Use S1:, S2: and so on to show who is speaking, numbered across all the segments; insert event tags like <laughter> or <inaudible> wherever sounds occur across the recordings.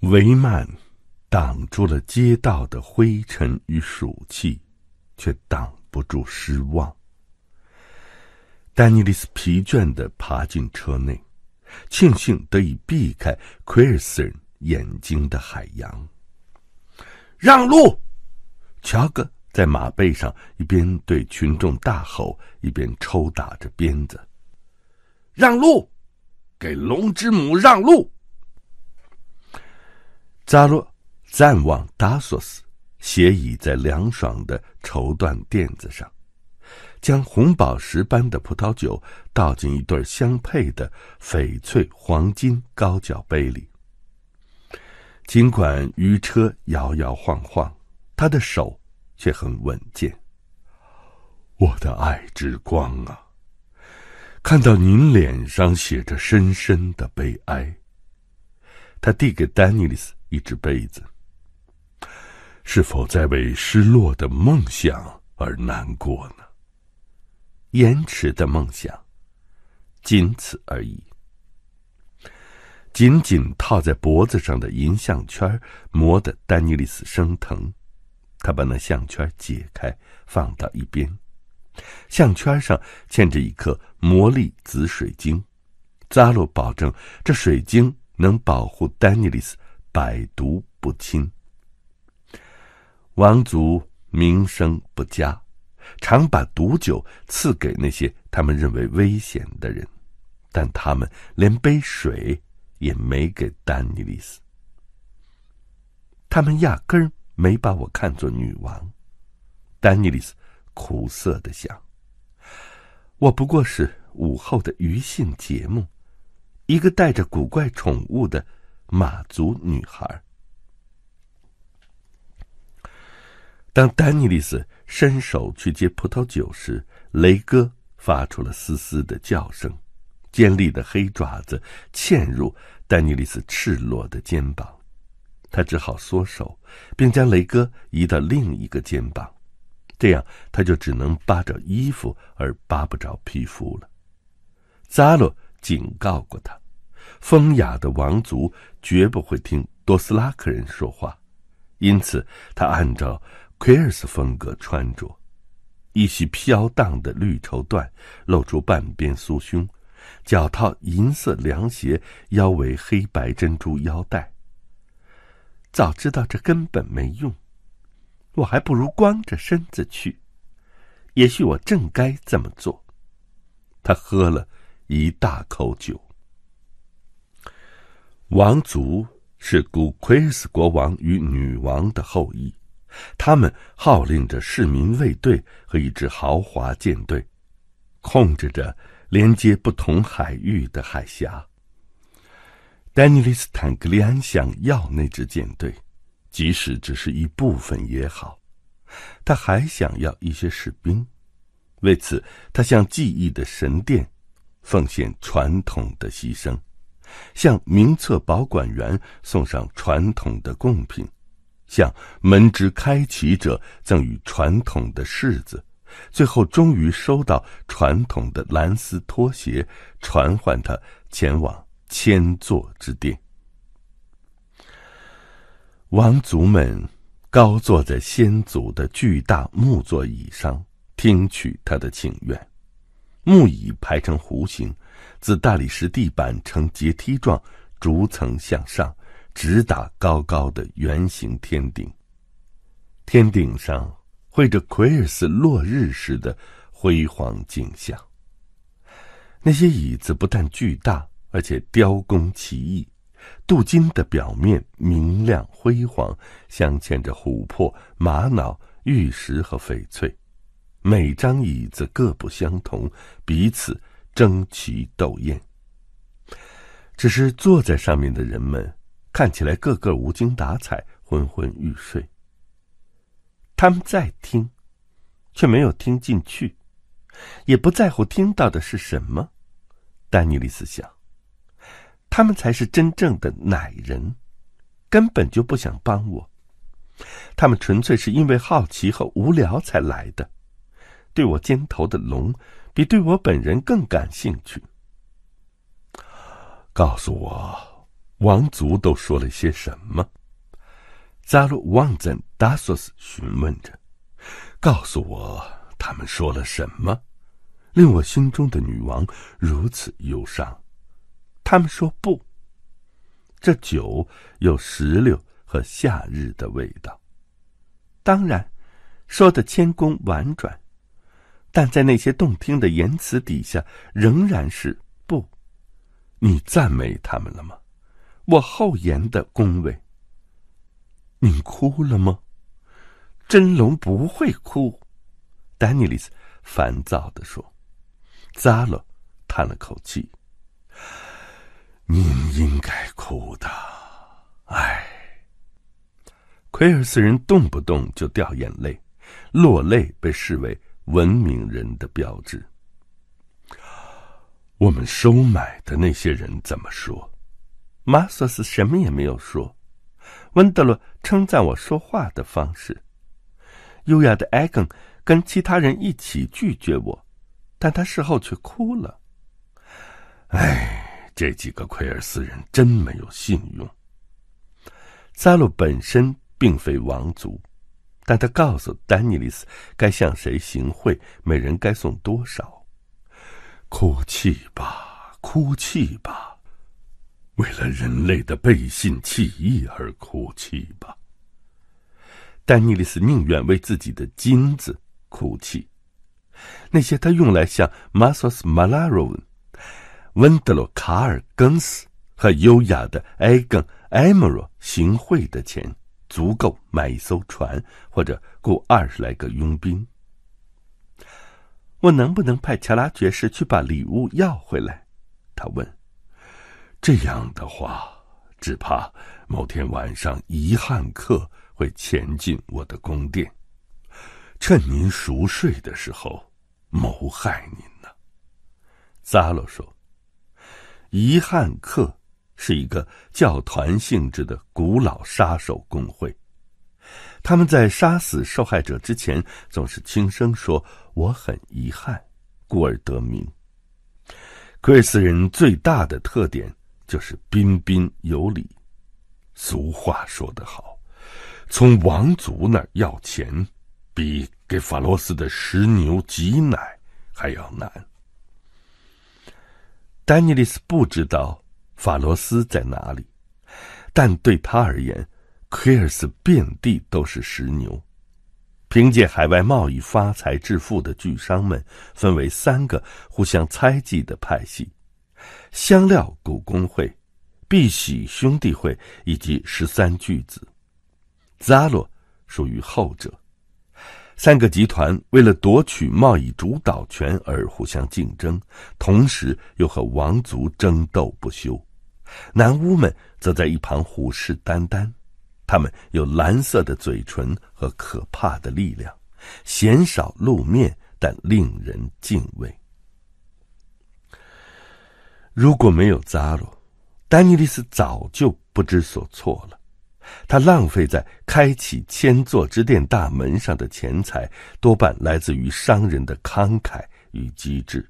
S1: 帷幔挡住了街道的灰尘与暑气，却挡不住失望。丹尼利斯疲倦地爬进车内，庆幸得以避开奎尔斯人眼睛的海洋。让路！乔格在马背上一边对群众大吼，一边抽打着鞭子。让路！给龙之母让路！扎洛暂往达索斯，斜倚在凉爽的绸缎垫子上。将红宝石般的葡萄酒倒进一对相配的翡翠黄金高脚杯里。尽管渔车摇摇晃晃，他的手却很稳健。我的爱之光啊！看到您脸上写着深深的悲哀。他递给丹尼利斯一只杯子。是否在为失落的梦想而难过呢？延迟的梦想，仅此而已。紧紧套在脖子上的银项圈磨得丹尼利斯生疼，他把那项圈解开，放到一边。项圈上嵌着一颗魔力紫水晶，扎洛保证这水晶能保护丹尼利斯百毒不侵。王族名声不佳。常把毒酒赐给那些他们认为危险的人，但他们连杯水也没给丹尼利斯。他们压根儿没把我看作女王。丹尼利斯苦涩的想：“我不过是午后的娱性节目，一个带着古怪宠物的马族女孩。”当丹尼利斯伸手去接葡萄酒时，雷哥发出了嘶嘶的叫声，尖利的黑爪子嵌入丹尼利斯赤裸的肩膀，他只好缩手，并将雷哥移到另一个肩膀，这样他就只能扒着衣服而扒不着皮肤了。扎洛警告过他，风雅的王族绝不会听多斯拉克人说话，因此他按照。奎尔斯风格穿着，一袭飘荡的绿绸缎，露出半边酥胸，脚套银色凉鞋，腰围黑白珍珠腰带。早知道这根本没用，我还不如光着身子去。也许我正该这么做。他喝了一大口酒。王族是古奎斯国王与女王的后裔。他们号令着市民卫队和一支豪华舰队，控制着连接不同海域的海峡。丹尼利斯坦格利安想要那支舰队，即使只是一部分也好。他还想要一些士兵，为此他向记忆的神殿奉献传统的牺牲，向名册保管员送上传统的贡品。向门之开启者赠予传统的柿子，最后终于收到传统的蓝丝拖鞋，传唤他前往千座之殿。王族们高坐在先祖的巨大木座椅上，听取他的请愿。木椅排成弧形，自大理石地板呈阶梯状，逐层向上。直达高高的圆形天顶。天顶上绘着奎尔斯落日时的辉煌景象。那些椅子不但巨大，而且雕工奇异，镀金的表面明亮辉煌，镶嵌着琥珀、玛瑙、玉石和翡翠。每张椅子各不相同，彼此争奇斗艳。只是坐在上面的人们。看起来个个无精打采、昏昏欲睡。他们在听，却没有听进去，也不在乎听到的是什么。丹尼利斯想，他们才是真正的奶人，根本就不想帮我。他们纯粹是因为好奇和无聊才来的，对我肩头的龙比对我本人更感兴趣。告诉我。王族都说了些什么？扎鲁旺赞达索斯询问着：“告诉我，他们说了什么，令我心中的女王如此忧伤？”他们说：“不，这酒有石榴和夏日的味道。”当然，说的谦恭婉转，但在那些动听的言辞底下，仍然是不。你赞美他们了吗？我厚颜的恭维。你哭了吗？真龙不会哭，丹尼利斯烦躁的说。扎勒叹了口气。您应该哭的，唉。奎尔斯人动不动就掉眼泪，落泪被视为文明人的标志。我们收买的那些人怎么说？马索斯什么也没有说。温德洛称赞我说话的方式。优雅的艾根跟其他人一起拒绝我，但他事后却哭了。唉，这几个奎尔斯人真没有信用。萨鲁本身并非王族，但他告诉丹尼利斯该向谁行贿，每人该送多少。哭泣吧，哭泣吧，为了人类的背信弃义而哭泣吧。丹尼利斯宁愿为自己的金子哭泣，那些他用来向马索斯·马拉罗文、温德洛·卡尔根斯和优雅的埃根·埃莫罗行贿的钱，足够买一艘船或者雇二十来个佣兵。我能不能派乔拉爵士去把礼物要回来？他问。这样的话，只怕某天晚上遗憾客会潜进我的宫殿，趁您熟睡的时候谋害您呢。扎洛说：“遗憾客是一个教团性质的古老杀手工会。”他们在杀死受害者之前，总是轻声说：“我很遗憾，故而得名。”克里斯人最大的特点就是彬彬有礼。俗话说得好：“从王族那儿要钱，比给法罗斯的石牛挤奶还要难。”丹尼利斯不知道法罗斯在哪里，但对他而言。奎尔斯遍地都是石牛，凭借海外贸易发财致富的巨商们分为三个互相猜忌的派系：香料股工会、碧玺兄弟会以及十三巨子。扎洛属于后者。三个集团为了夺取贸易主导权而互相竞争，同时又和王族争斗不休。男巫们则在一旁虎视眈眈。他们有蓝色的嘴唇和可怕的力量，鲜少露面，但令人敬畏。如果没有扎罗，丹尼利斯早就不知所措了。他浪费在开启千座之殿大门上的钱财，多半来自于商人的慷慨与机智。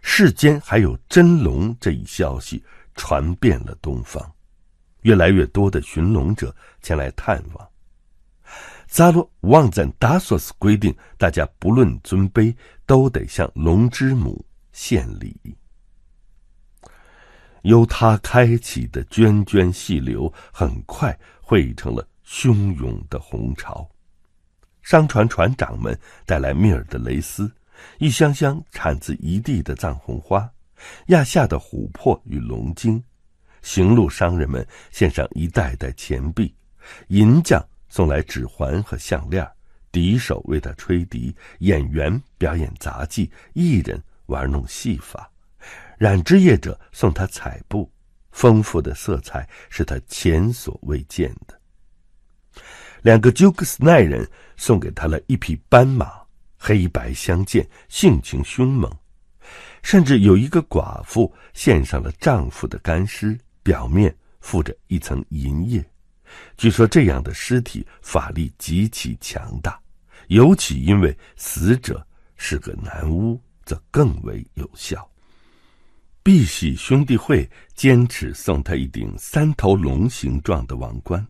S1: 世间还有真龙这一消息传遍了东方。越来越多的寻龙者前来探望。扎罗旺赞达索斯规定，大家不论尊卑，都得向龙之母献礼。由他开启的涓涓细流，很快汇成了汹涌的洪潮。商船船长们带来密尔的蕾丝，一箱箱产自一地的藏红花，亚夏的琥珀与龙晶。行路商人们献上一袋袋钱币，银匠送来指环和项链，笛手为他吹笛，演员表演杂技，艺人玩弄戏法，染织业者送他彩布，丰富的色彩是他前所未见的。两个鸠克斯奈人送给他了一匹斑马，黑白相间，性情凶猛，甚至有一个寡妇献上了丈夫的干尸。表面附着一层银叶，据说这样的尸体法力极其强大，尤其因为死者是个男巫，则更为有效。碧玺兄弟会坚持送他一顶三头龙形状的王冠，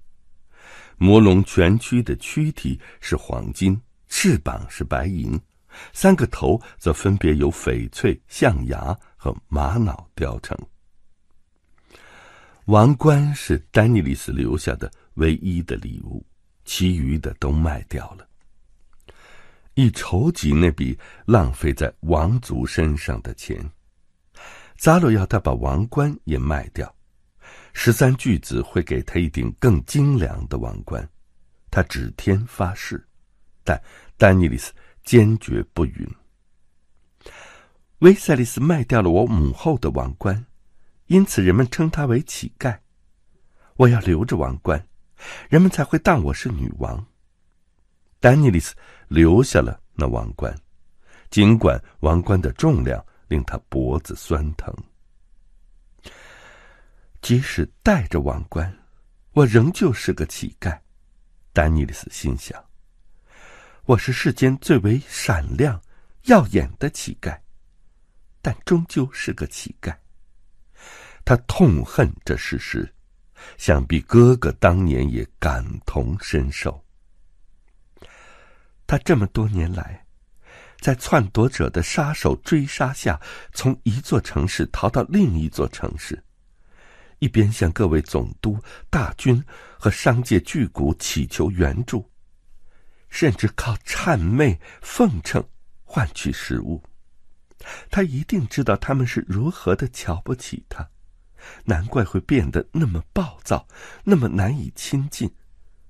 S1: 魔龙全躯的躯体是黄金，翅膀是白银，三个头则分别由翡翠、象牙和玛瑙雕成。王冠是丹尼利斯留下的唯一的礼物，其余的都卖掉了。以筹集那笔浪费在王族身上的钱。扎洛要他把王冠也卖掉，十三巨子会给他一顶更精良的王冠，他指天发誓，但丹尼利斯坚决不允。威塞利斯卖掉了我母后的王冠，因此人们称他为乞丐。我要留着王冠，人们才会当我是女王。丹尼利斯留下了那王冠，尽管王冠的重量。令他脖子酸疼。即使戴着王冠，我仍旧是个乞丐。丹尼利斯心想：“我是世间最为闪亮、耀眼的乞丐，但终究是个乞丐。”他痛恨这事实，想必哥哥当年也感同身受。他这么多年来。在篡夺者的杀手追杀下，从一座城市逃到另一座城市，一边向各位总督、大军和商界巨贾祈求援助，甚至靠谄媚奉承换取食物。他一定知道他们是如何的瞧不起他，难怪会变得那么暴躁，那么难以亲近，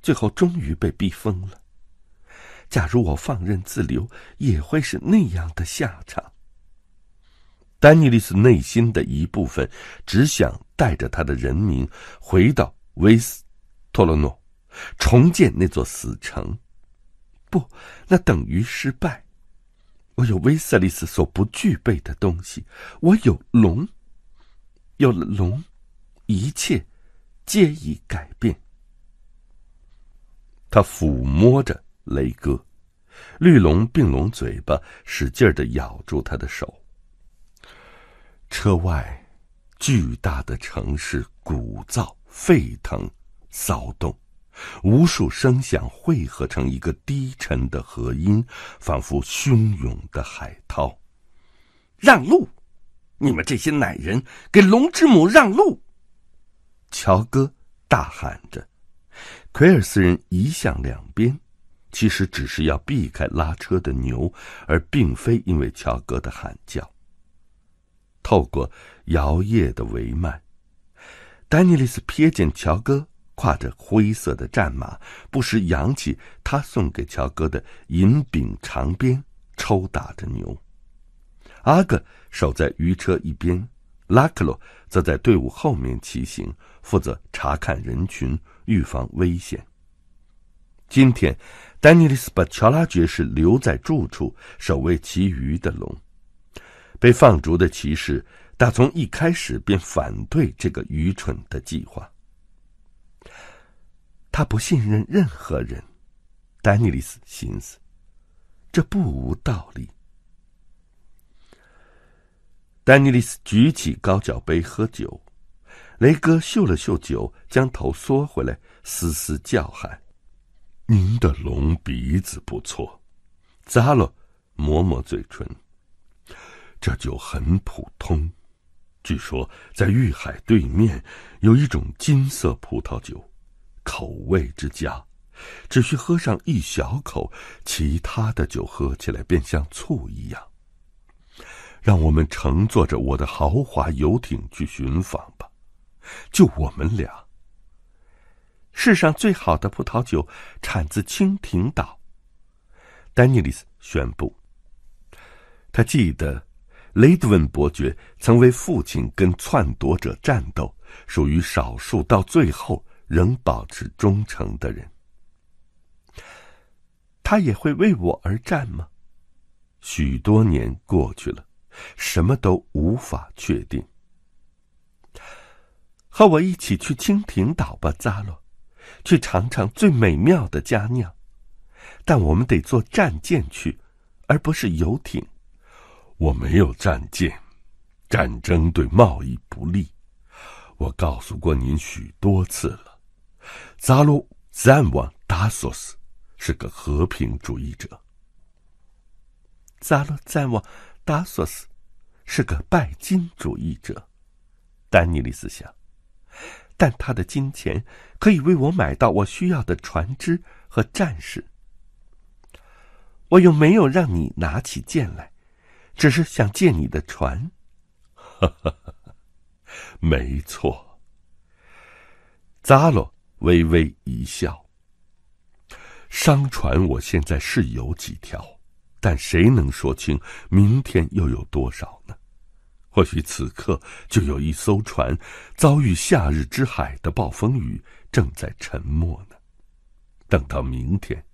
S1: 最后终于被逼疯了。假如我放任自流，也会是那样的下场。丹尼利斯内心的一部分只想带着他的人民回到威斯托洛诺，重建那座死城。不，那等于失败。我有威瑟利斯所不具备的东西，我有龙。有了龙，一切皆已改变。他抚摸着。雷哥，绿龙并拢嘴巴，使劲的咬住他的手。车外，巨大的城市鼓噪、沸腾、骚动，无数声响汇合成一个低沉的和音，仿佛汹涌的海涛。让路！你们这些奶人，给龙之母让路！乔哥大喊着。奎尔斯人移向两边。其实只是要避开拉车的牛，而并非因为乔哥的喊叫。透过摇曳的帷幔，丹尼利斯瞥见乔哥跨着灰色的战马，不时扬起他送给乔哥的银柄长鞭，抽打着牛。阿格守在鱼车一边，拉克洛则在队伍后面骑行，负责查看人群，预防危险。今天。丹尼利斯把乔拉爵士留在住处守卫其余的龙。被放逐的骑士打从一开始便反对这个愚蠢的计划。他不信任任何人，丹尼利斯心思，这不无道理。丹尼利斯举起高脚杯喝酒，雷哥嗅了嗅酒，将头缩回来，嘶嘶叫喊。您的龙鼻子不错，扎洛抹抹嘴唇。这酒很普通，据说在玉海对面有一种金色葡萄酒，口味之佳，只需喝上一小口，其他的酒喝起来便像醋一样。让我们乘坐着我的豪华游艇去寻访吧，就我们俩。世上最好的葡萄酒产自蜻蜓岛，丹尼利斯宣布。他记得，雷德温伯爵曾为父亲跟篡夺者战斗，属于少数到最后仍保持忠诚的人。他也会为我而战吗？许多年过去了，什么都无法确定。和我一起去蜻蜓岛吧，扎洛。去尝尝最美妙的佳酿，但我们得坐战舰去，而不是游艇。我没有战舰，战争对贸易不利。我告诉过您许多次了，扎罗赞旺达索斯是个和平主义者。
S2: 扎罗赞旺达索斯是个拜金主义者。丹尼利斯想，但他的金钱可以为我买到我需要的船只和战士。我又没有让你拿起剑来，只是想借你的船。
S1: 哈哈，没错。扎洛微微一笑。商船我现在是有几条，但谁能说清明天又有多少呢？或许此刻就有一艘船遭遇夏日之海的暴风雨，正在沉没呢。等到明天，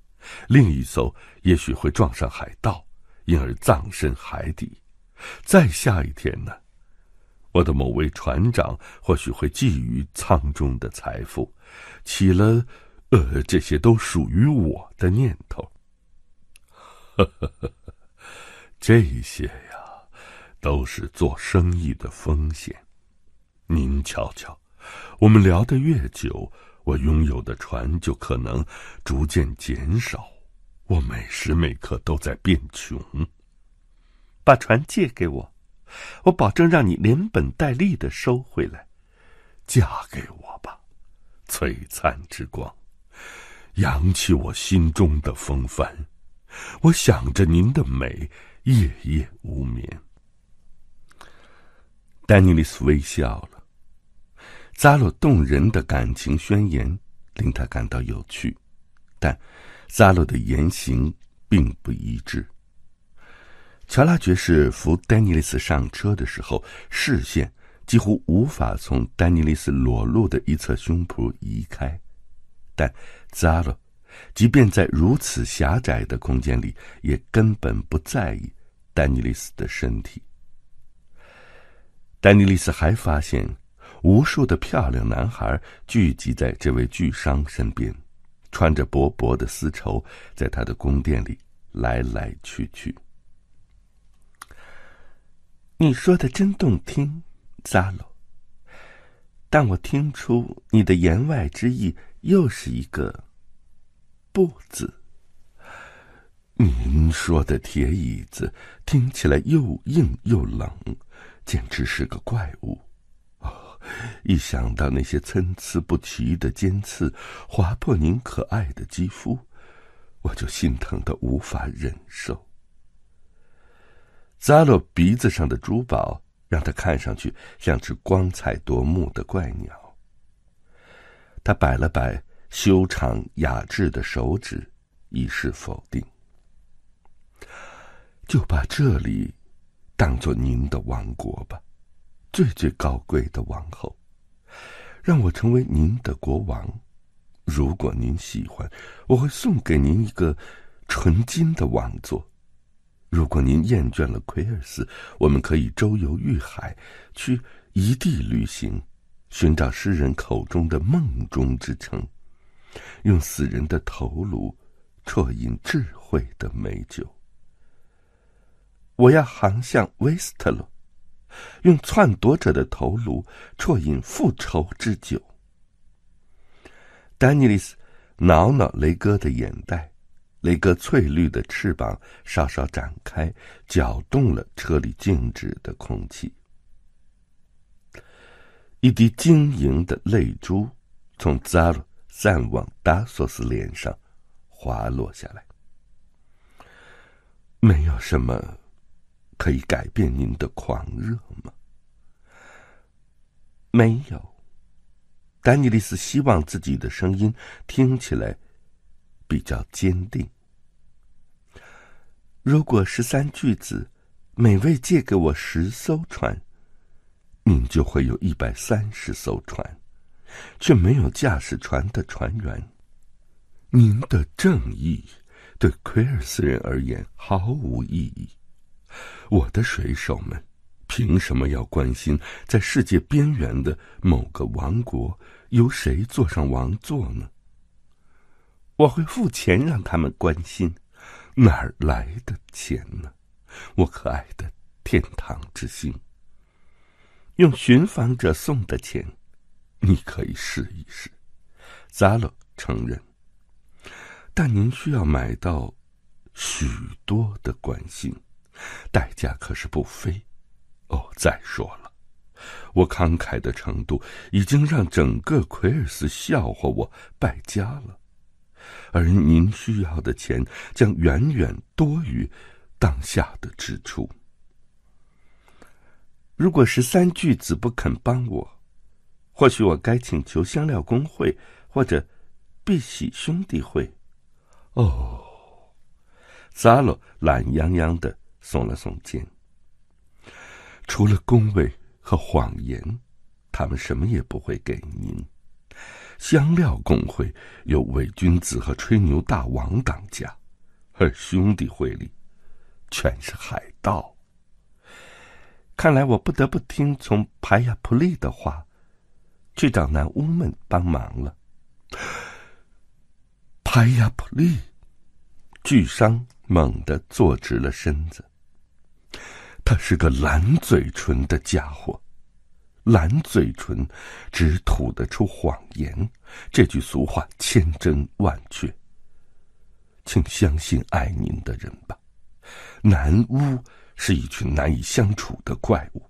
S1: 另一艘也许会撞上海盗，因而葬身海底。再下一天呢，我的某位船长或许会觊觎舱中的财富，起了呃这些都属于我的念头。<laughs> 这些呀。都是做生意的风险。您瞧瞧，我们聊得越久，我拥有的船就可能逐渐减少。我每时每刻都在变穷。
S2: 把船借给我，我保证让你连本带利的收回来。
S1: 嫁给我吧，璀璨之光，扬起我心中的风帆。我想着您的美，夜夜无眠。丹尼利斯微笑了。扎洛动人的感情宣言令他感到有趣，但扎洛的言行并不一致。乔拉爵士扶丹尼利斯上车的时候，视线几乎无法从丹尼利斯裸露的一侧胸脯移开，但扎洛即便在如此狭窄的空间里，也根本不在意丹尼利斯的身体。丹尼利斯还发现，无数的漂亮男孩聚集在这位巨商身边，穿着薄薄的丝绸，在他的宫殿里来来去去。
S2: 你说的真动听，扎罗。但我听出你的言外之意又是一个“不”字。
S1: 您说的铁椅子听起来又硬又冷。简直是个怪物！哦，一想到那些参差不齐的尖刺划破您可爱的肌肤，我就心疼的无法忍受。扎洛鼻子上的珠宝让它看上去像只光彩夺目的怪鸟。他摆了摆修长雅致的手指，以示否定。就把这里。当做您的王国吧，最最高贵的王后，让我成为您的国王。如果您喜欢，我会送给您一个纯金的王座。如果您厌倦了奎尔斯，我们可以周游玉海，去一地旅行，寻找诗人口中的梦中之城，用死人的头颅啜饮智慧的美酒。
S2: 我要航向威斯特洛，用篡夺者的头颅啜饮复仇之酒。丹尼利斯挠挠雷哥的眼袋，雷哥翠绿的翅膀稍稍展开，搅动了车里静止的空气。一滴晶莹的泪珠从扎鲁散往达索斯脸上滑落下来。没有什么。可以改变您的狂热吗？没有。丹尼利斯希望自己的声音听起来比较坚定。如果十三巨子每位借给我十艘船，您就会有一百三十艘船，却没有驾驶船的船员。您的正义对奎尔斯人而言毫无意义。我的水手们，凭什么要关心在世界边缘的某个王国由谁坐上王座呢？我会付钱让他们关心，哪儿来的钱呢？我可爱的天堂之星，
S1: 用寻访者送的钱，你可以试一试。扎勒承认，但您需要买到许多的关心，代价可是不菲。哦，再说了，我慷慨的程度已经让整个奎尔斯笑话我败家了，而您需要的钱将远远多于当下的支出。如果十三巨子不肯帮我，或许我该请求香料工会或者碧玺兄弟会。哦，扎洛懒洋洋的耸了耸肩。除了恭维和谎言，他们什么也不会给您。香料工会有伪君子和吹牛大王当家，而兄弟会里全是海盗。看来我不得不听从排亚普利的话，去找男巫们帮忙了。排亚普利，巨商猛地坐直了身子。他是个蓝嘴唇的家伙，蓝嘴唇只吐得出谎言。这句俗话千真万确。请相信爱您的人吧。男巫是一群难以相处的怪物，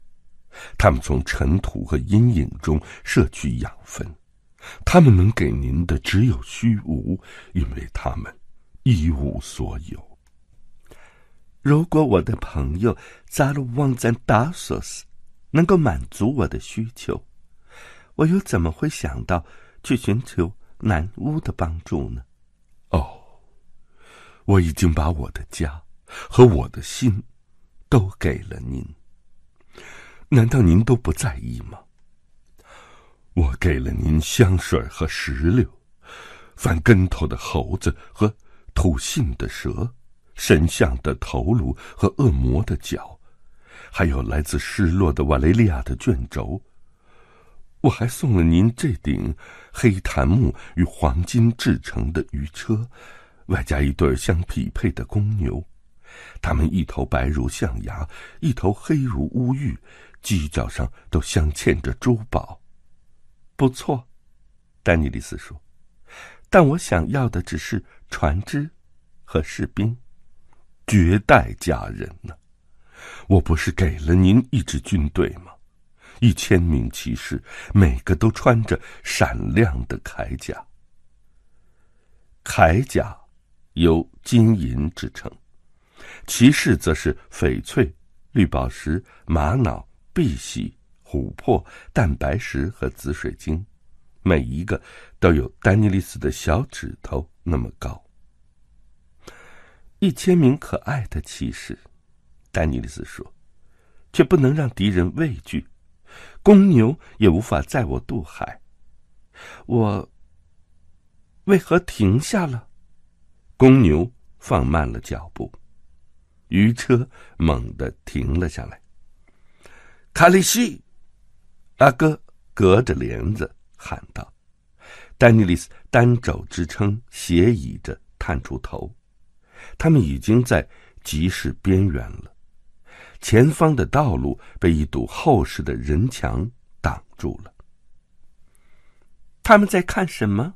S1: 他们从尘土和阴影中摄取养分，他们能给您的只有虚无，因为他们一无所有。如果我的朋友扎鲁旺赞达索斯能够满足我的需求，我又怎么会想到去寻求南巫的帮助呢？哦，我已经把我的家和我的心都给了您，难道您都不在意吗？我给了您香水和石榴，翻跟头的猴子和吐信的蛇。神像的头颅和恶魔的脚，还有来自失落的瓦雷利亚的卷轴。我还送了您这顶黑檀木与黄金制成的鱼车，外加一对相匹配的公牛，它们一头白如象牙，一头黑如乌玉，犄角上都镶嵌着珠宝。不错，丹尼利斯说，但我想要的只是船只和士兵。绝代佳人呢？我不是给了您一支军队吗？一千名骑士，每个都穿着闪亮的铠甲。铠甲由金银制成，骑士则是翡翠、绿宝石、玛瑙、碧玺、琥珀、蛋白石和紫水晶，每一个都有丹尼利斯的小指头那么高。一千名可爱的骑士，丹尼利斯说，却不能让敌人畏惧，公牛也无法载我渡海。我为何停下了？公牛放慢了脚步，鱼车猛地停了下来。卡利西，阿哥隔着帘子喊道。丹尼利斯单肘支撑斜倚着，探出头。他们已经在集市边缘了，前方的道路被一堵厚实的人墙挡住了。他们在看什么？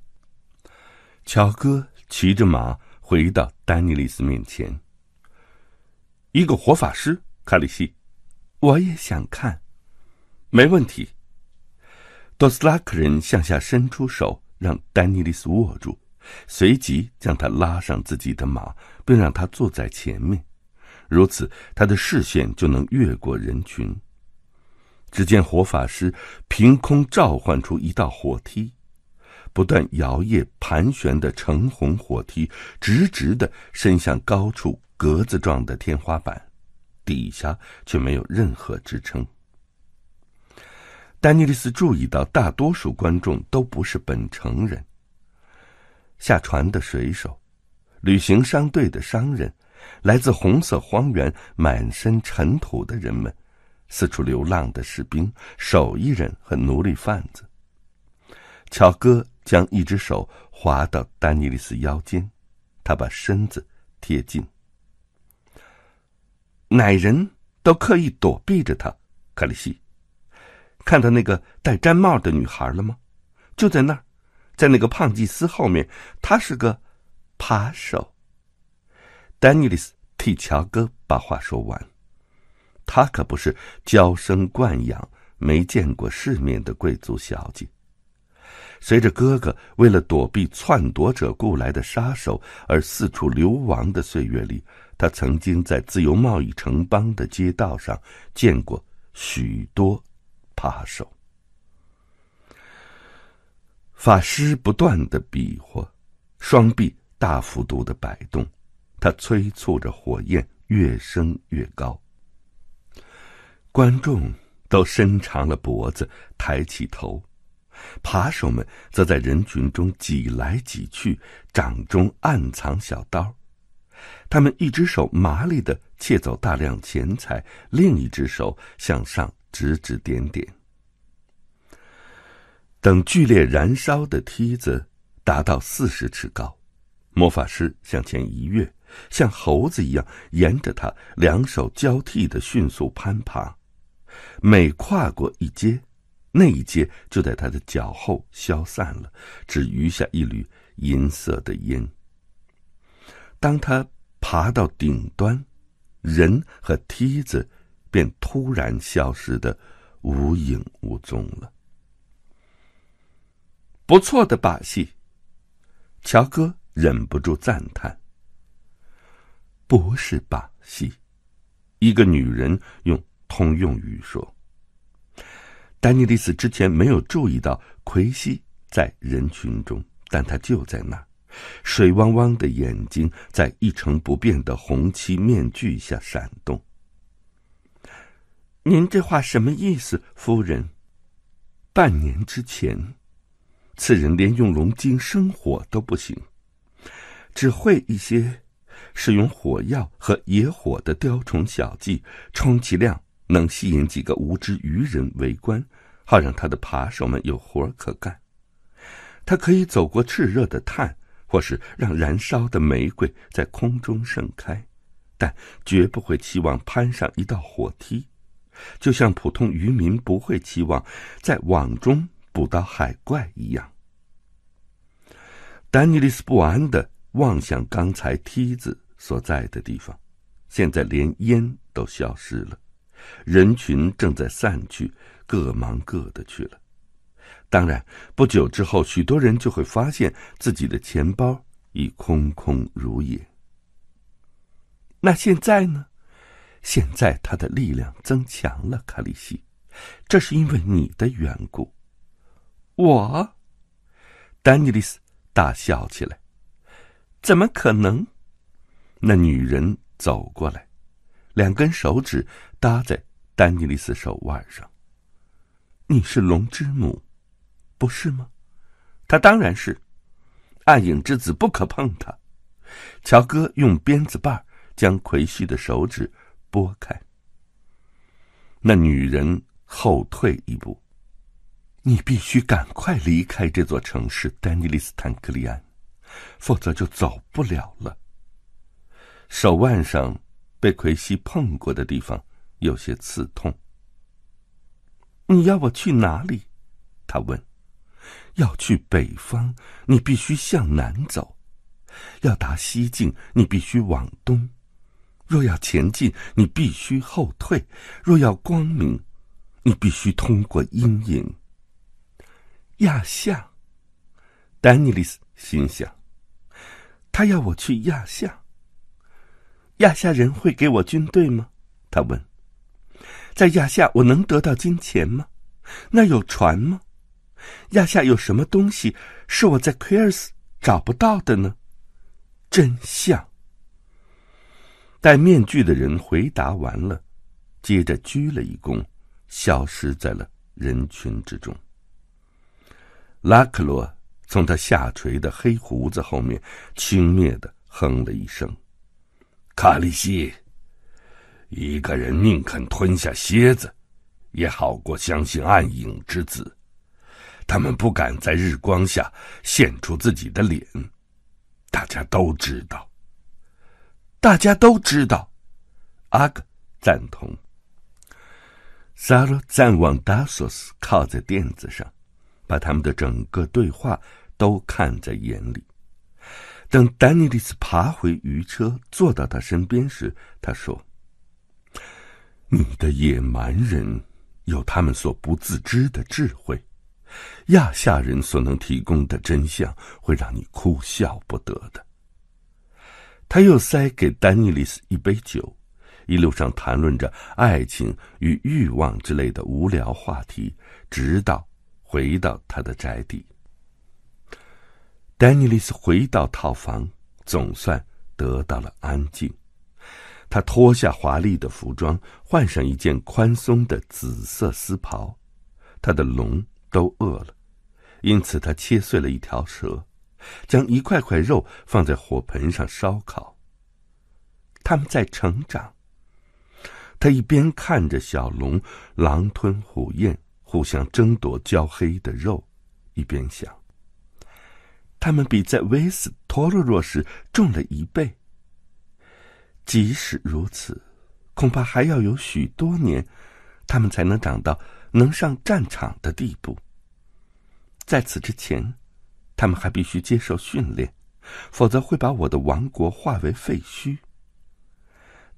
S1: 乔哥骑着马回到丹尼利斯面前。一个活法师，卡里西，我也想看。没问题。多斯拉克人向下伸出手，让丹尼利斯握住。随即将他拉上自己的马，并让他坐在前面，如此他的视线就能越过人群。只见活法师凭空召唤出一道火梯，不断摇曳盘旋的橙红火梯直直的伸向高处格子状的天花板，底下却没有任何支撑。丹尼利斯注意到，大多数观众都不是本城人。下船的水手，旅行商队的商人，来自红色荒原满身尘土的人们，四处流浪的士兵、手艺人和奴隶贩子。乔哥将一只手滑到丹尼利斯腰间，他把身子贴近。奶人都刻意躲避着他，克里希。看到那个戴毡帽的女孩了吗？就在那儿，在那个胖祭司后面，他是个扒手。丹尼利斯替乔哥把话说完。她可不是娇生惯养、没见过世面的贵族小姐。随着哥哥为了躲避篡夺者雇来的杀手而四处流亡的岁月里，他曾经在自由贸易城邦的街道上见过许多扒手。法师不断的比划，双臂大幅度的摆动，他催促着火焰越升越高。观众都伸长了脖子，抬起头；扒手们则在人群中挤来挤去，掌中暗藏小刀。他们一只手麻利的窃走大量钱财，另一只手向上指指点点。等剧烈燃烧的梯子达到四十尺高，魔法师向前一跃，像猴子一样沿着它两手交替的迅速攀爬。每跨过一阶，那一阶就在他的脚后消散了，只余下一缕银色的烟。当他爬到顶端，人和梯子便突然消失的无影无踪了。不错的把戏，乔哥忍不住赞叹。不是把戏，一个女人用。通用语说：“丹尼利斯之前没有注意到奎西在人群中，但他就在那，水汪汪的眼睛在一成不变的红漆面具下闪动。您这话什么意思，夫人？半年之前，此人连用龙晶生火都不行，只会一些使用火药和野火的雕虫小技，充其量。”能吸引几个无知愚人围观，好让他的扒手们有活可干。他可以走过炽热的炭，或是让燃烧的玫瑰在空中盛开，但绝不会期望攀上一道火梯，就像普通渔民不会期望在网中捕到海怪一样。丹尼利斯不安的望向刚才梯子所在的地方，现在连烟都消失了。人群正在散去，各忙各的去了。当然，不久之后，许多人就会发现自己的钱包已空空如也。那现在呢？现在他的力量增强了，卡里西，这是因为你的缘故。我，丹尼利斯大笑起来。怎么可能？那女人走过来。两根手指搭在丹尼利斯手腕上。你是龙之母，不是吗？他当然是。暗影之子不可碰他。乔哥用鞭子把将奎西的手指拨开。那女人后退一步。你必须赶快离开这座城市，丹尼利斯坦克利安，否则就走不了了。手腕上。被奎西碰过的地方有些刺痛。你要我去哪里？他问。要去北方，你必须向南走；要达西境，你必须往东；若要前进，你必须后退；若要光明，你必须通过阴影。亚夏，丹尼利斯心想，他要我去亚夏。亚夏人会给我军队吗？他问。在亚夏，我能得到金钱吗？那有船吗？亚夏有什么东西是我在奎尔斯找不到的呢？真相。戴面具的人回答完了，接着鞠了一躬，消失在了人群之中。拉克罗从他下垂的黑胡子后面轻蔑的哼了一声。卡利西，一个人宁肯吞下蝎子，也好过相信暗影之子。他们不敢在日光下现出自己的脸，大家都知道。大家都知道，阿克赞同。萨罗赞往达索斯靠在垫子上，把他们的整个对话都看在眼里。等丹尼利斯爬回鱼车，坐到他身边时，他说：“你的野蛮人有他们所不自知的智慧，亚夏人所能提供的真相会让你哭笑不得的。”他又塞给丹尼利斯一杯酒。一路上谈论着爱情与欲望之类的无聊话题，直到回到他的宅邸。丹尼利斯回到套房，总算得到了安静。他脱下华丽的服装，换上一件宽松的紫色丝袍。他的龙都饿了，因此他切碎了一条蛇，将一块块肉放在火盆上烧烤。他们在成长。他一边看着小龙狼吞虎咽、互相争夺焦黑的肉，一边想：他们比在威斯托洛若时重了一倍。即使如此，恐怕还要有许多年，他们才能长到能上战场的地步。在此之前，他们还必须接受训练，否则会把我的王国化为废墟。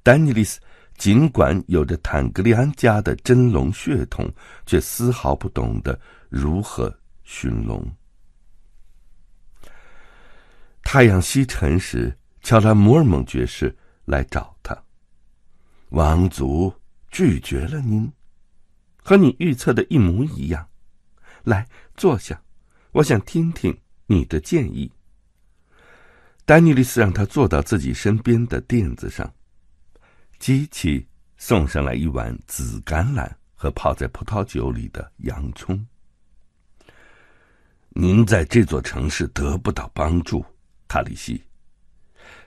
S1: 丹尼利斯。尽管有着坦格利安家的真龙血统，却丝毫不懂得如何驯龙。太阳西沉时，乔拉摩尔蒙爵士来找他。王族拒绝了您，和你预测的一模一样。来坐下，我想听听你的建议。丹尼利斯让他坐到自己身边的垫子上。机器送上来一碗紫橄榄和泡在葡萄酒里的洋葱。您在这座城市得不到帮助，卡里西。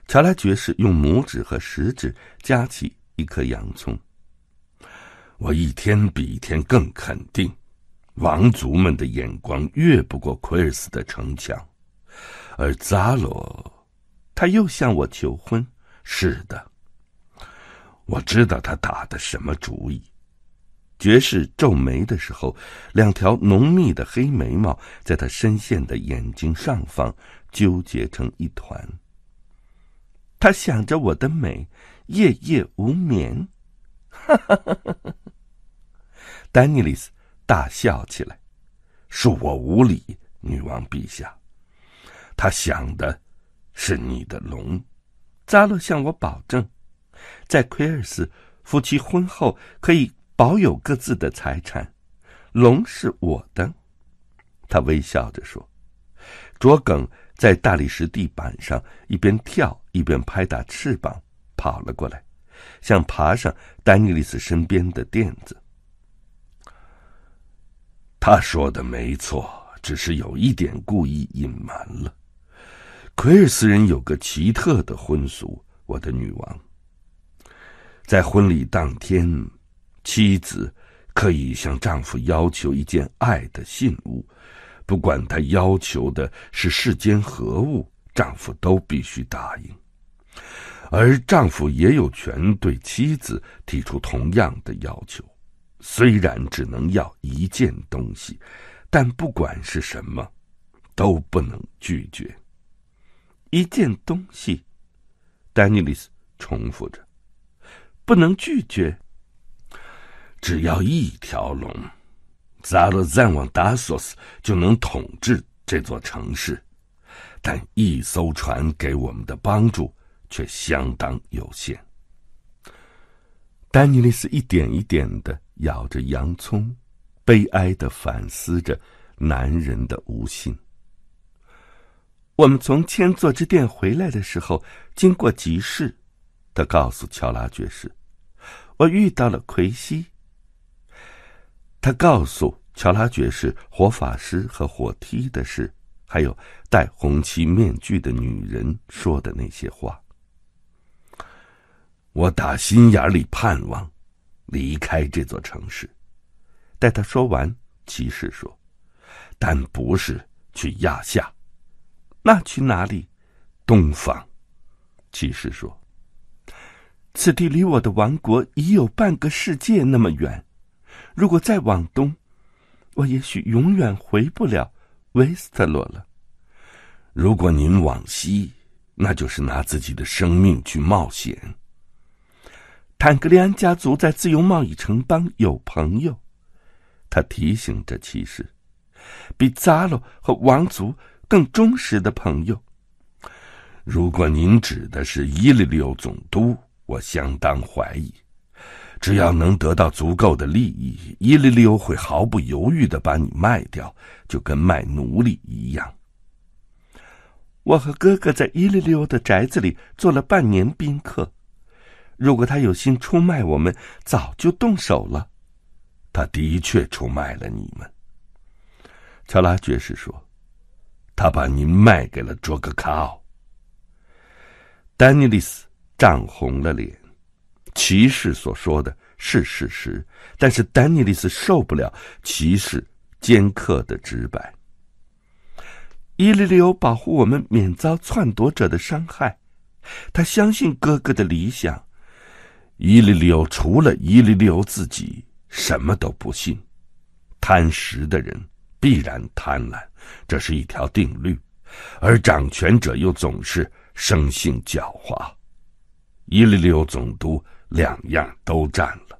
S1: 乔拉爵士用拇指和食指夹起一颗洋葱。我一天比一天更肯定，王族们的眼光越不过奎尔斯的城墙，而扎罗，他又向我求婚。是的。我知道他打的什么主意。爵士皱眉的时候，两条浓密的黑眉毛在他深陷的眼睛上方纠结成一团。他想着我的美，夜夜无眠。哈哈哈哈哈！丹尼利斯大笑起来：“恕我无礼，女王陛下。他想的是你的龙。”扎勒向我保证。在奎尔斯，夫妻婚后可以保有各自的财产。龙是我的，他微笑着说。卓耿在大理石地板上一边跳一边拍打翅膀，跑了过来，想爬上丹尼利斯身边的垫子。他说的没错，只是有一点故意隐瞒了。奎尔斯人有个奇特的婚俗，我的女王。在婚礼当天，妻子可以向丈夫要求一件爱的信物，不管她要求的是世间何物，丈夫都必须答应。而丈夫也有权对妻子提出同样的要求，虽然只能要一件东西，但不管是什么，都不能拒绝。一件东西，丹尼利斯重复着。不能拒绝。只要一条龙，扎勒赞旺达索斯就能统治这座城市，但一艘船给我们的帮助却相当有限。丹尼利斯一点一点的咬着洋葱，悲哀的反思着男人的无心。我们从千座之殿回来的时候，经过集市，他告诉乔拉爵士。我遇到了奎西。他告诉乔拉爵士火法师和火梯的事，还有戴红漆面具的女人说的那些话。我打心眼里盼望离开这座城市。待他说完，骑士说：“但不是去亚夏，那去哪里？东方。”骑士说。此地离我的王国已有半个世界那么远，
S2: 如果再往东，我也许永远回不了维斯特洛了。
S1: 如果您往西，那就是拿自己的生命去冒险。
S2: 坦格利安家族在自由贸易城邦有朋友，他提醒着骑士，比扎洛和王族更忠实的朋友。
S1: 如果您指的是伊利柳总督，我相当怀疑。只要能得到足够的利益，伊利柳会毫不犹豫的把你卖掉，就跟卖奴隶一样。
S2: 我和哥哥在伊利柳的宅子里做了半年宾客。如果他有心出卖我们，早就动手了。
S1: 他的确出卖了你们。
S2: 乔拉爵士说：“
S1: 他把您卖给了卓格卡奥。”
S2: 丹尼利斯涨红了脸。骑士所说的是事实，但是丹尼利斯受不了骑士尖刻的直白。伊利里欧保护我们免遭篡夺者的伤害，他相信哥哥的理想。
S1: 伊利里欧除了伊利里欧自己，什么都不信。贪食的人必然贪婪，这是一条定律。而掌权者又总是生性狡猾。伊利里欧总督两样都占了。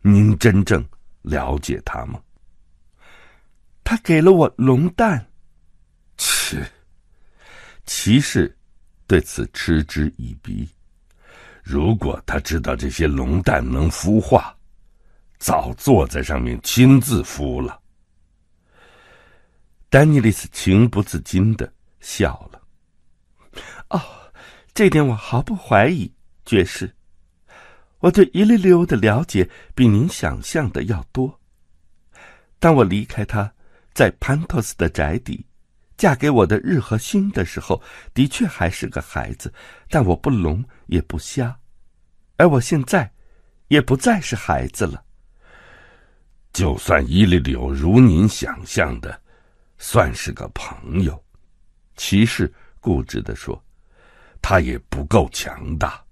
S1: 您真正了解他吗？
S2: 他给了我龙蛋。
S1: 切，
S2: 骑士对此嗤之以鼻。
S1: 如果他知道这些龙蛋能孵化，早坐在上面亲自孵了。
S2: 丹尼利斯情不自禁的笑了。哦，这点我毫不怀疑，爵士。我对伊利溜的了解比您想象的要多。当我离开他，在潘托斯的宅邸，嫁给我的日和星的时候，的确还是个孩子，但我不聋也不瞎，而我现在，也不再是孩子了。
S1: 就算伊利柳如您想象的，算是个朋友，
S2: 骑士固执地说，
S1: 他也不够强大，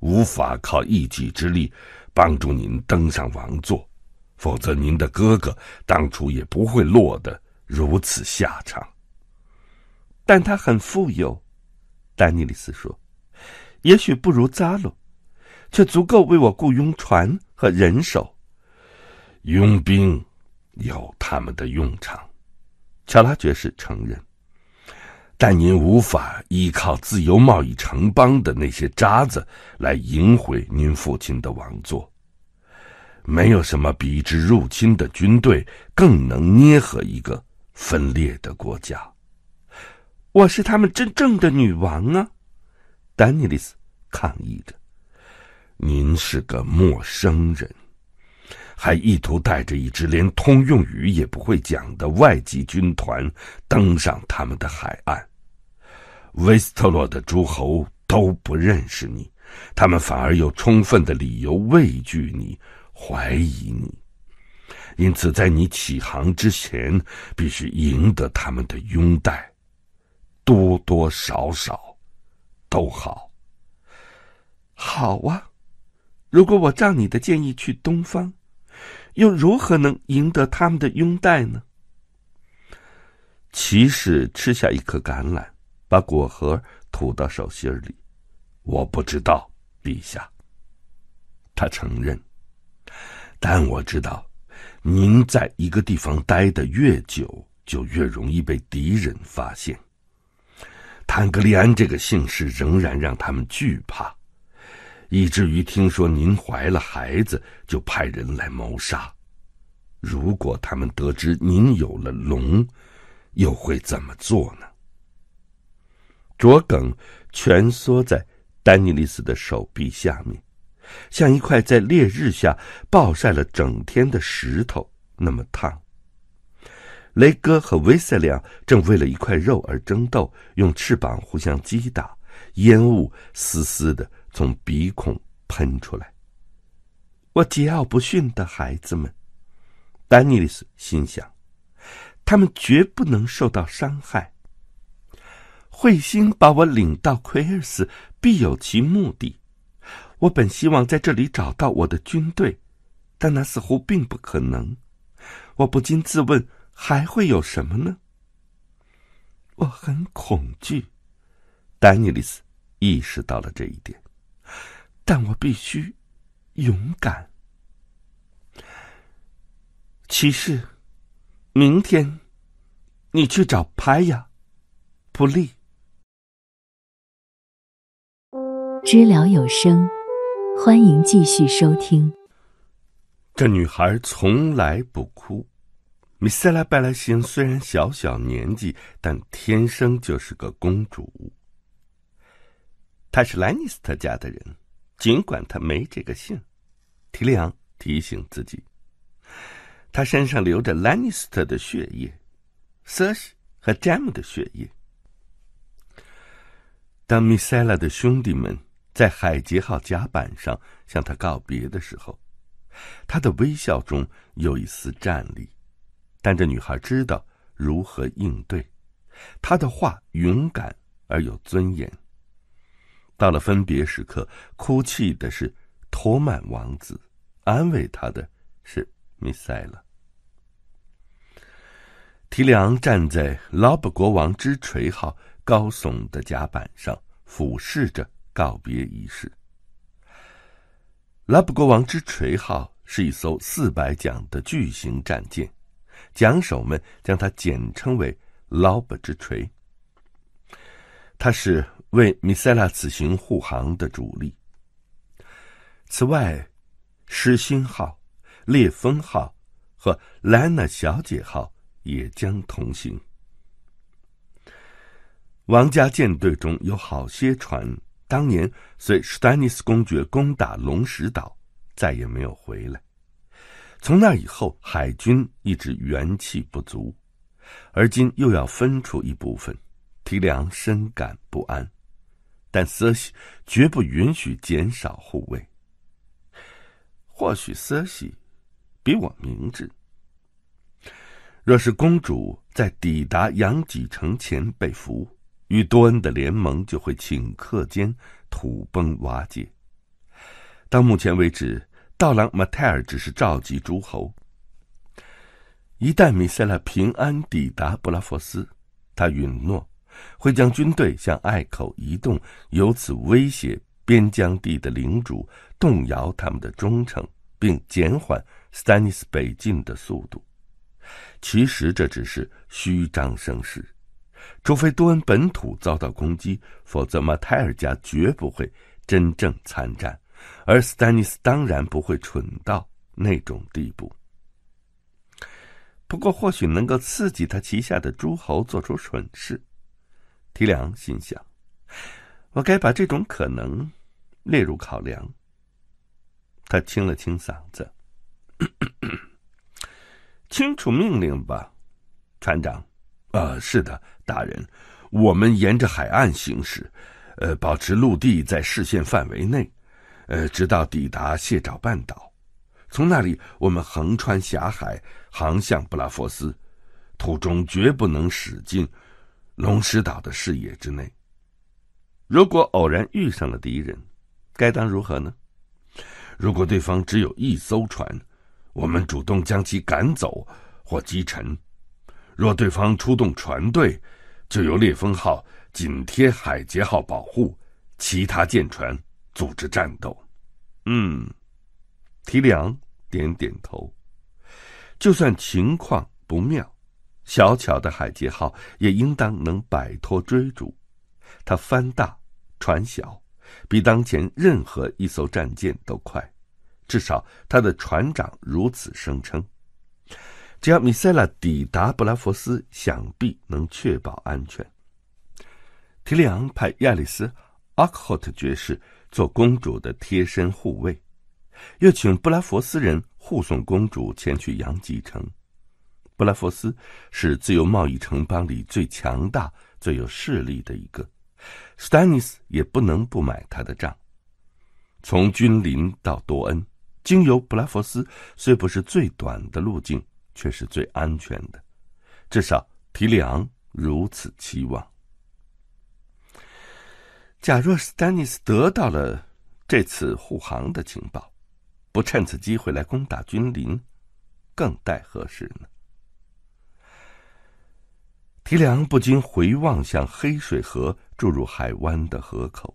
S1: 无法靠一己之力帮助您登上王座，否则您的哥哥当初也不会落得如此下场。
S2: 但他很富有，丹尼里斯说：“也许不如扎鲁，却足够为我雇佣船和人手。
S1: 佣兵有他们的用场。”
S2: 乔拉爵士承认，
S1: 但您无法依靠自由贸易城邦的那些渣子来赢回您父亲的王座。没有什么比之入侵的军队更能捏合一个分裂的国家。
S2: 我是他们真正的女王啊！丹尼利斯抗议着。
S1: 您是个陌生人，还意图带着一支连通用语也不会讲的外籍军团登上他们的海岸。维斯特洛的诸侯都不认识你，他们反而有充分的理由畏惧你、怀疑你。因此，在你起航之前，必须赢得他们的拥戴。多多少少，都好。
S2: 好啊，如果我照你的建议去东方，又如何能赢得他们的拥戴呢？骑士吃下一颗橄榄，把果核吐到手心里。
S1: 我不知道，陛下。他承认，但我知道，您在一个地方待得越久，就越容易被敌人发现。坦格利安这个姓氏仍然让他们惧怕，以至于听说您怀了孩子，就派人来谋杀。如果他们得知您有了龙，又会怎么做呢？
S2: 卓梗蜷缩在丹尼利斯的手臂下面，像一块在烈日下暴晒了整天的石头那么烫。雷哥和威塞良正为了一块肉而争斗，用翅膀互相击打，烟雾丝丝的从鼻孔喷出来。我桀骜不驯的孩子们，丹尼利斯心想，他们绝不能受到伤害。彗星把我领到奎尔斯，必有其目的。我本希望在这里找到我的军队，但那似乎并不可能。我不禁自问：还会有什么呢？我很恐惧。丹尼利斯意识到了这一点，但我必须勇敢。骑士，明天你去找拍呀，不利。
S3: 知了有声，欢迎继续收听。
S1: 这女孩从来不哭。米塞拉·拜莱星虽然小小年纪，但天生就是个公主。她是兰尼斯特家的人，尽管她没这个姓。提利昂提醒自己，她身上流着兰尼斯特的血液，瑟西和詹姆的血液。当米塞拉的兄弟们在海杰号甲板上向他告别的时候。他的微笑中有一丝战栗，但这女孩知道如何应对。她的话勇敢而有尊严。到了分别时刻，哭泣的是托曼王子，安慰他的是米塞勒。提里昂站在劳布国王之锤号高耸的甲板上，俯视着告别仪式。拉布国王之锤号是一艘四百桨的巨型战舰，桨手们将它简称为“拉布之锤”。它是为米塞拉此行护航的主力。此外，狮心号、烈风号和莱娜小姐号也将同行。王家舰队中有好些船。当年随史丹尼斯公爵攻打龙石岛，再也没有回来。从那以后，海军一直元气不足，而今又要分出一部分，提梁深感不安。但瑟西绝不允许减少护卫。或许瑟西比我明智。若是公主在抵达杨脊城前被俘。与多恩的联盟就会顷刻间土崩瓦解。到目前为止，道朗马泰尔只是召集诸侯。一旦米塞拉平安抵达布拉佛斯，他允诺会将军队向隘口移动，由此威胁边疆地的领主，动摇他们的忠诚，并减缓斯丹尼斯北进的速度。其实这只是虚张声势。除非多恩本土遭到攻击，否则马泰尔家绝不会真正参战，而斯丹尼斯当然不会蠢到那种地步。不过，或许能够刺激他旗下的诸侯做出蠢事。提梁心想：“我该把这种可能列入考量。”他清了清嗓子：“ <coughs> 清楚命令吧，船长。”呃，是的，大人，我们沿着海岸行驶，呃，保持陆地在视线范围内，呃，直到抵达蟹爪半岛，从那里我们横穿狭海，航向布拉佛斯，途中绝不能驶进龙石岛的视野之内。如果偶然遇上了敌人，该当如何呢？如果对方只有一艘船，我们主动将其赶走或击沉。若对方出动船队，就由烈风号紧贴海杰号保护，其他舰船组织战斗。嗯，提梁点点头。就算情况不妙，小巧的海杰号也应当能摆脱追逐。它帆大船小，比当前任何一艘战舰都快，至少他的船长如此声称。只要米塞拉抵达布拉佛斯，想必能确保安全。提里昂派亚里斯·阿克霍特爵士做公主的贴身护卫，又请布拉佛斯人护送公主前去杨吉城。布拉佛斯是自由贸易城邦里最强大、最有势力的一个，斯丹尼斯也不能不买他的账。从君临到多恩，经由布拉佛斯虽不是最短的路径。却是最安全的，至少提里昂如此期望。假若斯丹尼斯得到了这次护航的情报，不趁此机会来攻打君临，更待何时呢？提梁不禁回望向黑水河注入海湾的河口，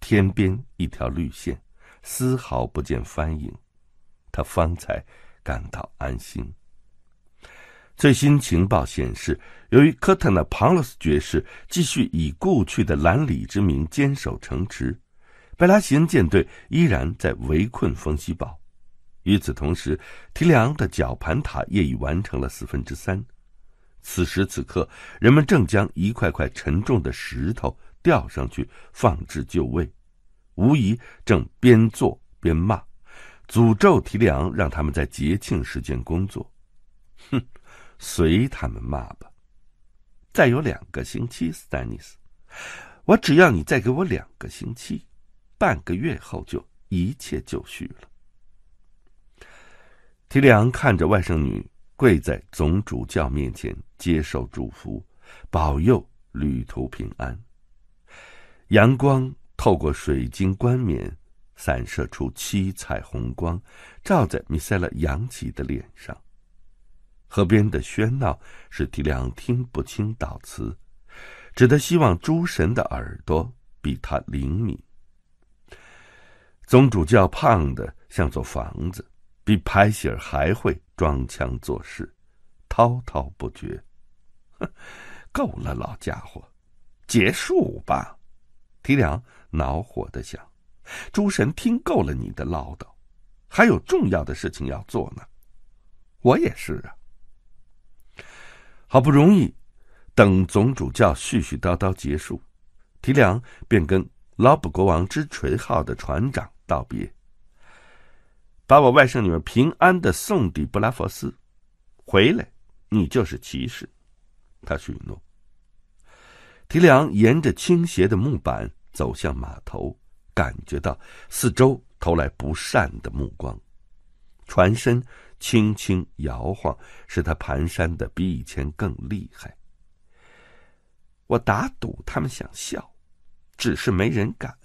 S1: 天边一条绿线，丝毫不见帆影，他方才感到安心。最新情报显示，由于科特纳庞洛斯爵士继续以故去的兰里之名坚守城池，贝拉西恩舰队依然在围困丰西堡。与此同时，提里昂的绞盘塔也已完成了四分之三。此时此刻，人们正将一块块沉重的石头吊上去，放置就位，无疑正边做边骂，诅咒提里昂让他们在节庆时间工作。哼！随他们骂吧。再有两个星期，斯丹尼斯，我只要你再给我两个星期，半个月后就一切就绪了。提里昂看着外甥女跪在总主教面前接受祝福，保佑旅途平安。阳光透过水晶冠冕，散射出七彩虹光，照在米塞勒扬起的脸上。河边的喧闹使提梁听不清祷词，只得希望诸神的耳朵比他灵敏。宗主教胖的像座房子，比拍喜儿还会装腔作势，滔滔不绝。哼，够了，老家伙，结束吧！提梁恼火的想：诸神听够了你的唠叨，还有重要的事情要做呢。我也是啊。好不容易，等总主教絮絮叨叨结束，提梁便跟老卜国王之锤号的船长道别：“把我外甥女儿平安的送抵布拉佛斯，回来，你就是骑士。”他许诺。提梁沿着倾斜的木板走向码头，感觉到四周投来不善的目光，船身。轻轻摇晃，使他蹒跚的比以前更厉害。我打赌他们想笑，只是没人敢，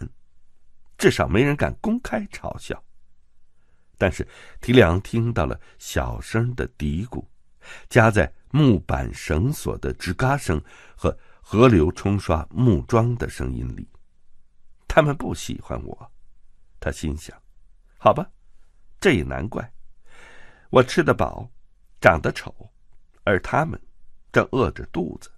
S1: 至少没人敢公开嘲笑。但是提里昂听到了小声的嘀咕，夹在木板绳索的吱嘎声和河流冲刷木桩的声音里。他们不喜欢我，他心想。好吧，这也难怪。我吃得饱，长得丑，而他们正饿着肚子。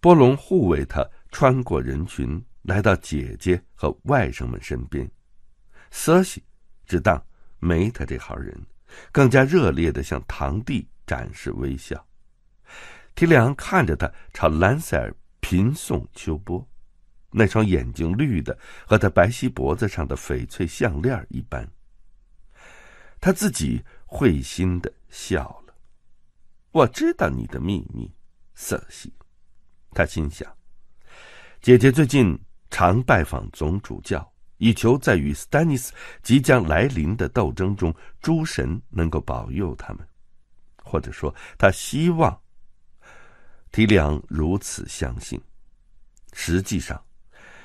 S1: 波隆护卫他穿过人群，来到姐姐和外甥们身边。瑟西只当没他这号人，更加热烈的向堂弟展示微笑。提里昂看着他朝兰塞尔频送秋波，那双眼睛绿的和他白皙脖子上的翡翠项链一般。他自己会心的笑了。我知道你的秘密，瑟西。他心想，姐姐最近常拜访总主教，以求在与斯丹尼斯即将来临的斗争中，诸神能够保佑他们，或者说，他希望提里昂如此相信。实际上，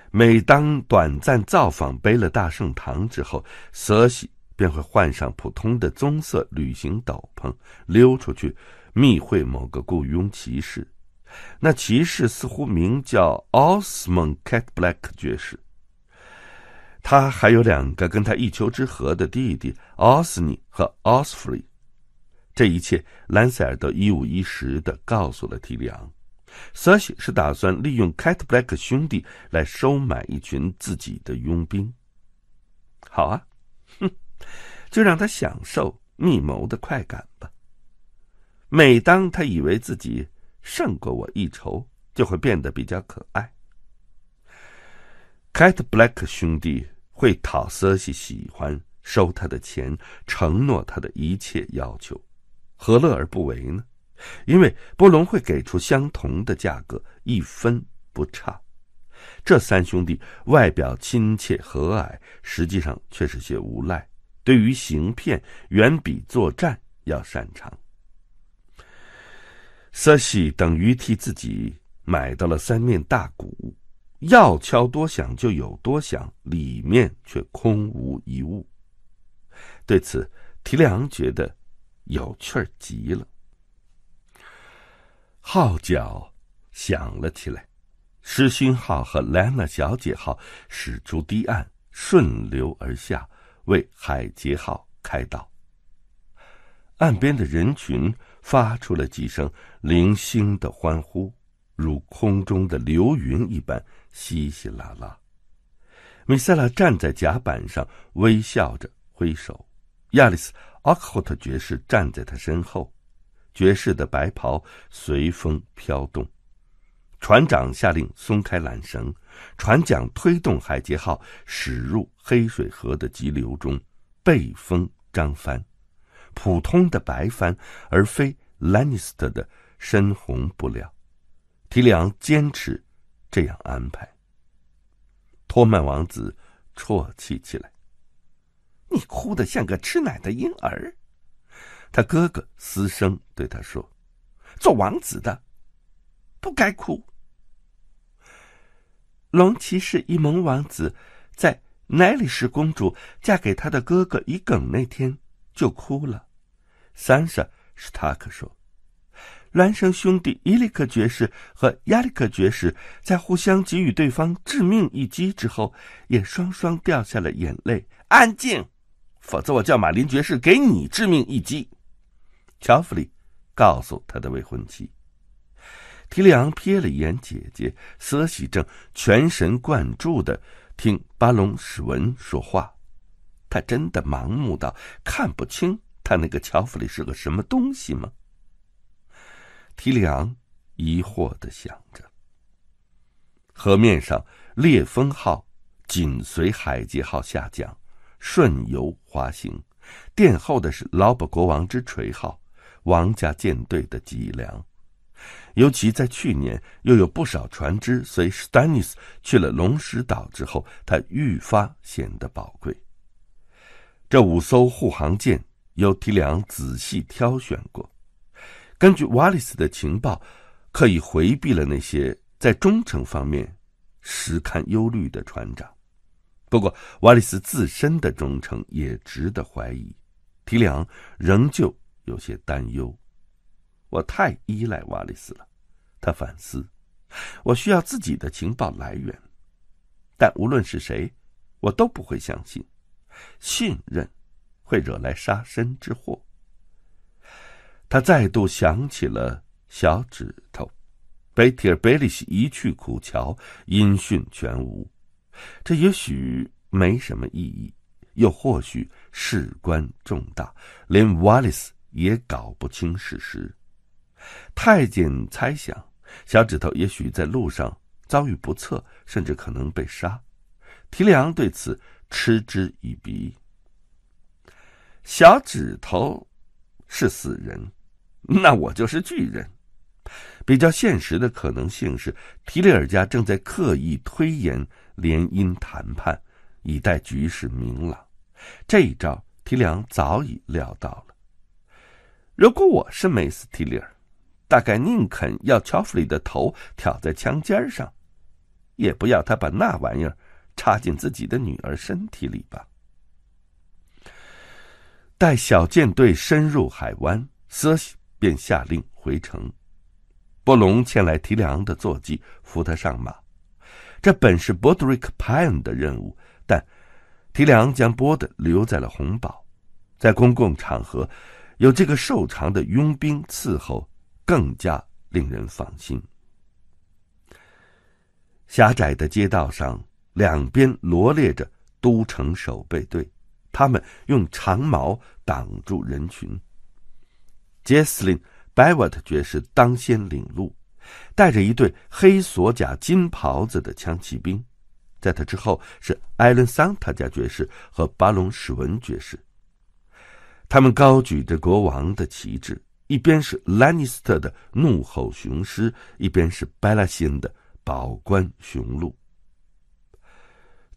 S1: 每当短暂造访贝勒大圣堂之后，瑟西。便会换上普通的棕色旅行斗篷，溜出去密会某个雇佣骑士。那骑士似乎名叫奥斯蒙 ·Cat Black 爵士。他还有两个跟他一丘之貉的弟弟奥斯尼和奥斯弗里。这一切，兰塞尔都一五一十的告诉了提里昂。瑟西是打算利用 Cat Black 兄弟来收买一群自己的佣兵。好啊，就让他享受密谋的快感吧。每当他以为自己胜过我一筹，就会变得比较可爱。Cat Black 兄弟会讨瑟西喜欢，收他的钱，承诺他的一切要求，何乐而不为呢？因为波隆会给出相同的价格，一分不差。这三兄弟外表亲切和蔼，实际上却是些无赖。对于行骗，远比作战要擅长。瑟西等于替自己买到了三面大鼓，要敲多响就有多响，里面却空无一物。对此，提里昂觉得有趣儿极了。号角响了起来，施勋号和莱娜小姐号驶出堤岸，顺流而下，为海杰号开道。岸边的人群发出了几声零星的欢呼，如空中的流云一般稀稀拉拉。米塞拉站在甲板上，微笑着挥手。亚历斯·奥克霍特爵士站在他身后。爵士的白袍随风飘动，船长下令松开缆绳，船桨推动海杰号驶入黑水河的急流中，背风张帆，普通的白帆，而非兰尼斯特的深红布料。提里昂坚持这样安排。托曼王子啜泣起来：“你哭得像个吃奶的婴儿。”他哥哥嘶声对他说：“做王子的，不该哭。”龙骑士伊蒙王子在奈里士公主嫁给他的哥哥伊耿那天就哭了。三傻史塔克说：“孪生兄弟伊利克爵士和亚历克爵士在互相给予对方致命一击之后，也双双掉下了眼泪。安静，否则我叫马林爵士给你致命一击。”乔弗里告诉他的未婚妻。提里昂瞥了一眼姐姐，瑟西正全神贯注的听巴隆史文说话。他真的盲目到看不清他那个乔弗里是个什么东西吗？提里昂疑惑的想着。河面上，烈风号紧随海杰号下降，顺游滑行，殿后的是劳勃国王之锤号。王家舰队的脊梁，尤其在去年又有不少船只随史丹尼斯去了龙石岛之后，它愈发显得宝贵。这五艘护航舰由提梁仔细挑选过，根据瓦里斯的情报，刻意回避了那些在忠诚方面时堪忧虑的船长。不过，瓦里斯自身的忠诚也值得怀疑，提梁仍旧。有些担忧，我太依赖瓦里斯了。他反思，我需要自己的情报来源，但无论是谁，我都不会相信。信任会惹来杀身之祸。他再度想起了小指头，贝提尔·贝利西一去苦桥，音讯全无。这也许没什么意义，又或许事关重大，连瓦里斯。也搞不清事实。太监猜想，小指头也许在路上遭遇不测，甚至可能被杀。提里昂对此嗤之以鼻。小指头是死人，那我就是巨人。比较现实的可能性是，提里尔家正在刻意推延联姻谈判，以待局势明朗。这一招，提里昂早已料到了。如果我是梅斯提里尔，大概宁肯要乔弗里的头挑在枪尖上，也不要他把那玩意儿插进自己的女儿身体里吧。待小舰队深入海湾，瑟西便下令回城。波隆牵来提里昂的坐骑，扶他上马。这本是波德瑞克·派恩的任务，但提里昂将波德留在了红堡，在公共场合。有这个瘦长的佣兵伺候，更加令人放心。狭窄的街道上，两边罗列着都城守备队，他们用长矛挡住人群。杰斯林·白沃特爵士当先领路，带着一队黑锁甲、金袍子的枪骑兵，在他之后是艾伦·桑塔加爵士和巴隆·史文爵士。他们高举着国王的旗帜，一边是兰尼斯特的怒吼雄狮，一边是拜拉辛的宝冠雄鹿。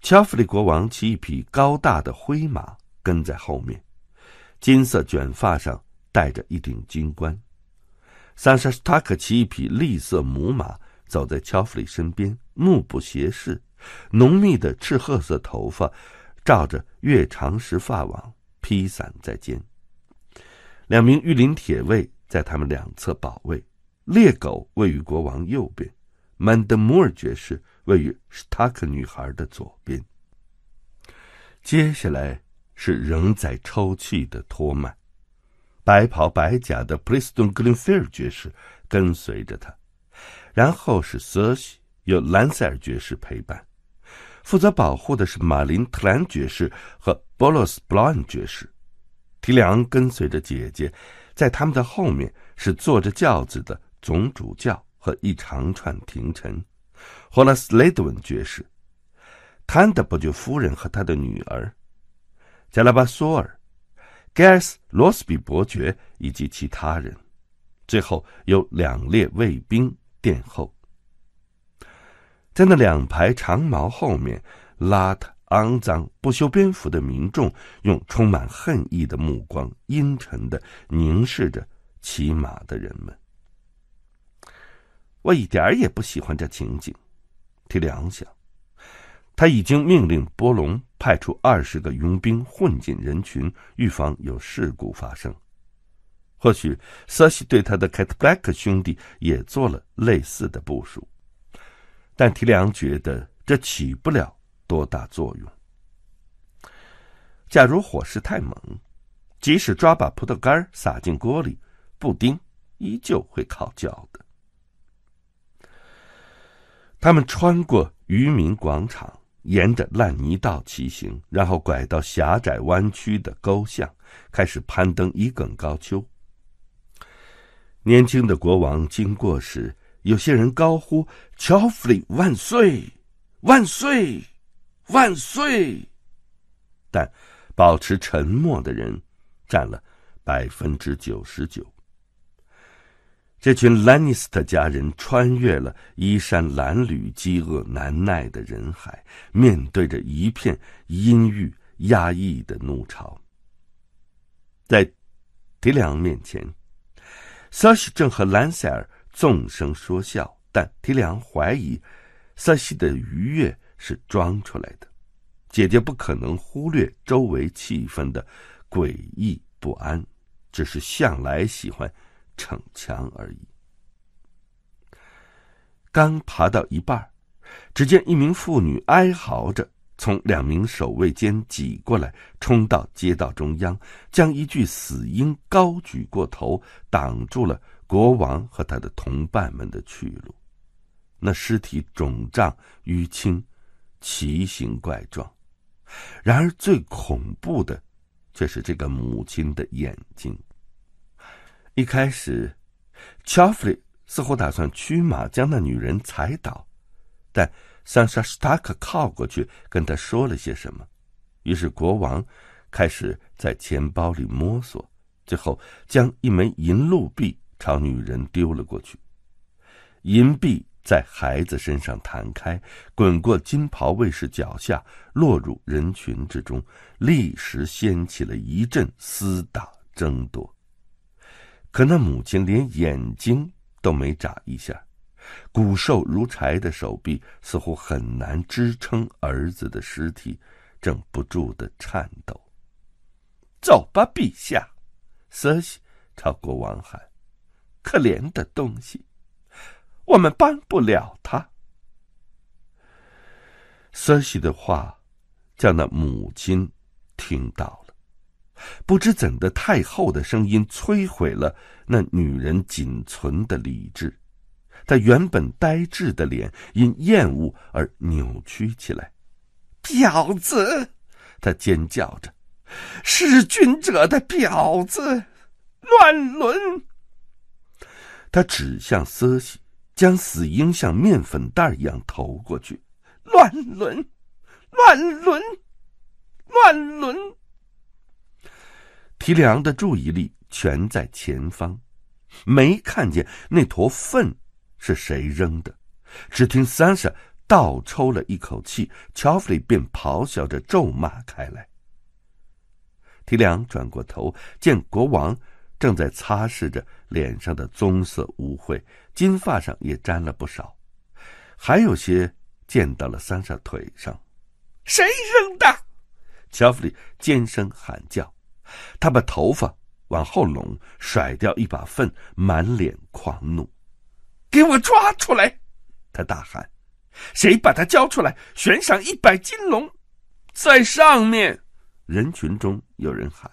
S1: 乔弗里国王骑一匹高大的灰马跟在后面，金色卷发上戴着一顶金冠。萨沙斯塔克骑一匹栗色母马走在乔弗里身边，目不斜视，浓密的赤褐色头发罩着月长石发网。披散在肩。两名御林铁卫在他们两侧保卫，猎狗位于国王右边，曼德摩尔爵士位于史塔克女孩的左边。接下来是仍在抽泣的托曼，白袍白甲的普里斯顿格林菲尔爵士跟随着他，然后是瑟西，由兰塞尔爵士陪伴。负责保护的是马林特兰爵士和波洛斯布朗爵士。提梁跟随着姐姐，在他们的后面是坐着轿子的总主教和一长串廷臣。霍拉斯雷德文爵士。坦德伯爵夫人和他的女儿，加拉巴索尔、盖尔斯罗斯比伯爵以及其他人，最后有两列卫兵殿后。在那两排长矛后面，邋遢、肮脏、不修边幅的民众用充满恨意的目光阴沉的凝视着骑马的人们。我一点儿也不喜欢这情景，提良想。他已经命令波隆派出二十个佣兵混进人群，预防有事故发生。或许瑟西对他的凯特布莱克兄弟也做了类似的部署，但提良觉得这起不了多大作用。假如火势太猛，即使抓把葡萄干撒进锅里，布丁依旧会烤焦的。他们穿过渔民广场。沿着烂泥道骑行，然后拐到狭窄弯曲的沟巷，开始攀登一梗高丘。年轻的国王经过时，有些人高呼“乔弗里万岁，万岁，万岁”，但保持沉默的人占了百分之九十九。这群兰尼斯特家人穿越了衣衫褴褛、饥饿难耐的人海，面对着一片阴郁压抑的怒潮。在提梁面前，瑟西正和兰塞尔纵声说笑，但提梁怀疑瑟西的愉悦是装出来的。姐姐不可能忽略周围气氛的诡异不安，只是向来喜欢。逞强而已。刚爬到一半，只见一名妇女哀嚎着从两名守卫间挤过来，冲到街道中央，将一具死婴高举过头，挡住了国王和他的同伴们的去路。那尸体肿胀淤青，奇形怪状。然而最恐怖的，却是这个母亲的眼睛。一开始，乔弗里似乎打算驱马将那女人踩倒，但桑莎斯塔克靠过去跟他说了些什么，于是国王开始在钱包里摸索，最后将一枚银鹿币朝女人丢了过去。银币在孩子身上弹开，滚过金袍卫士脚下，落入人群之中，立时掀起了一阵厮打争夺。可那母亲连眼睛都没眨一下，骨瘦如柴的手臂似乎很难支撑儿子的尸体，正不住的颤抖。走吧，陛下，瑟西朝国王喊：“可怜的东西，我们帮不了他。”瑟西的话，叫那母亲听到了。不知怎的，太后的声音摧毁了那女人仅存的理智。她原本呆滞的脸因厌恶而扭曲起来。婊子！她尖叫着：“弑君者的婊子！乱伦！”她指向瑟西，将死婴像面粉袋一样投过去。乱伦！乱伦！乱伦！提梁的注意力全在前方，没看见那坨粪是谁扔的。只听三婶倒抽了一口气，乔弗里便咆哮着咒骂开来。提梁转过头，见国王正在擦拭着脸上的棕色污秽，金发上也沾了不少，还有些溅到了三傻腿上。谁扔的？乔弗里尖声喊叫。他把头发往后拢，甩掉一把粪，满脸狂怒：“给我抓出来！”他大喊：“谁把他交出来，悬赏一百金龙！”在上面，人群中有人喊。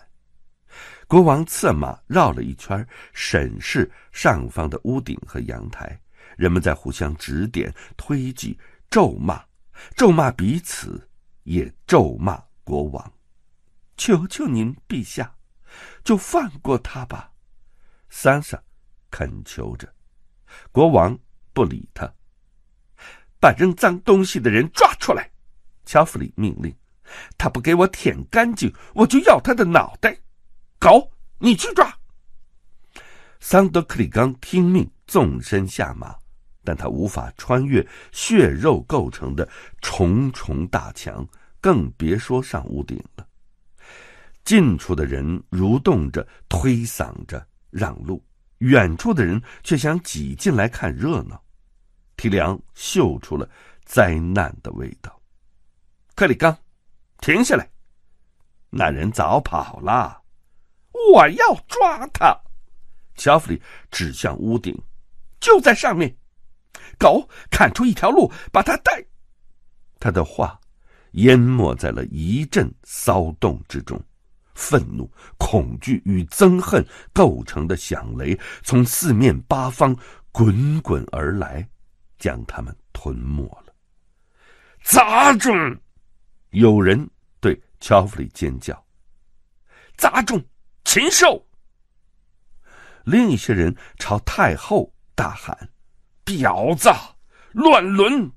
S1: 国王策马绕了一圈，审视上方的屋顶和阳台。人们在互相指点、推挤、咒骂，咒骂彼此，也咒骂国王。求求您，陛下，就放过他吧！桑莎恳求着。国王不理他。把扔脏东西的人抓出来！乔弗里命令。他不给我舔干净，我就要他的脑袋。狗，你去抓！桑德克里冈听命，纵身下马，但他无法穿越血肉构成的重重大墙，更别说上屋顶了。近处的人蠕动着，推搡着让路；远处的人却想挤进来看热闹。提梁嗅出了灾难的味道。克里冈，停下来！那人早跑了。我要抓他！乔弗里指向屋顶，就在上面。狗，砍出一条路，把他带。他的话淹没在了一阵骚动之中，愤怒、恐惧与憎恨构成的响雷从四面八方滚滚而来，将他们吞没了。砸中！有人对乔弗里尖叫：“砸中！”禽兽！另一些人朝太后大喊：“婊子，乱伦！”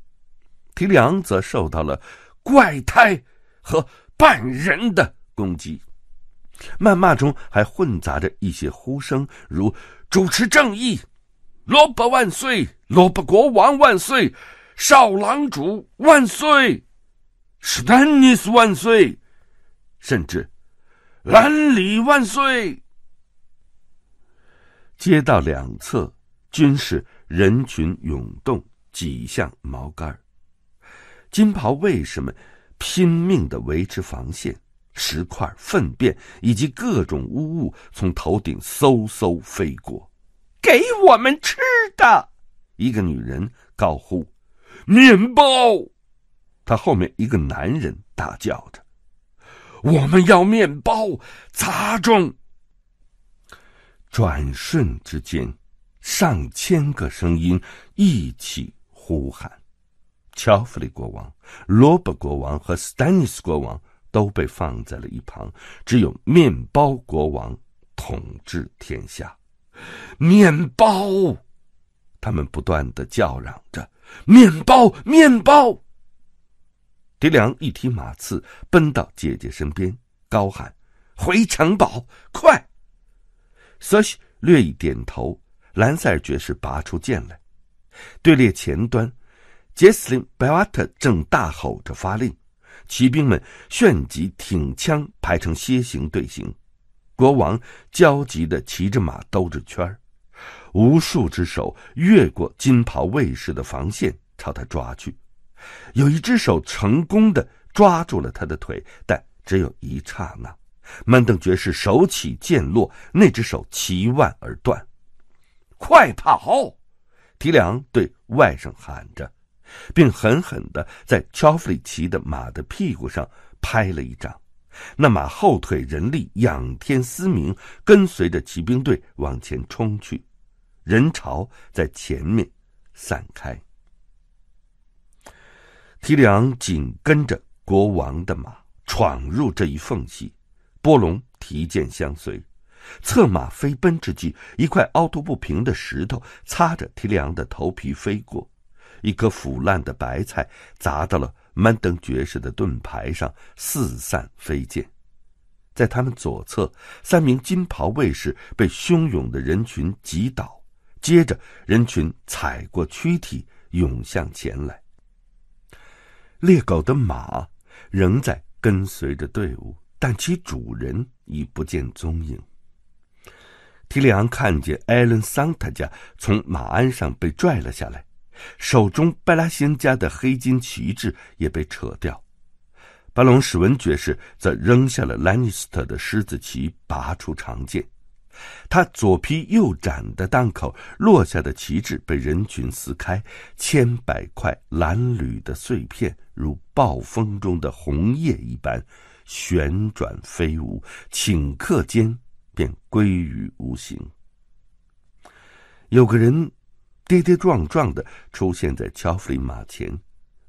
S1: 提梁则受到了怪胎和半人的攻击，谩骂中还混杂着一些呼声，如“主持正义，萝卜万岁，萝卜国王万岁，少郎主万岁，史丹尼斯万岁”，甚至。兰里万岁！街道两侧均是人群涌动，挤向毛杆金袍卫士们拼命的维持防线，石块、粪便以及各种污物从头顶嗖嗖飞过。给我们吃的！一个女人高呼：“面包！”她后面一个男人大叫着。我们要面包，砸中。转瞬之间，上千个声音一起呼喊。乔弗里国王、罗伯国王和斯丹尼斯国王都被放在了一旁，只有面包国王统治天下。面包，他们不断的叫嚷着：“面包，面包！”狄良一提马刺，奔到姐姐身边，高喊：“回城堡，快！”瑟西略一点头。兰塞尔爵士拔出剑来。队列前端，杰斯林·白瓦特正大吼着发令，骑兵们旋即挺枪排成楔形队形。国王焦急地骑着马兜着圈，无数只手越过金袍卫士的防线，朝他抓去。有一只手成功的抓住了他的腿，但只有一刹那。曼登爵士手起剑落，那只手齐腕而断。快跑！提梁对外甥喊着，并狠狠的在乔弗里奇的马的屁股上拍了一掌。那马后腿人力仰天嘶鸣，跟随着骑兵队往前冲去，人潮在前面散开。提里昂紧跟着国王的马闯入这一缝隙，波隆提剑相随。策马飞奔之际，一块凹凸不平的石头擦着提里昂的头皮飞过，一颗腐烂的白菜砸到了曼登爵士的盾牌上，四散飞溅。在他们左侧，三名金袍卫士被汹涌的人群挤倒，接着人群踩过躯体，涌向前来。猎狗的马仍在跟随着队伍，但其主人已不见踪影。提里昂看见艾伦·桑塔家从马鞍上被拽了下来，手中拜拉仙家的黑金旗帜也被扯掉。巴隆史文爵士则扔下了兰尼斯特的狮子旗，拔出长剑。他左劈右斩的当口，落下的旗帜被人群撕开，千百块蓝缕的碎片如暴风中的红叶一般旋转飞舞，顷刻间便归于无形。有个人跌跌撞撞的出现在乔弗里马前，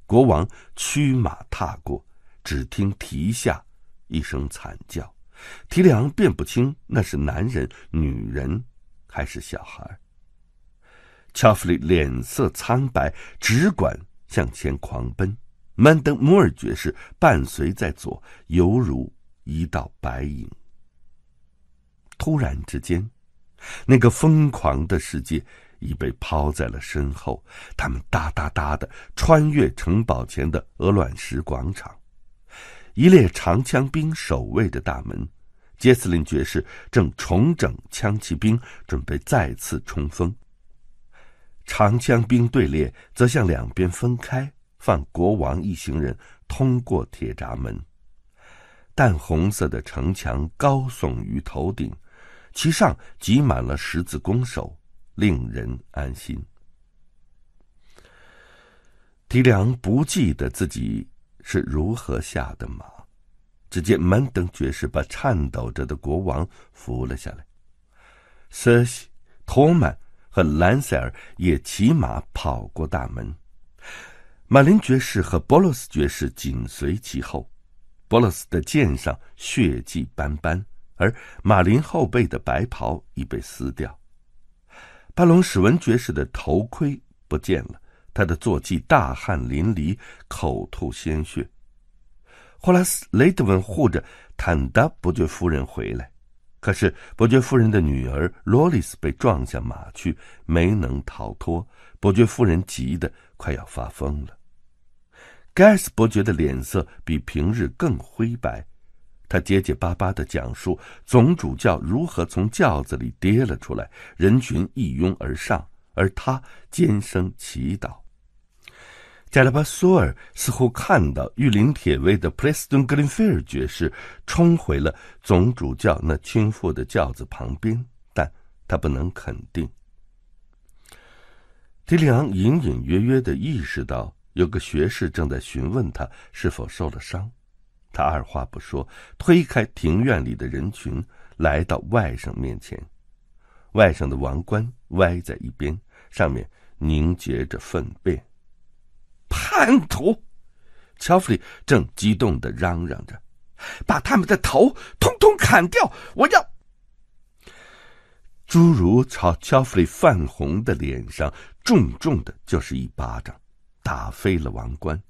S1: 国王驱马踏过。只听蹄下一声惨叫，提里昂辨不清那是男人、女人还是小孩。乔弗里脸色苍白，只管向前狂奔。曼登摩尔爵士伴随在左，犹如一道白影。突然之间，那个疯狂的世界已被抛在了身后。他们哒哒哒的穿越城堡前的鹅卵石广场。一列长枪兵守卫着大门，杰斯林爵士正重整枪骑兵，准备再次冲锋。长枪兵队列则向两边分开，放国王一行人通过铁闸门。淡红色的城墙高耸于头顶，其上挤满了十字弓手，令人安心。提梁不记得自己。是如何下的马？只见门登爵士把颤抖着的国王扶了下来。瑟西、托曼和兰塞尔也骑马跑过大门。马林爵士和波洛斯爵士紧随其后。波洛斯的剑上血迹斑斑，而马林后背的白袍已被撕掉。巴隆史文爵士的头盔不见了。他的坐骑大汗淋漓，口吐鲜血。霍拉斯·雷德文护着坦达伯爵夫人回来，可是伯爵夫人的女儿罗丽斯被撞下马去，没能逃脱。伯爵夫人急得快要发疯了。盖斯伯爵的脸色比平日更灰白，他结结巴巴的讲述总主教如何从轿子里跌了出来，人群一拥而上。而他尖声祈祷。加拉巴索尔似乎看到玉林铁卫的普雷斯顿格林菲尔爵士冲回了总主教那倾覆的轿子旁边，但他不能肯定。迪里昂隐隐约约的意识到有个学士正在询问他是否受了伤，他二话不说，推开庭院里的人群，来到外甥面前。外甥的王冠歪在一边。上面凝结着粪便，叛徒！乔弗里正激动的嚷嚷着：“把他们的头通通砍掉！我要！”侏儒朝乔弗里泛红的脸上重重的就是一巴掌，打飞了王冠。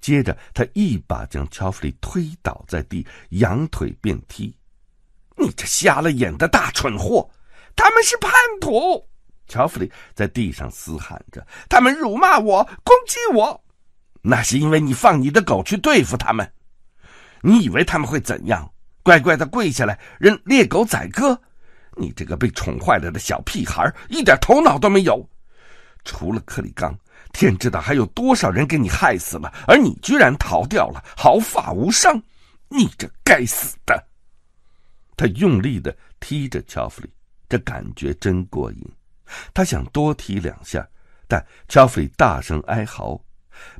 S1: 接着他一把将乔弗里推倒在地，扬腿便踢：“你这瞎了眼的大蠢货！他们是叛徒！”乔弗里在地上嘶喊着：“他们辱骂我，攻击我，那是因为你放你的狗去对付他们。你以为他们会怎样？乖乖的跪下来，任猎狗宰割？你这个被宠坏了的小屁孩，一点头脑都没有。除了克里冈，天知道还有多少人给你害死了，而你居然逃掉了，毫发无伤。你这该死的！”他用力的踢着乔弗里，这感觉真过瘾。他想多踢两下，但乔弗里大声哀嚎，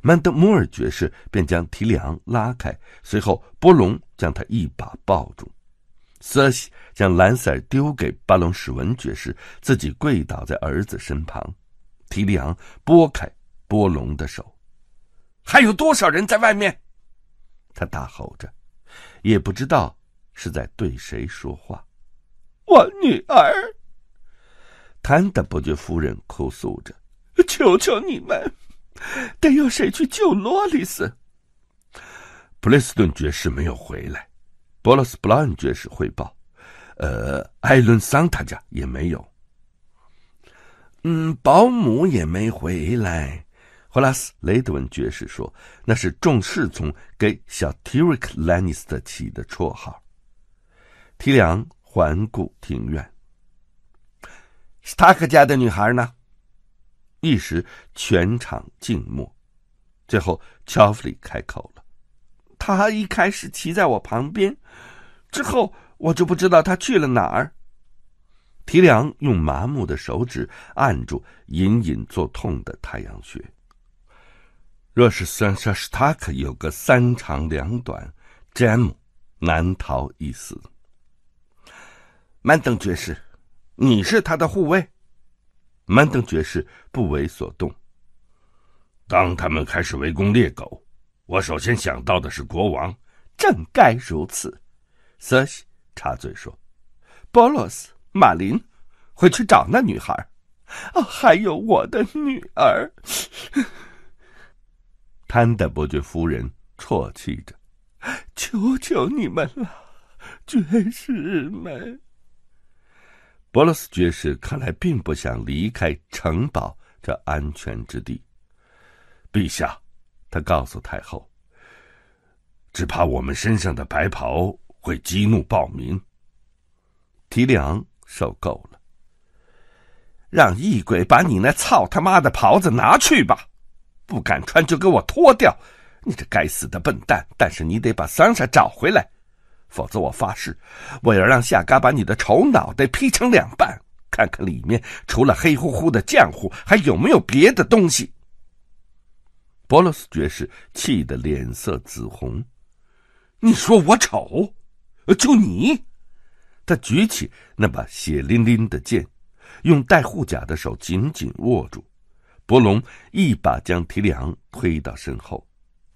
S1: 曼德摩尔爵士便将提里昂拉开，随后波隆将他一把抱住，瑟西将兰塞尔丢给巴隆史文爵士，自己跪倒在儿子身旁。提里昂拨开波隆的手，还有多少人在外面？他大吼着，也不知道是在对谁说话。我女儿。坦德伯爵夫人哭诉着：“求求你们，得有谁去救罗丽斯。”普雷斯顿爵士没有回来，波罗斯布兰爵士汇报：“呃，艾伦桑他家也没有。”嗯，保姆也没回来。霍拉斯雷德文爵士说：“那是众侍从给小提瑞克兰尼斯特起的绰号。”提梁环顾庭院。斯塔克家的女孩呢？一时全场静默，最后乔弗里开口了：“他一开始骑在我旁边，之后我就不知道他去了哪儿。提梁用麻木的手指按住隐隐作痛的太阳穴。若是三沙史塔克有个三长两短，詹姆难逃一死。曼登爵士，你是他的护卫？曼登爵士不为所动。
S4: 当他们开始围攻猎狗，我首先想到的是国王。
S1: 正该如此，瑟西插嘴说：“波罗斯。”马林会去找那女孩，哦，还有我的女儿。<laughs>
S4: 潘德伯爵夫人啜泣着：“
S1: 求求你们了，爵士们！”
S4: 波罗斯爵士看来并不想离开城堡这安全之地。陛下，他告诉太后：“只怕我们身上的白袍会激怒暴民。”
S1: 提梁。受够了！让异鬼把你那操他妈的袍子拿去吧！不敢穿就给我脱掉！你这该死的笨蛋！但是你得把桑莎找回来，否则我发誓，我要让夏嘎把你的丑脑袋劈成两半，看看里面除了黑乎乎的浆糊，还有没有别的东西。波罗斯爵士气得脸色紫红。你说我丑？就你？他举起那把血淋淋的剑，用戴护甲的手紧紧握住。伯龙一把将提里昂推到身后。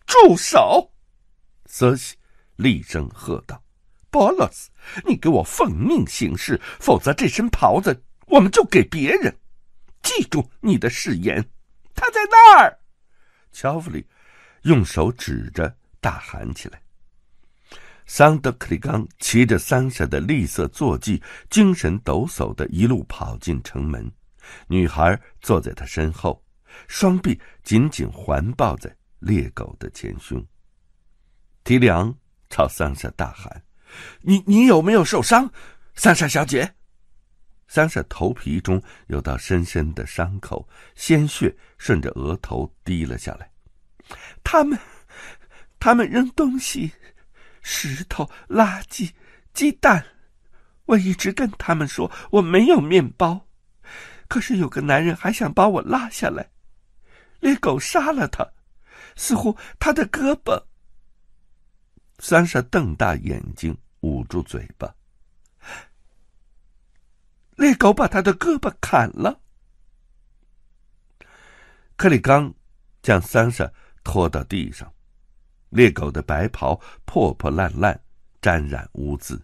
S1: 住手！瑟西厉声喝道：“波罗斯，你给我奉命行事，否则这身袍子我们就给别人。记住你的誓言。”他在那儿。乔弗里用手指着，大喊起来。桑德克里冈骑着桑莎的栗色坐骑，精神抖擞的一路跑进城门。女孩坐在他身后，双臂紧紧环抱在猎狗的前胸。提梁朝桑莎大喊：“你你有没有受伤，桑莎小姐？”桑莎头皮中有道深深的伤口，鲜血顺着额头滴了下来。他们，他们扔东西。石头、垃圾、鸡蛋，我一直跟他们说我没有面包，可是有个男人还想把我拉下来，猎狗杀了他，似乎他的胳膊。三傻瞪大眼睛，捂住嘴巴。猎狗把他的胳膊砍了。克里刚将三傻拖到地上。猎狗的白袍破破烂烂，沾染污渍，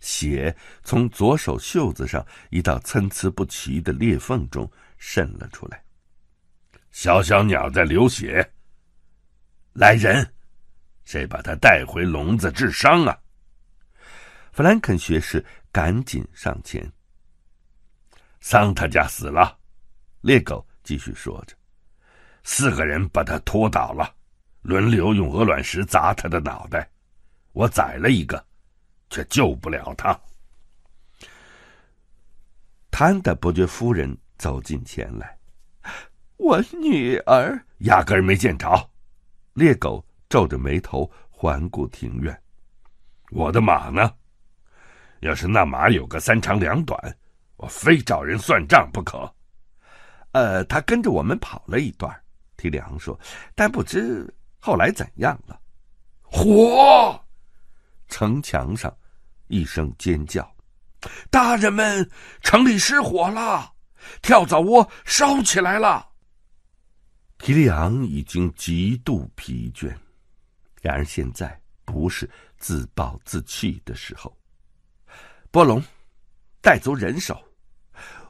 S1: 血从左手袖子上一道参差不齐的裂缝中渗了出来。
S4: 小小鸟在流血。来人，谁把它带回笼子治伤啊？
S1: 弗兰肯学士赶紧上前。
S4: 桑塔家死了，猎狗继续说着，四个人把他拖倒了。轮流用鹅卵石砸他的脑袋，我宰了一个，却救不了他。
S1: 谭的伯爵夫人走近前来，我女儿
S4: 压根儿没见着。
S1: 猎狗皱着眉头环顾庭院，
S4: 我的马呢？要是那马有个三长两短，我非找人算账不可。
S1: 呃，他跟着我们跑了一段，提里昂说，但不知。后来怎样了？
S4: 火！
S1: 城墙上一声尖叫：“
S4: 大人们，城里失火了，跳蚤窝烧起来了。”
S1: 提利昂已经极度疲倦，然而现在不是自暴自弃的时候。波龙，带足人手，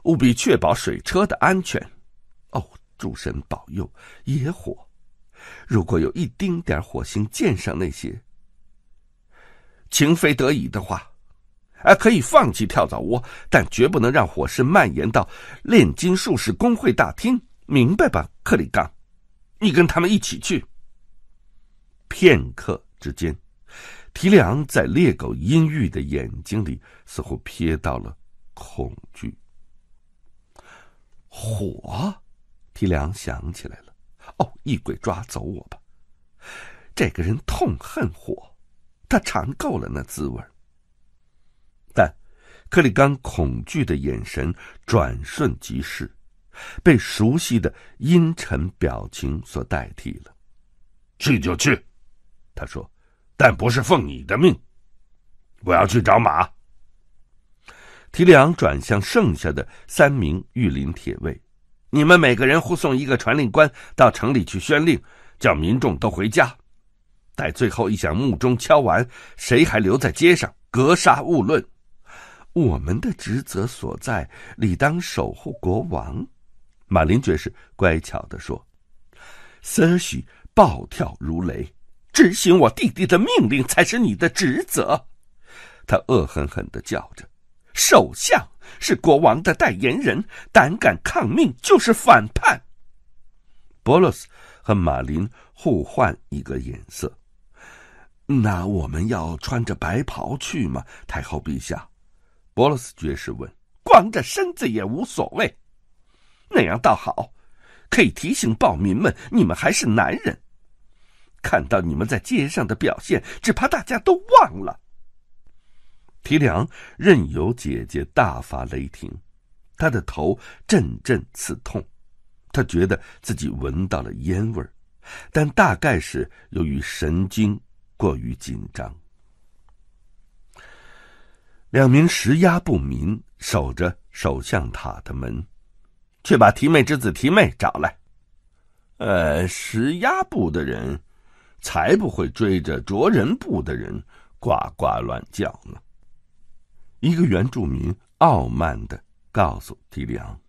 S1: 务必确保水车的安全。哦，诸神保佑，野火！如果有一丁点火星溅上那些，情非得已的话，啊，可以放弃跳蚤窝，但绝不能让火势蔓延到炼金术士工会大厅，明白吧，克里冈？你跟他们一起去。片刻之间，提里昂在猎狗阴郁的眼睛里似乎瞥到了恐惧。火，提里昂想起来了。哦，异鬼抓走我吧！这个人痛恨火，他尝够了那滋味。但克里冈恐惧的眼神转瞬即逝，被熟悉的阴沉表情所代替了。
S5: 去就去，他说，但不是奉你的命。我要去找马。
S1: 提里昂转向剩下的三名御林铁卫：“你们每个人护送一个传令官到城里去宣令，叫民众都回家。待最后一响木钟敲完，谁还留在街上，格杀勿论。我们的职责所在，理当守护国王。”马林爵士乖巧地说：“瑟许暴跳如雷，执行我弟弟的命令才是你的职责。”他恶狠狠地叫着。首相是国王的代言人，胆敢抗命就是反叛。波洛斯和马林互换一个眼色。那我们要穿着白袍去吗，太后陛下？波洛斯爵士问。光着身子也无所谓，那样倒好，可以提醒暴民们，你们还是男人。看到你们在街上的表现，只怕大家都忘了。提梁任由姐姐大发雷霆，他的头阵阵刺痛，他觉得自己闻到了烟味儿，但大概是由于神经过于紧张。两名石压部民守着首相塔的门，去把提妹之子提妹找来。呃，石压部的人才不会追着卓人布的人呱呱乱叫呢。一个原住民傲慢的告诉提梁：“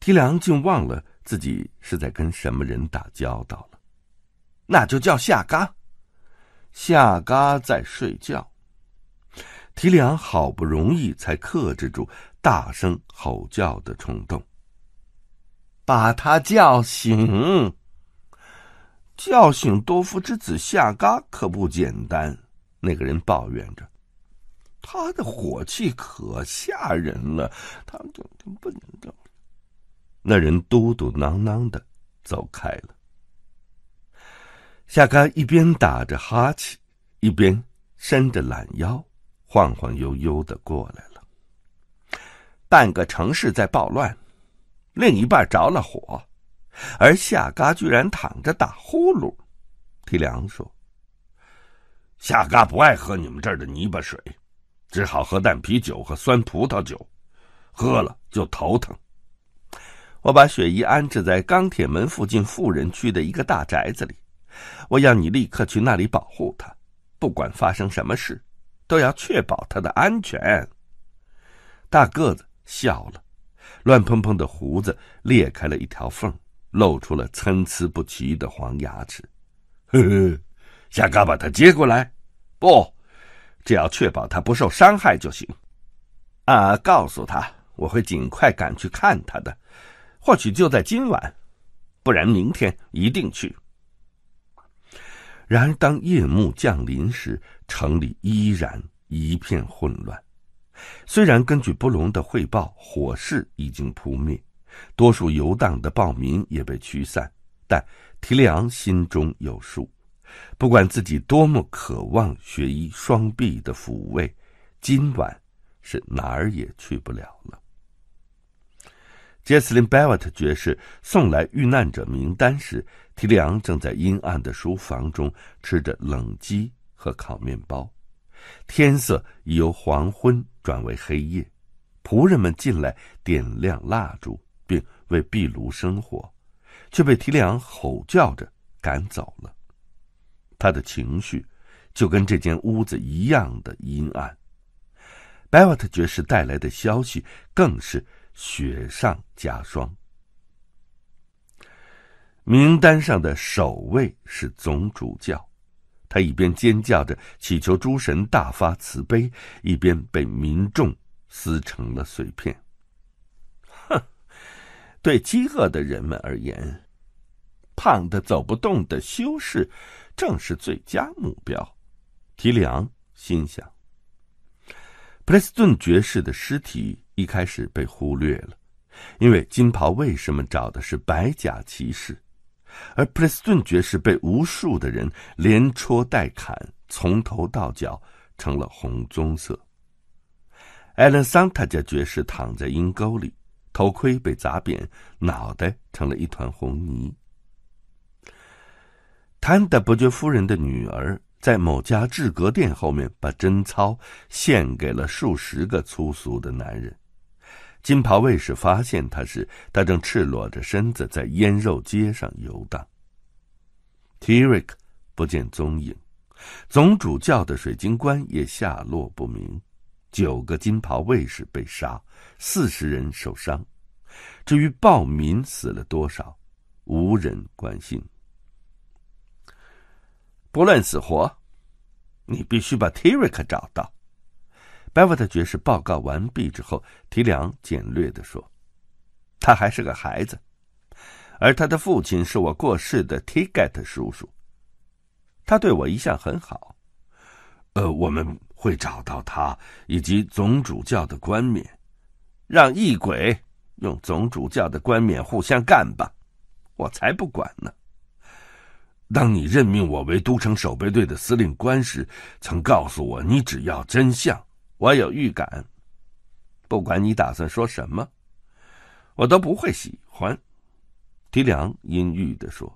S1: 提梁竟忘了自己是在跟什么人打交道了。那就叫夏嘎。夏嘎在睡觉。提梁好不容易才克制住大声吼叫的冲动，把他叫醒。叫醒多夫之子夏嘎可不简单。”那个人抱怨着。他的火气可吓人了，他就不能这那人嘟嘟囔囔的走开了。夏嘎一边打着哈欠，一边伸着懒腰，晃晃悠悠的过来了。半个城市在暴乱，另一半着了火，而夏嘎居然躺着打呼噜。提梁说：“
S5: 夏嘎不爱喝你们这儿的泥巴水。”只好喝淡啤酒和酸葡萄酒，喝了就头疼。
S1: 我把雪姨安置在钢铁门附近富人区的一个大宅子里，我要你立刻去那里保护她，不管发生什么事，都要确保她的安全。大个子笑了，乱蓬蓬的胡子裂开了一条缝，露出了参差不齐的黄牙齿。
S5: 呵呵，夏嘎把他接过来，
S1: 不。只要确保他不受伤害就行。啊，告诉他我会尽快赶去看他的，或许就在今晚，不然明天一定去。然而，当夜幕降临时，城里依然一片混乱。虽然根据布隆的汇报，火势已经扑灭，多数游荡的暴民也被驱散，但提里昂心中有数。不管自己多么渴望雪衣双臂的抚慰，今晚是哪儿也去不了了。杰斯林·贝沃特爵士送来遇难者名单时，提里昂正在阴暗的书房中吃着冷鸡和烤面包。天色已由黄昏转为黑夜，仆人们进来点亮蜡烛，为壁炉生火，却被提里昂吼叫着赶走了。他的情绪就跟这间屋子一样的阴暗。白瓦特爵士带来的消息更是雪上加霜。名单上的首位是总主教，他一边尖叫着祈求诸神大发慈悲，一边被民众撕成了碎片。对饥饿的人们而言，胖的走不动的修士。正是最佳目标，提里昂心想。普雷斯顿爵士的尸体一开始被忽略了，因为金袍为什么找的是白甲骑士，而普雷斯顿爵士被无数的人连戳带砍，从头到脚成了红棕色。艾伦桑塔家爵士躺在阴沟里，头盔被砸扁，脑袋成了一团红泥。谭德伯爵夫人的女儿在某家制革店后面把贞操献给了数十个粗俗的男人。金袍卫士发现他时，他正赤裸着身子在腌肉街上游荡。Tirik 不见踪影，总主教的水晶棺也下落不明。九个金袍卫士被杀，四十人受伤。至于暴民死了多少，无人关心。不论死活，你必须把 Tirik 找到。贝沃特爵士报告完毕之后，提梁简略的说：“他还是个孩子，而他的父亲是我过世的 Tiget 叔叔。他对我一向很好。呃，我们会找到他以及总主教的冠冕，让异鬼用总主教的冠冕互相干吧，我才不管呢。”当你任命我为都城守备队的司令官时，曾告诉我你只要真相。我有预感，不管你打算说什么，我都不会喜欢。提梁阴郁的说：“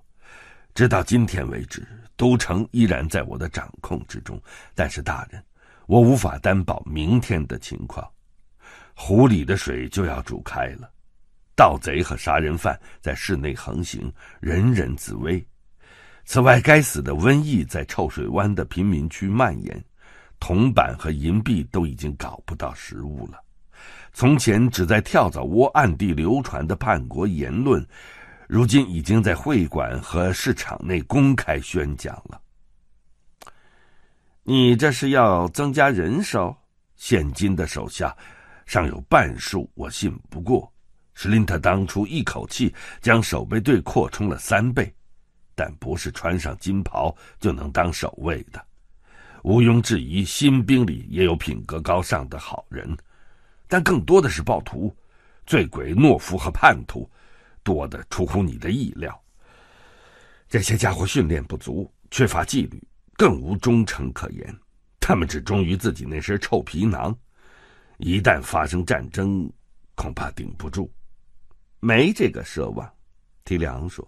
S1: 直到今天为止，都城依然在我的掌控之中。但是，大人，我无法担保明天的情况。湖里的水就要煮开了，盗贼和杀人犯在室内横行，人人自危。”此外，该死的瘟疫在臭水湾的贫民区蔓延，铜板和银币都已经搞不到食物了。从前只在跳蚤窝暗地流传的叛国言论，如今已经在会馆和市场内公开宣讲了。你这是要增加人手？现今的手下尚有半数我信不过。史林特当初一口气将守备队扩充了三倍。但不是穿上金袍就能当守卫的，毋庸置疑，新兵里也有品格高尚的好人，但更多的是暴徒、醉鬼、懦夫和叛徒，多的出乎你的意料。这些家伙训练不足，缺乏纪律，更无忠诚可言，他们只忠于自己那身臭皮囊，一旦发生战争，恐怕顶不住。没这个奢望，提梁说。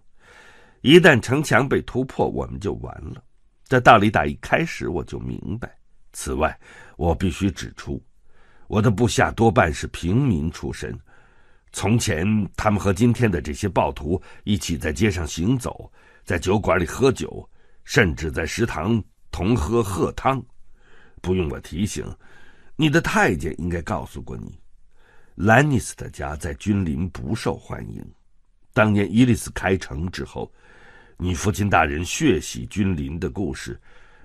S1: 一旦城墙被突破，我们就完了。这道理打一开始我就明白。此外，我必须指出，我的部下多半是平民出身。从前，他们和今天的这些暴徒一起在街上行走，在酒馆里喝酒，甚至在食堂同喝鹤汤。不用我提醒，你的太监应该告诉过你，兰尼斯特家在君临不受欢迎。当年伊利斯开城之后。你父亲大人血洗君临的故事，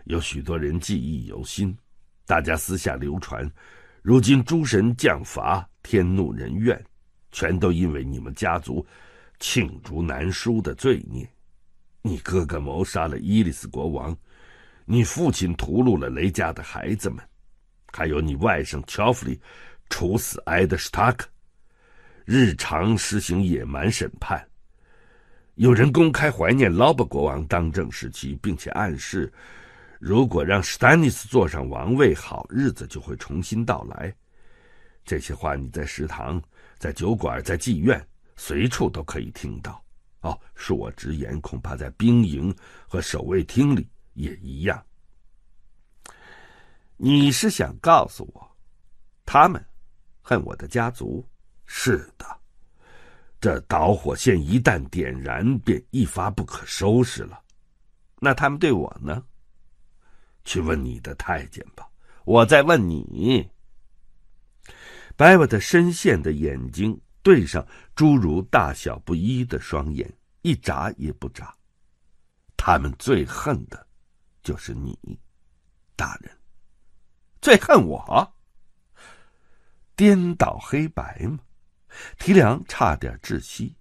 S1: 有许多人记忆犹新，大家私下流传。如今诸神降罚，天怒人怨，全都因为你们家族罄竹难书的罪孽。你哥哥谋杀了伊利斯国王，你父亲屠戮了雷家的孩子们，还有你外甥乔弗里处死埃德施塔克，日常实行野蛮审判。有人公开怀念劳勃国王当政时期，并且暗示，如果让史丹尼斯坐上王位，好日子就会重新到来。这些话你在食堂、在酒馆、在妓院，随处都可以听到。哦，恕我直言，恐怕在兵营和守卫厅里也一样。你是想告诉我，他们恨我的家族？是的。这导火线一旦点燃，便一发不可收拾了。那他们对我呢？去问你的太监吧。我在问你。白瓦的深陷的眼睛对上诸如大小不一的双眼，一眨也不眨。他们最恨的，就是你，大人。最恨我？颠倒黑白吗？提梁差点窒息，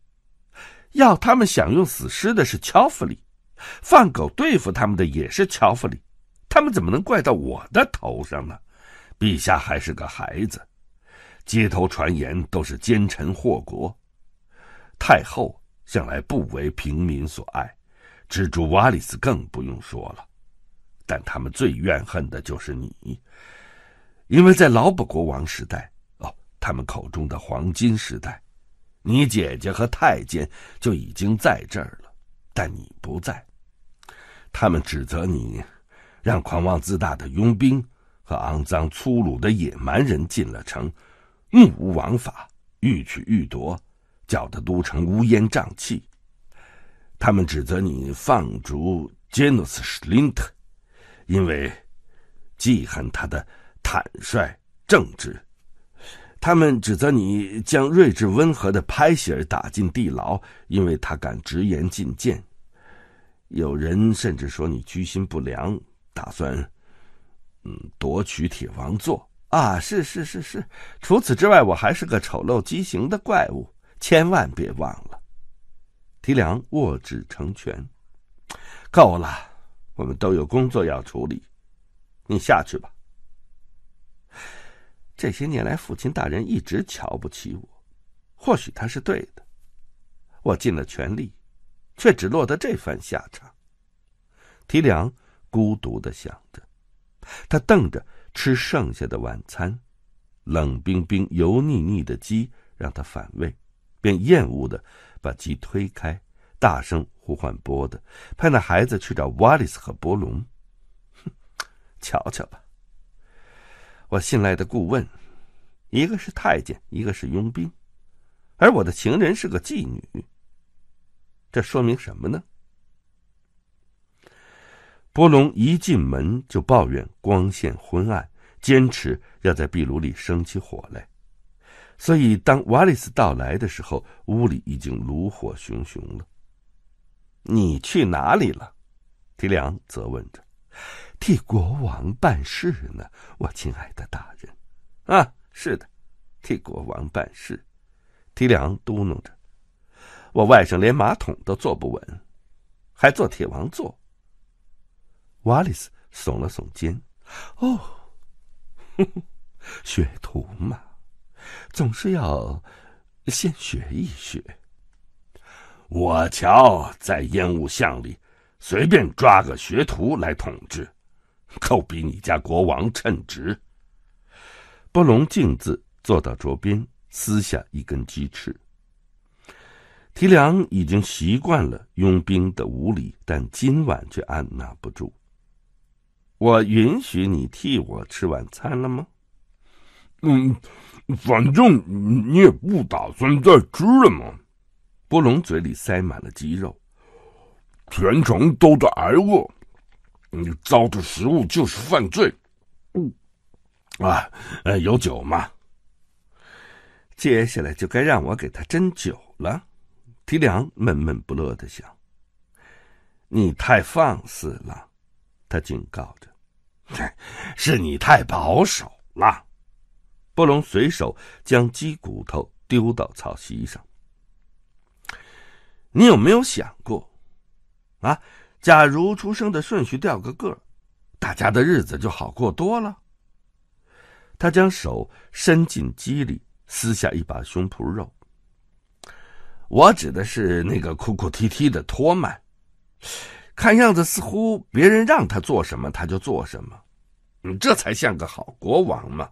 S1: 要他们享用死尸的是乔弗里，放狗对付他们的也是乔弗里，他们怎么能怪到我的头上呢？陛下还是个孩子，街头传言都是奸臣祸国，太后向来不为平民所爱，蜘蛛瓦里斯更不用说了。但他们最怨恨的就是你，因为在劳勃国王时代，哦，他们口中的黄金时代，你姐姐和太监就已经在这儿了，但你不在。他们指责你，让狂妄自大的佣兵和肮脏粗鲁的野蛮人进了城，目无王法，欲取欲夺，搅得都城乌烟瘴气。他们指责你放逐杰诺斯·林特。因为记恨他的坦率正直，他们指责你将睿智温和的拍希尔打进地牢，因为他敢直言进谏。有人甚至说你居心不良，打算嗯夺取铁王座啊！是是是是，除此之外，我还是个丑陋畸形的怪物，千万别忘了。提梁握指成拳，够了。我们都有工作要处理，你下去吧。这些年来，父亲大人一直瞧不起我，或许他是对的。我尽了全力，却只落得这番下场。提梁孤独的想着，他瞪着吃剩下的晚餐，冷冰冰、油腻腻的鸡让他反胃，便厌恶的把鸡推开。大声呼唤波的，派那孩子去找瓦里斯和波隆。哼，瞧瞧吧，我信赖的顾问，一个是太监，一个是佣兵，而我的情人是个妓女。这说明什么呢？波隆一进门就抱怨光线昏暗，坚持要在壁炉里生起火来。所以当瓦里斯到来的时候，屋里已经炉火熊熊了。你去哪里了？提梁责问着。替国王办事呢，我亲爱的大人。啊，是的，替国王办事。提梁嘟囔着。我外甥连马桶都坐不稳，还坐铁王座。瓦里斯耸了耸肩。哦，<laughs> 学徒嘛，总是要先学一学。我瞧，在烟雾巷里随便抓个学徒来统治，够比你家国王称职。波隆径自坐到桌边，撕下一根鸡翅。提梁已经习惯了佣兵的无礼，但今晚却按捺不住。我允许你替我吃晚餐了吗？
S2: 嗯，反正你也不打算再吃了嘛。
S1: 波隆嘴里塞满了鸡肉，
S2: 全程都在挨饿。你糟蹋食物就是犯罪。嗯，
S1: 啊，呃，有酒吗？接下来就该让我给他斟酒了。提梁闷闷不乐的想：“你太放肆了。”他警告着：“ <laughs>
S2: 是你太保守了。”
S1: 布隆随手将鸡骨头丢到草席上。你有没有想过，啊，假如出生的顺序调个个，大家的日子就好过多了。他将手伸进鸡里，撕下一把胸脯肉。我指的是那个哭哭啼啼的托曼，看样子似乎别人让他做什么他就做什么，你这才像个好国王嘛。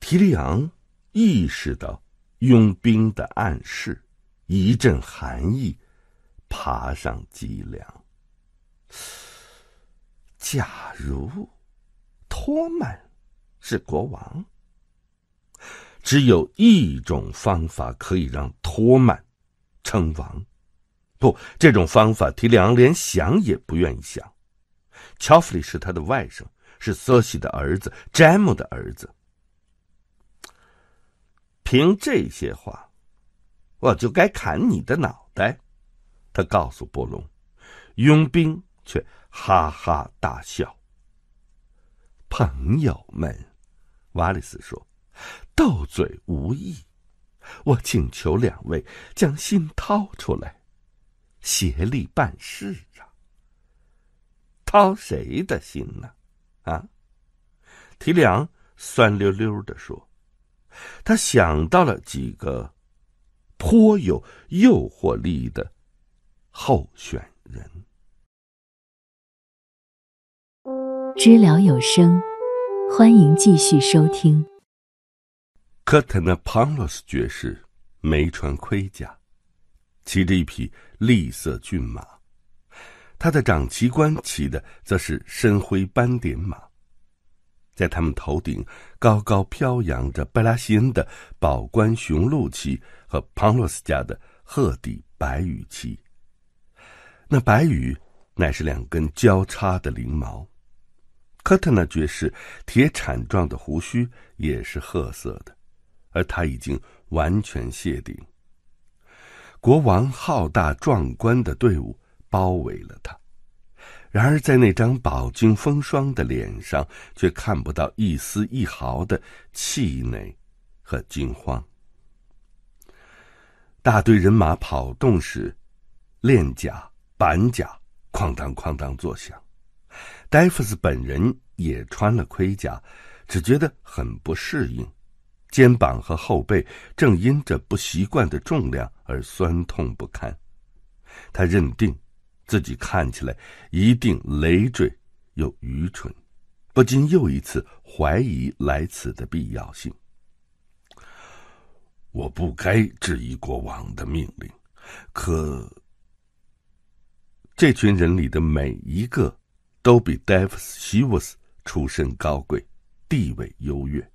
S1: 提利昂意识到佣兵的暗示。一阵寒意爬上脊梁。假如托曼是国王，只有一种方法可以让托曼称王。不，这种方法提梁连想也不愿意想。乔弗里是他的外甥，是瑟西的儿子，詹姆的儿子。凭这些话。我就该砍你的脑袋，他告诉波隆，佣兵却哈哈大笑。朋友们，瓦里斯说：“斗嘴无益，我请求两位将心掏出来，协力办事啊。掏谁的心呢？啊？”提梁酸溜溜的说：“他想到了几个。”颇有诱惑力的候选人。
S3: 知了有声，欢迎继续收听。
S1: 科特纳庞洛斯爵士没穿盔甲，骑着一匹栗色骏马，他的长旗官骑的则是深灰斑点马。在他们头顶高高飘扬着贝拉西恩的宝冠雄鹿旗和庞洛斯家的鹤底白羽旗。那白羽乃是两根交叉的翎毛。科特纳爵士铁铲状的胡须也是褐色的，而他已经完全谢顶。国王浩大壮观的队伍包围了他。然而，在那张饱经风霜的脸上，却看不到一丝一毫的气馁和惊慌。大队人马跑动时，链甲、板甲哐当哐当作响。戴夫斯本人也穿了盔甲，只觉得很不适应，肩膀和后背正因着不习惯的重量而酸痛不堪。他认定。自己看起来一定累赘又愚蠢，不禁又一次怀疑来此的必要性。我不该质疑国王的命令，可这群人里的每一个都比戴夫斯·希沃斯出身高贵，地位优越。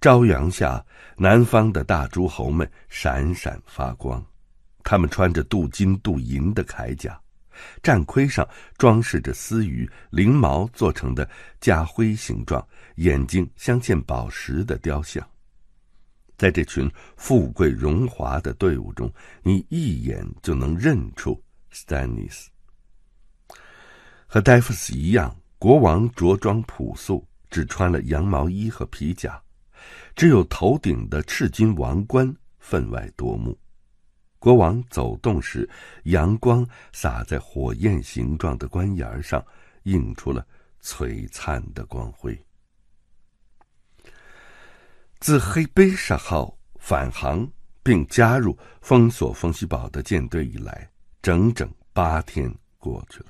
S1: 朝阳下，南方的大诸侯们闪闪发光。他们穿着镀金镀银的铠甲，战盔上装饰着丝羽翎毛做成的家徽形状、眼睛镶嵌宝石的雕像。在这群富贵荣华的队伍中，你一眼就能认出斯丹尼斯。和戴夫斯一样，国王着装朴素，只穿了羊毛衣和皮甲，只有头顶的赤金王冠分外夺目。国王走动时，阳光洒在火焰形状的冠檐上，映出了璀璨的光辉。自黑贝沙号返航并加入封锁冯西堡的舰队以来，整整八天过去了，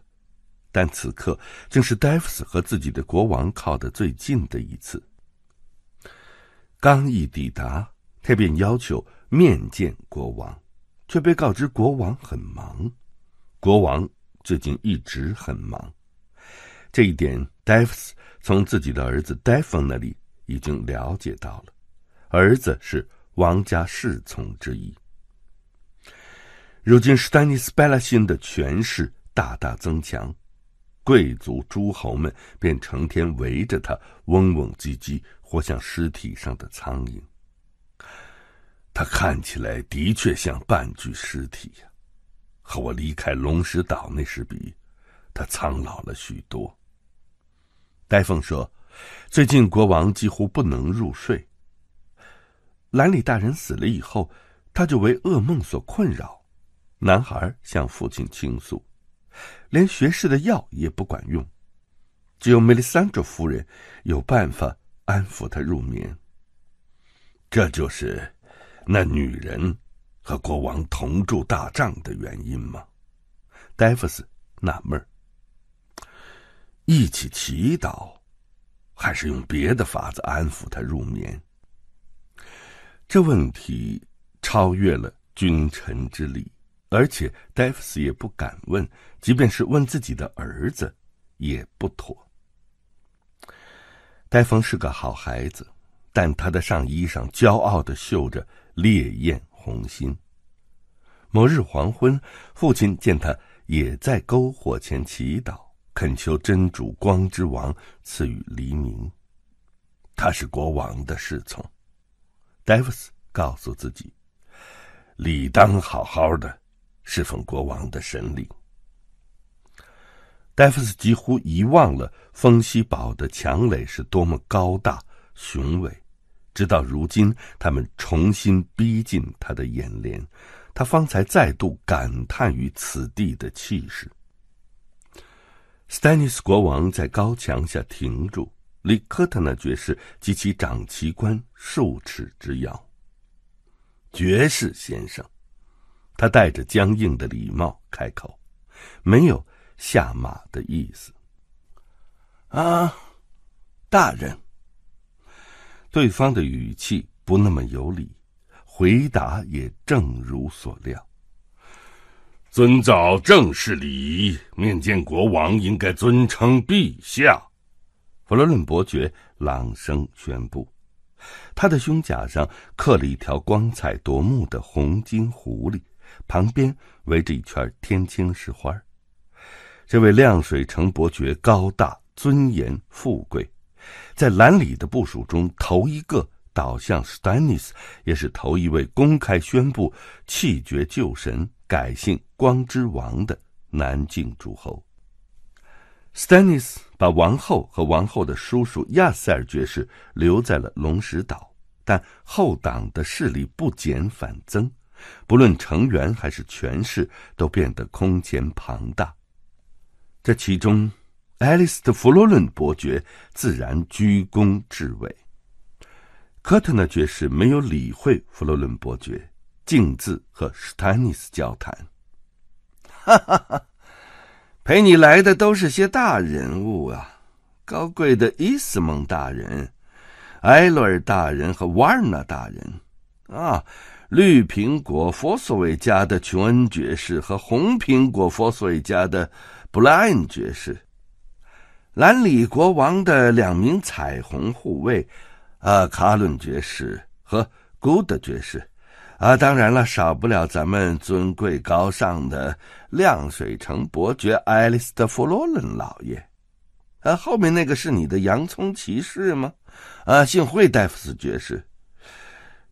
S1: 但此刻正是戴夫斯和自己的国王靠得最近的一次。刚一抵达，他便要求面见国王。却被告知国王很忙，国王最近一直很忙。这一点，戴夫斯从自己的儿子戴冯那里已经了解到了。儿子是王家侍从之一。如今，史丹尼斯·贝拉辛的权势大大增强，贵族诸侯们便成天围着他，嗡嗡唧唧，活像尸体上的苍蝇。他看起来的确像半具尸体呀，和我离开龙石岛那时比，他苍老了许多。戴凤说：“最近国王几乎不能入睡。兰里大人死了以后，他就为噩梦所困扰。”男孩向父亲倾诉：“连学士的药也不管用，只有梅丽桑卓夫人有办法安抚他入眠。”这就是。那女人和国王同住大帐的原因吗？戴夫斯纳闷儿。一起祈祷，还是用别的法子安抚他入眠？这问题超越了君臣之礼，而且戴夫斯也不敢问，即便是问自己的儿子，也不妥。戴峰是个好孩子，但他的上衣上骄傲的绣着。烈焰红心。某日黄昏，父亲见他也在篝火前祈祷，恳求真主光之王赐予黎明。他是国王的侍从，戴夫斯告诉自己，理当好好的侍奉国王的神灵。戴夫斯几乎遗忘了风息堡的墙垒是多么高大雄伟。直到如今，他们重新逼近他的眼帘，他方才再度感叹于此地的气势。斯丹尼斯国王在高墙下停住，离科特纳爵士及其长旗官数尺之遥。爵士先生。他带着僵硬的礼貌开口，没有下马的意思。
S2: 啊，大人。
S1: 对方的语气不那么有礼，回答也正如所料。
S6: 遵照正式礼仪，面见国王应该尊称陛下。
S1: 弗罗伦伯爵朗声宣布，他的胸甲上刻了一条光彩夺目的红金狐狸。旁边围着一圈天青石花。这位亮水城伯爵高大、尊严、富贵，在兰里的部署中头一个倒向斯丹尼斯，也是头一位公开宣布弃绝旧神、改姓光之王的南境诸侯。斯丹尼斯把王后和王后的叔叔亚塞尔爵士留在了龙石岛，但后党的势力不减反增。不论成员还是权势，都变得空前庞大。这其中，爱丽丝的弗罗伦伯爵自然居功至伟。科特纳爵士没有理会弗罗伦伯爵，径自和史丹尼斯交谈。
S2: 哈哈哈，陪你来的都是些大人物啊，高贵的伊斯蒙大人、埃洛尔大人和瓦尔纳大人啊。绿苹果佛索维家的琼恩爵士和红苹果佛索维家的布莱恩爵士，兰里国王的两名彩虹护卫，啊，卡伦爵士和古德爵士，啊，当然了，少不了咱们尊贵高尚的亮水城伯爵爱丽丝的弗罗伦老爷。啊，后面那个是你的洋葱骑士吗？啊，姓惠戴夫斯爵士。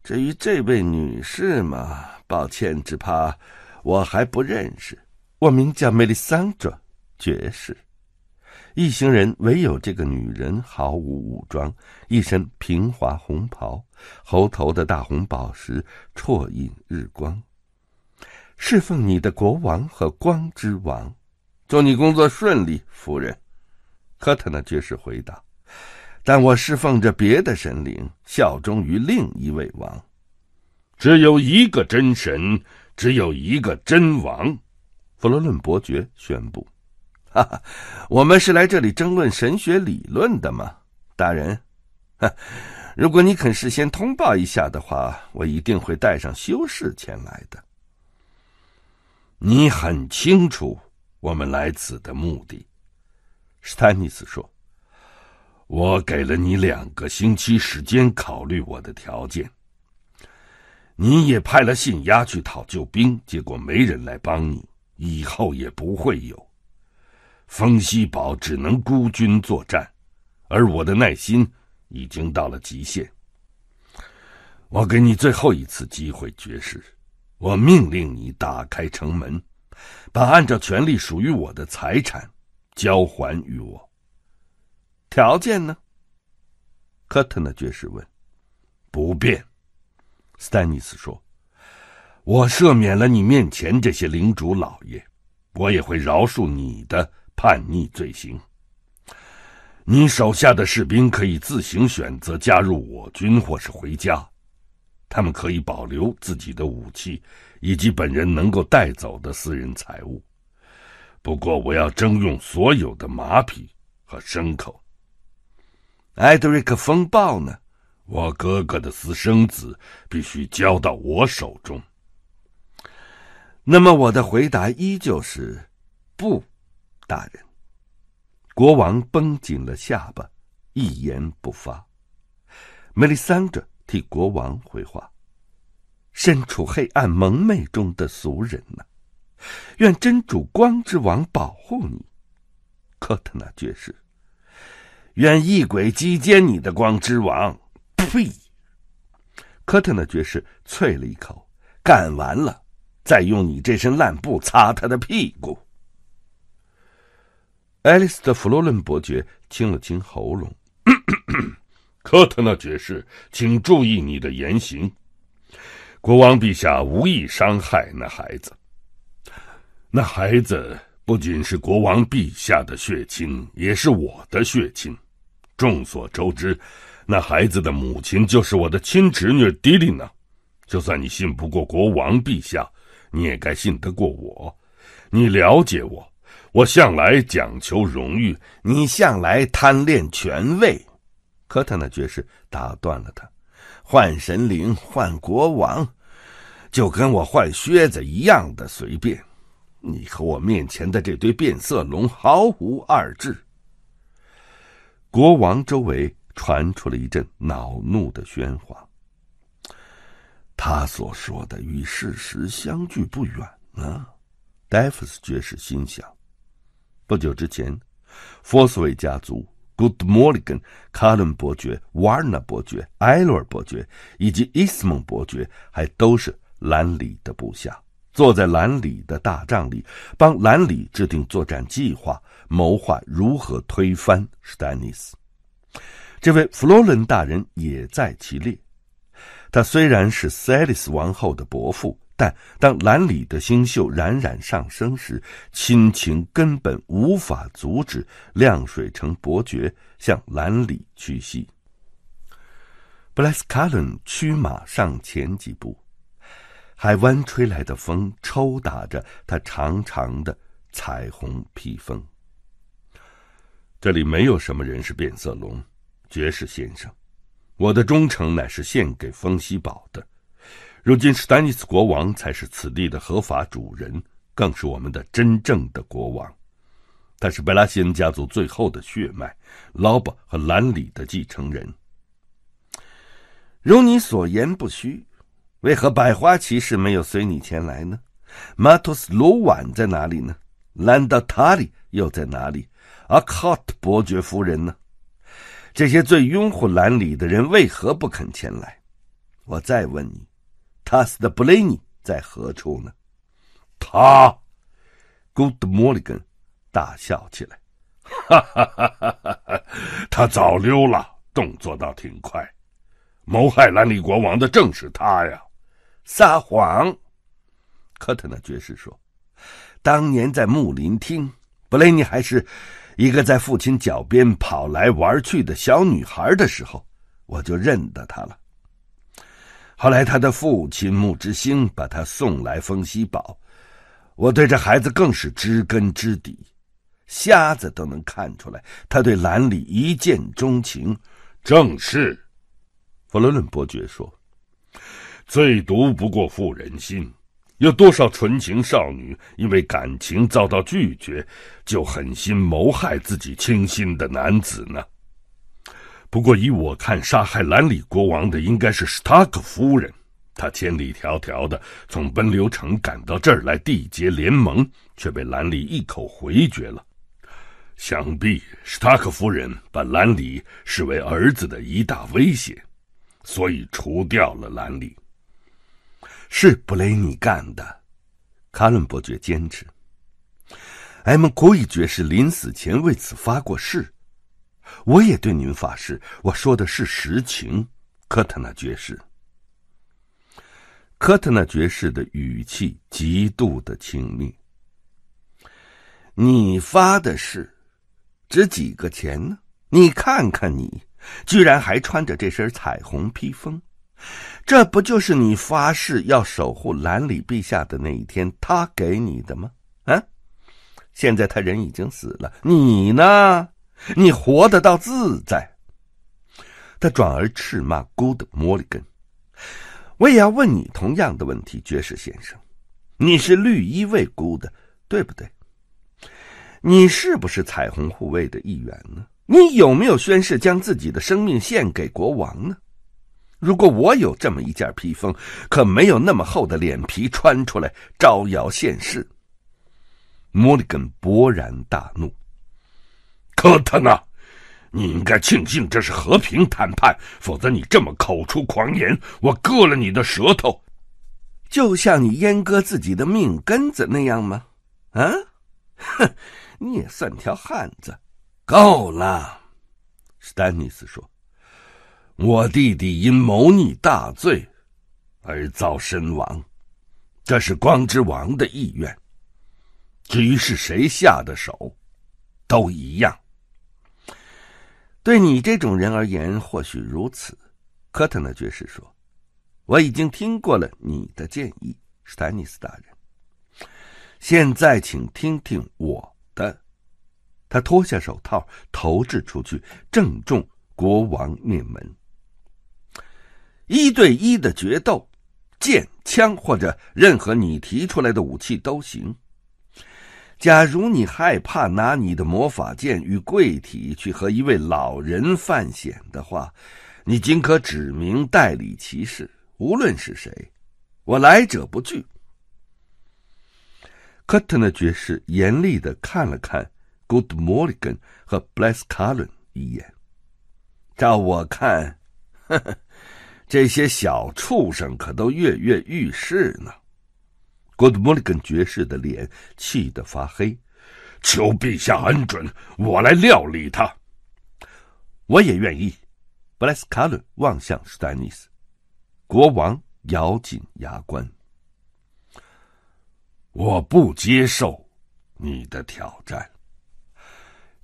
S2: 至于这位女士嘛，抱歉，只怕我还不认识。
S1: 我名叫梅丽桑卓爵士。一行人唯有这个女人毫无武装，一身平滑红袍，喉头的大红宝石绰印日光。侍奉你的国王和光之王，
S2: 祝你工作顺利，夫人。科特纳爵士回答。但我侍奉着别的神灵，效忠于另一位王。
S6: 只有一个真神，只有一个真王。
S1: 弗罗伦伯爵宣布：“
S2: 哈哈，我们是来这里争论神学理论的吗，大人？哈，如果你肯事先通报一下的话，我一定会带上修士前来的。
S6: 你很清楚我们来此的目的。”
S1: 史丹尼斯说。
S6: 我给了你两个星期时间考虑我的条件。你也派了信押去讨救兵，结果没人来帮你，以后也不会有。风息堡只能孤军作战，而我的耐心已经到了极限。我给你最后一次机会，爵士，我命令你打开城门，把按照权力属于我的财产交还于我。
S2: 条件呢？
S1: 科特纳爵士问。
S6: 不变，斯丹尼斯说：“我赦免了你面前这些领主老爷，我也会饶恕你的叛逆罪行。你手下的士兵可以自行选择加入我军或是回家，他们可以保留自己的武器以及本人能够带走的私人财物。不过，我要征用所有的马匹和牲口。”
S2: 艾德瑞克风暴呢？
S6: 我哥哥的私生子必须交到我手中。
S2: 那么我的回答依旧是不，大人。
S1: 国王绷紧了下巴，一言不发。梅丽桑德替国王回话：“身处黑暗蒙昧中的俗人呐，愿真主光之王保护你，科特纳爵士。”
S2: 愿异鬼击歼你的光之王！呸！
S1: 科特纳爵士啐了一口，
S2: 干完了，再用你这身烂布擦他的屁股。
S1: 爱丽丝的弗洛伦伯爵清了清喉咙，<coughs>
S6: 科特纳爵士，请注意你的言行。国王陛下无意伤害那孩子，那孩子不仅是国王陛下的血亲，也是我的血亲。众所周知，那孩子的母亲就是我的亲侄女迪丽娜。
S7: 就算你信不过国王陛下，你也该信得过我。你了解我，我向来讲求荣誉，
S1: 你向来贪恋权位。科特那爵士打断了他：“换神灵，换国王，就跟我换靴子一样的随便。你和我面前的这堆变色龙毫无二致。”
S8: 国王周围传出了一阵恼怒的喧哗。
S1: 他所说的与事实相距不远呢，戴夫斯爵士心想。
S8: 不久之前，佛斯韦家族、Good Morgan、卡伦伯爵、瓦尔纳伯爵、埃罗尔伯爵以及伊斯蒙伯爵，还都是兰里的部下，坐在兰里的大帐里，帮兰里制定作战计划，谋划如何推翻史丹尼斯。这位弗罗伦大人也在其列。他虽然是塞利斯王后的伯父，但当兰里的星宿冉冉上升时，亲情根本无法阻止亮水城伯爵向兰里屈膝。布莱斯卡伦驱马上前几步，海湾吹来的风抽打着他长长的彩虹披风。这里没有什么人是变色龙，爵士先生。我的忠诚乃是献给风息堡的，如今史丹尼斯国王才是此地的合法主人，更是我们的真正的国王。他是贝拉西恩家族最后的血脉，劳巴和兰里的继承人。
S1: 如你所言不虚，为何百花骑士没有随你前来呢？马托斯罗晚在哪里呢？兰达塔里又在哪里？阿卡特伯爵夫人呢？这些最拥护兰里的人为何不肯前来？我再问你，塔斯的布雷尼在何处呢？
S7: 他
S8: ，Good Morgan，大笑起来，
S7: 哈哈哈哈哈！他早溜了，动作倒挺快。谋害兰里国王的正是他呀！
S1: 撒谎！科特纳爵士说：“当年在木林厅，布雷尼还是……”一个在父亲脚边跑来玩去的小女孩的时候，我就认得她了。后来，他的父亲穆之星把她送来风息堡，我对这孩子更是知根知底，瞎子都能看出来，他对兰里一见钟情。
S7: 正是，
S8: 弗罗伦伯爵说：“
S7: 最毒不过妇人心。”有多少纯情少女因为感情遭到拒绝，就狠心谋害自己倾心的男子呢？不过以我看，杀害兰里国王的应该是史塔克夫人。她千里迢迢的从奔流城赶到这儿来缔结联盟，却被兰里一口回绝了。想必史塔克夫人把兰里视为儿子的一大威胁，所以除掉了兰里。
S1: 是布雷尼干的，卡伦伯爵坚持。埃蒙古伊爵士临死前为此发过誓，我也对您发誓，我说的是实情。科特纳爵士，
S8: 科特纳爵士的语气极度的轻蔑。
S1: 你发的誓，值几个钱呢？你看看你，居然还穿着这身彩虹披风。<laughs> 这不就是你发誓要守护兰里陛下的那一天他给你的吗？啊！现在他人已经死了，你呢？你活得倒自在。他转而斥骂 Good Morgan。我也要问你同样的问题，爵士先生，你是绿衣卫 Good，对不对？你是不是彩虹护卫的一员呢？你有没有宣誓将自己的生命献给国王呢？如果我有这么一件披风，可没有那么厚的脸皮穿出来招摇现世。莫里根勃然大怒：“
S7: 科特纳，你应该庆幸这是和平谈判，否则你这么口出狂言，我割了你的舌头，
S1: 就像你阉割自己的命根子那样吗？啊，哼，<laughs> 你也算条汉子。够了。”史丹尼斯说。我弟弟因谋逆大罪而遭身亡，这是光之王的意愿。至于是谁下的手，都一样。对你这种人而言，或许如此。科特纳爵士说：“
S9: 我已经听过了你的建议，史丹尼斯大人。现在，请听听我的。他脱下手套，投掷出去，正中国王面门。一对一的决斗，剑、枪或者任何你提出来的武器都行。假如你害怕拿你的魔法剑与贵体去和一位老人犯险的话，你尽可指明代理骑士，无论是谁，我来者不拒。科特纳爵士严厉的看了看。Good Morgan 和 Bless Callen 一眼，照我看，呵呵，这些小畜生可都跃跃欲试呢。Good Morgan 爵士的脸气得发黑，
S1: 求陛下恩准，我来料理他。
S9: 我也愿意。布莱斯卡伦望向史丹尼斯，国王咬紧牙关，
S1: 我不接受你的挑战。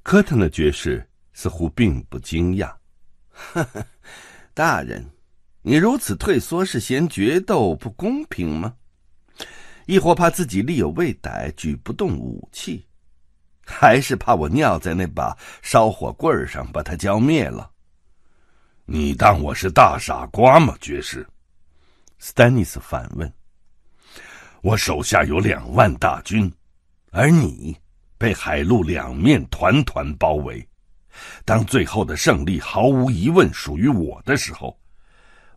S10: 科特纳爵士似乎并不惊讶。<laughs>
S9: 大人，你如此退缩是嫌决斗不公平吗？亦或怕自己力有未逮，举不动武器，还是怕我尿在那把烧火棍上，把它浇灭了？
S1: 你当我是大傻瓜吗，爵士？
S10: 斯丹尼斯反问。
S1: 我手下有两万大军，而你。被海陆两面团团包围，当最后的胜利毫无疑问属于我的时候，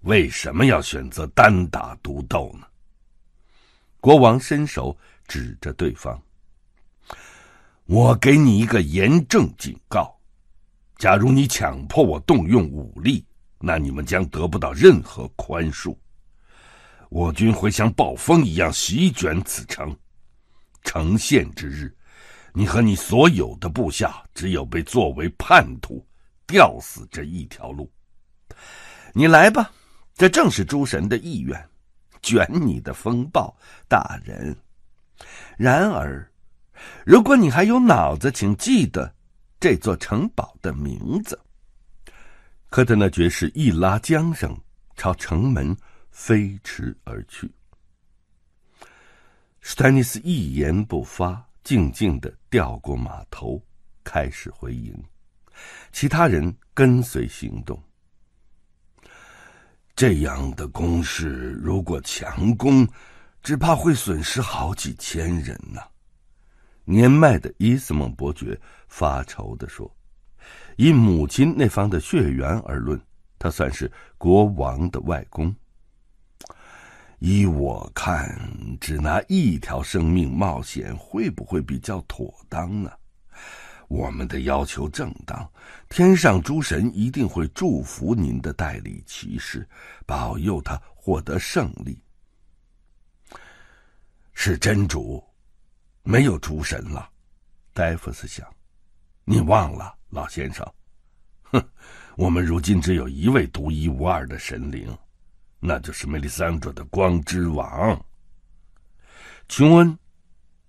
S1: 为什么要选择单打独斗呢？
S10: 国王伸手指着对方：“
S1: 我给你一个严正警告，假如你强迫我动用武力，那你们将得不到任何宽恕。我军会像暴风一样席卷此城，城陷之日。”你和你所有的部下只有被作为叛徒吊死这一条路。
S9: 你来吧，这正是诸神的意愿，卷你的风暴，大人。然而，如果你还有脑子，请记得这座城堡的名字。
S10: 科特纳爵士一拉缰绳，朝城门飞驰而去。史丹尼斯一言不发。静静的调过马头，开始回营。其他人跟随行动。
S1: 这样的攻势，如果强攻，只怕会损失好几千人呢。
S10: 年迈的伊斯蒙伯爵发愁的说：“以母亲那方的血缘而论，他算是国王的外公。”
S1: 依我看，只拿一条生命冒险，会不会比较妥当呢？我们的要求正当，天上诸神一定会祝福您的代理骑士，保佑他获得胜利。是真主，没有诸神了。戴夫斯想，你忘了，老先生。哼，我们如今只有一位独一无二的神灵。那就是梅丽桑卓的光之王，
S10: 琼恩，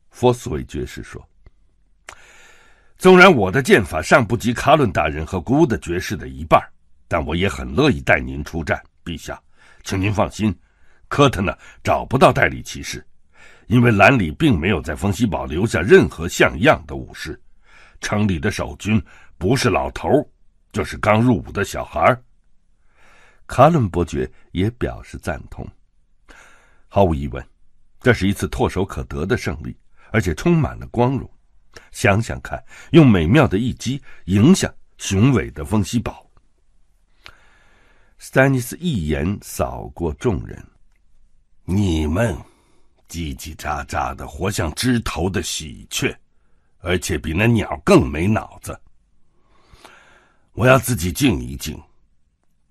S10: 佛斯维爵士说：“
S1: 纵然我的剑法尚不及卡伦大人和古德爵士的一半，但我也很乐意带您出战，陛下，请您放心。科特呢找不到代理骑士，因为兰里并没有在风息堡留下任何像样的武士。城里的守军不是老头，就是刚入伍的小孩。”
S10: 卡伦伯爵也表示赞同。毫无疑问，这是一次唾手可得的胜利，而且充满了光荣。想想看，用美妙的一击赢下雄伟的风息堡。丹尼斯一眼扫过众人：“
S1: 你们叽叽喳喳的，活像枝头的喜鹊，而且比那鸟更没脑子。我要自己静一静。”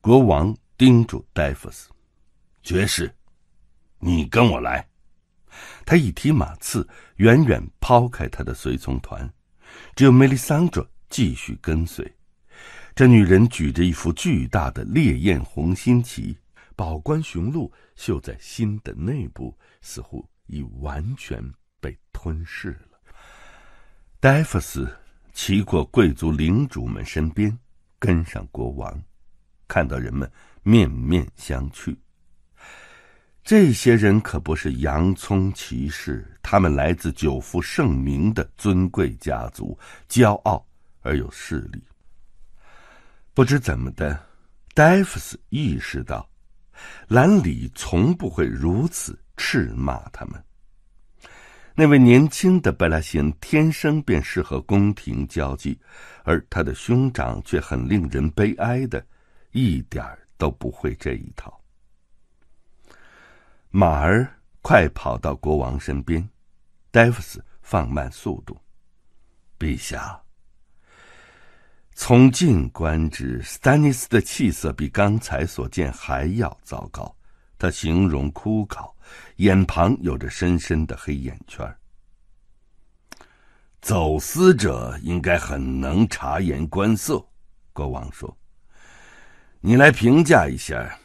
S10: 国王。叮嘱戴夫斯，
S1: 爵士，你跟我来。
S10: 他一提马刺，远远抛开他的随从团，只有梅丽桑卓继续跟随。这女人举着一幅巨大的烈焰红心旗，宝冠雄鹿绣在心的内部，似乎已完全被吞噬了。戴夫斯骑过贵族领主们身边，跟上国王，看到人们。面面相觑，
S1: 这些人可不是洋葱骑士，他们来自久负盛名的尊贵家族，骄傲而有势力。不知怎么的，戴夫斯意识到，兰里从不会如此斥骂他们。那位年轻的贝拉西恩天生便适合宫廷交际，而他的兄长却很令人悲哀的，一点都不会这一套。马儿快跑到国王身边，戴夫斯放慢速度。陛下，从近观之，斯丹尼斯的气色比刚才所见还要糟糕。他形容枯槁，眼旁有着深深的黑眼圈。
S6: 走私者应该很能察言观色，国王说：“你来评价一下，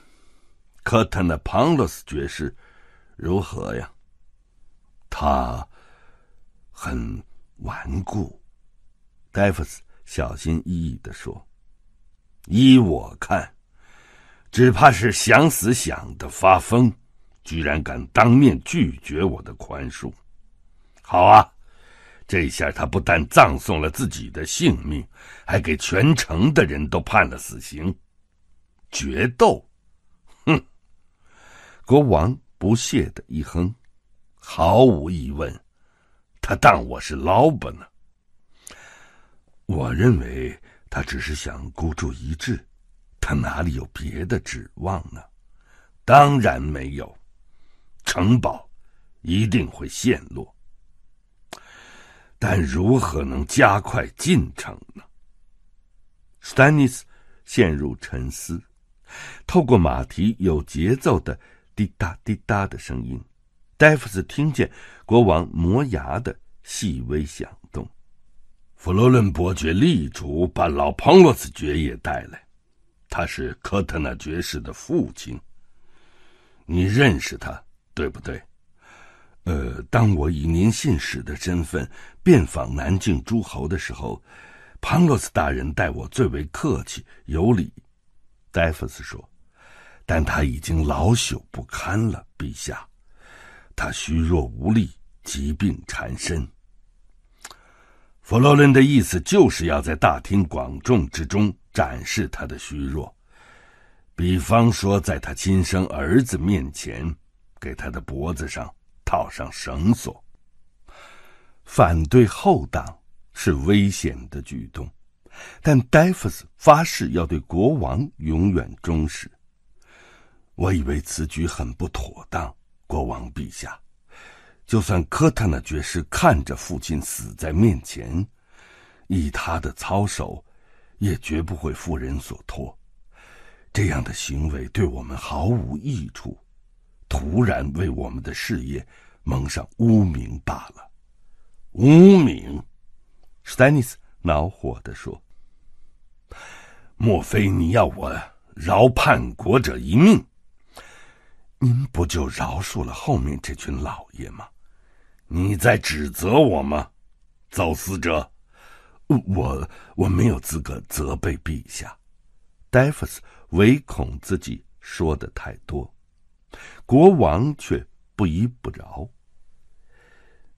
S6: 科特纳庞洛斯爵士如何呀？”
S1: 他很顽固，戴夫斯小心翼翼的说：“
S6: 依我看，只怕是想死想的发疯，居然敢当面拒绝我的宽恕。好啊！”这下他不但葬送了自己的性命，还给全城的人都判了死刑。决斗，
S1: 国王不屑的一哼，
S6: 毫无疑问，他当我是老本呢。
S1: 我认为他只是想孤注一掷，他哪里有别的指望呢？
S6: 当然没有，城堡一定会陷落。但如何能加快进程呢？
S1: 斯丹尼斯陷入沉思，透过马蹄有节奏的滴答滴答的声音，戴夫斯听见国王磨牙的细微响动。
S6: 弗罗伦伯爵力主把老庞洛斯爵爷带来，他是科特纳爵士的父亲。你认识他，对不对？
S1: 呃，当我以您信使的身份遍访南境诸侯的时候，庞洛斯大人待我最为客气有礼。戴夫斯说：“但他已经老朽不堪了，陛下，他虚弱无力，疾病缠身。”
S6: 弗洛伦的意思就是要在大庭广众之中展示他的虚弱，比方说在他亲生儿子面前，给他的脖子上。套上绳索。
S1: 反对后党是危险的举动，但戴夫斯发誓要对国王永远忠实。我以为此举很不妥当，国王陛下。就算科特纳爵士看着父亲死在面前，以他的操守，也绝不会负人所托。这样的行为对我们毫无益处。突然为我们的事业蒙上污名罢了。
S6: 污名，
S1: 史丹尼斯恼火地说：“
S6: 莫非你要我饶叛国者一命？
S1: 您不就饶恕了后面这群老爷吗？
S6: 你在指责我吗？走私者，
S1: 我我没有资格责备陛下。”戴夫斯唯恐自己说的太多。国王却不依不饶。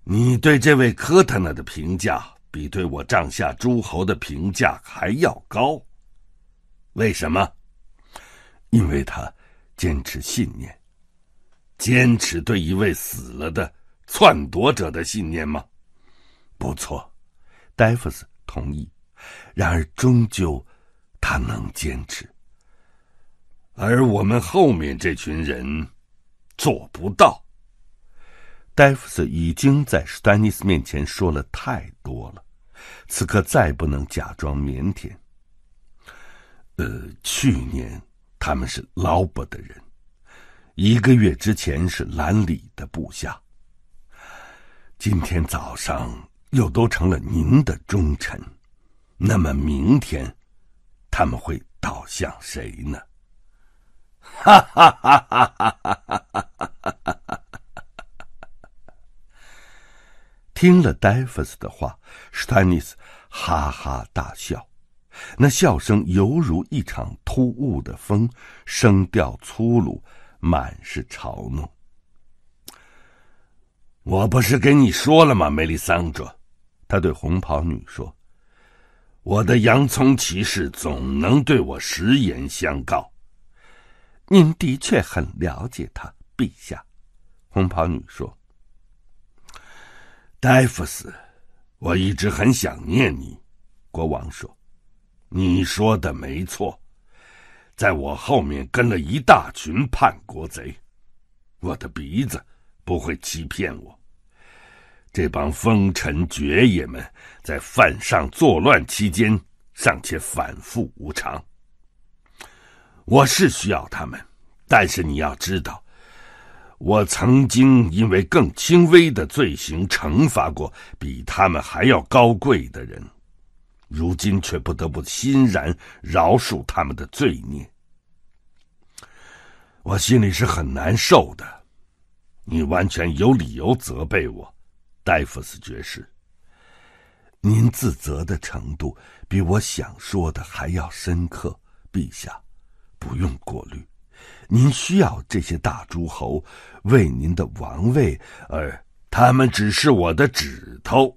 S6: 你对这位科特纳的评价比对我帐下诸侯的评价还要高，为什么？
S1: 因为他坚持信念，
S6: 坚持对一位死了的篡夺者的信念吗？
S1: 不错，戴夫斯同意。然而，终究他能坚持，
S6: 而我们后面这群人。做不到。
S1: 戴夫斯已经在史丹尼斯面前说了太多了，此刻再不能假装腼腆。呃，去年他们是劳勃的人，一个月之前是兰里的部下，今天早上又都成了您的忠臣，那么明天他们会倒向谁呢？哈哈哈哈哈哈哈哈！听了戴夫斯的话，史丹尼斯哈哈大笑，那笑声犹如一场突兀的风，声调粗鲁，满是嘲弄。我不是跟你说了吗，梅丽桑卓？
S11: 他对红袍女说：“
S1: 我的洋葱骑士总能对我实言相告。”
S11: 您的确很了解他，陛下。红袍女说：“
S1: 戴夫斯，我一直很想念你。”
S11: 国王说：“
S1: 你说的没错，在我后面跟了一大群叛国贼，我的鼻子。”不会欺骗我。这帮风尘爵爷们在犯上作乱期间尚且反复无常。我是需要他们，但是你要知道，我曾经因为更轻微的罪行惩罚过比他们还要高贵的人，如今却不得不欣然饶恕他们的罪孽。我心里是很难受的。你完全有理由责备我，戴夫斯爵士。
S11: 您自责的程度比我想说的还要深刻，陛下，不用过虑。您需要这些大诸侯为您的王位，而
S1: 他们只是我的指头，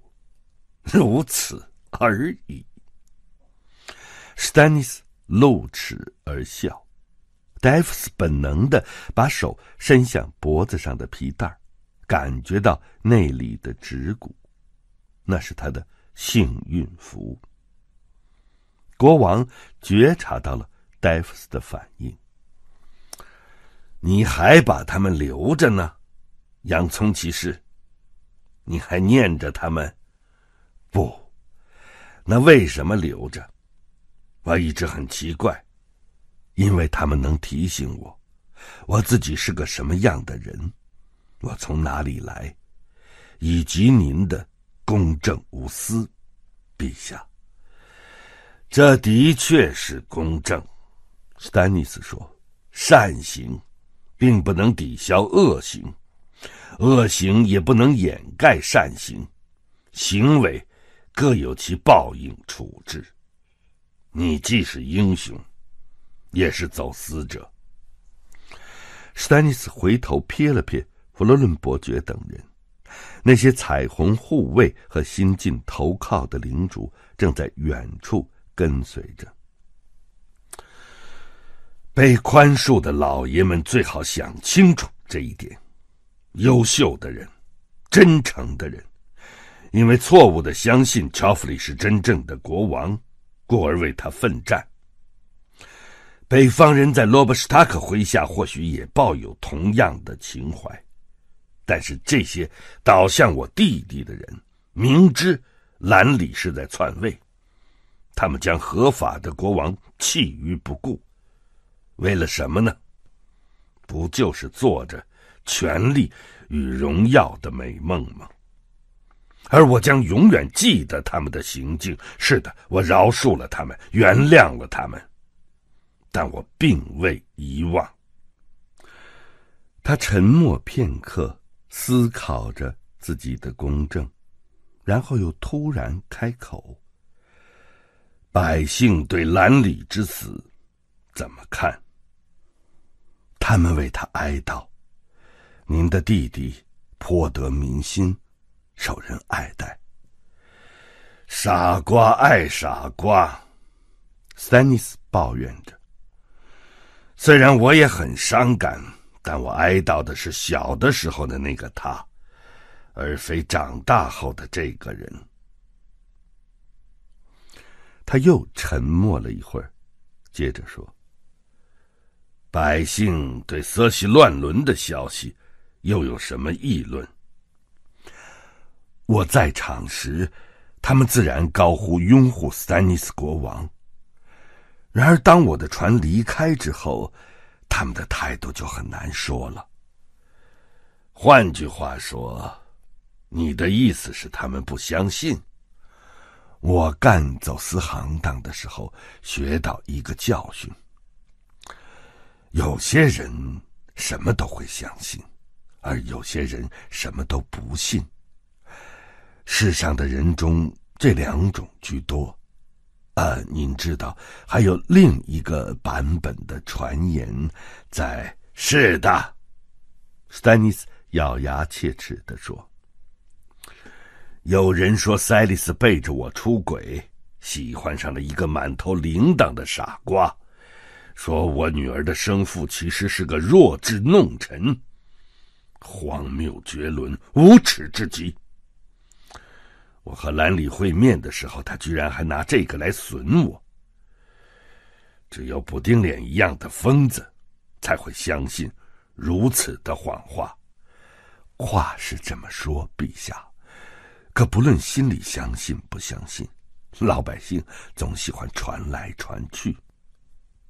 S1: 如此而已。
S11: 史丹尼斯露齿而笑。戴夫斯本能的把手伸向脖子上的皮带感觉到内里的指骨，那是他的幸运符。国王觉察到了戴夫斯的反应。
S1: 你还把他们留着呢，洋葱骑士？你还念着他们？不，那为什么留着？我一直很奇怪。
S11: 因为他们能提醒我，我自己是个什么样的人，我从哪里来，以及您的公正无私，陛下。
S1: 这的确是公正，
S11: 斯丹尼斯说。
S1: 善行，并不能抵消恶行，恶行也不能掩盖善行，行为各有其报应处置。你既是英雄。也是走私者。
S11: 史丹尼斯回头瞥了瞥弗罗伦伯爵等人，那些彩虹护卫和新晋投靠的领主正在远处跟随着。
S1: 被宽恕的老爷们最好想清楚这一点：优秀的人，真诚的人，因为错误的相信乔弗里是真正的国王，故而为他奋战。北方人在罗伯斯塔克麾下或许也抱有同样的情怀，但是这些倒向我弟弟的人，明知兰里是在篡位，他们将合法的国王弃于不顾，为了什么呢？不就是做着权力与荣耀的美梦吗？而我将永远记得他们的行径。是的，我饶恕了他们，原谅了他们。但我并未遗忘。
S11: 他沉默片刻，思考着自己的公正，然后又突然开口：“
S1: 百姓对兰里之死怎么看？
S11: 他们为他哀悼。您的弟弟颇得民心，受人爱戴。
S1: 傻瓜爱傻瓜，
S11: 斯丹尼斯抱怨着。
S1: 虽然我也很伤感，但我哀悼的是小的时候的那个他，而非长大后的这个人。
S11: 他又沉默了一会儿，接着说：“
S1: 百姓对瑟西乱伦的消息又有什么议论？
S11: 我在场时，他们自然高呼拥护斯丹尼斯国王。”然而，当我的船离开之后，他们的态度就很难说了。
S1: 换句话说，你的意思是他们不相信？
S11: 我干走私行当的时候学到一个教训：有些人什么都会相信，而有些人什么都不信。世上的人中，这两种居多。呃，您知道还有另一个版本的传言，在
S1: 是的，
S11: 斯丹尼斯咬牙切齿地说：“
S12: 有人说塞利斯背着我出轨，喜欢上了一个满头铃铛的傻瓜，说我女儿的生父其实是个弱智弄臣，荒谬绝伦，无耻至极。我和兰里会面的时候，他居然还拿这个来损我。只有补丁脸一样的疯子，才会相信如此的谎话。
S1: 话是这么说，陛下。可不论心里相信不相信，老百姓总喜欢传来传去。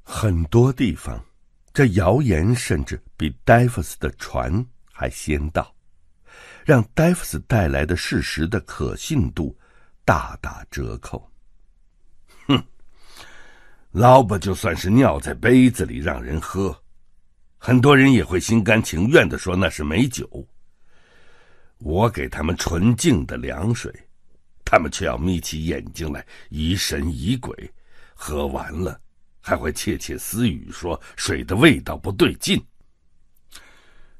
S1: 很多地方，这谣言甚至比戴夫斯的船还先到，让戴夫斯带来的事实的可信度大打折扣。
S12: 哼，老伯就算是尿在杯子里让人喝，很多人也会心甘情愿的说那是美酒。我给他们纯净的凉水，他们却要眯起眼睛来疑神疑鬼，喝完了还会窃窃私语说水的味道不对劲。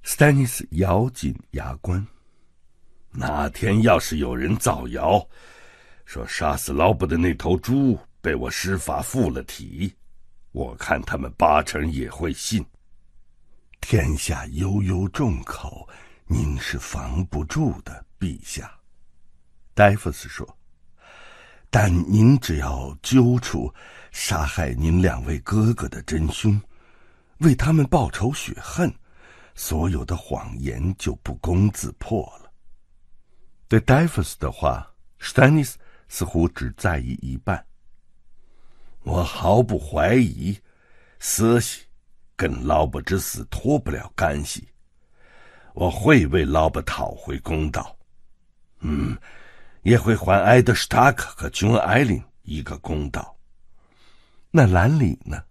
S1: 斯丹尼斯咬紧牙关，
S12: 哪天要是有人造谣，说杀死老伯的那头猪被我施法附了体，我看他们八成也会信。
S1: 天下悠悠众口。您是防不住的，陛下。戴夫斯说：“但您只要揪出杀害您两位哥哥的真凶，为他们报仇雪恨，所有的谎言就不攻自破了。”对戴夫斯的话，史丹尼斯似乎只在意一半。
S12: 我毫不怀疑，瑟西跟劳伯之死脱不了干系。我会为劳伯讨回公道，嗯，也会还埃德施塔克和琼艾琳一个公道。
S1: 那兰里呢？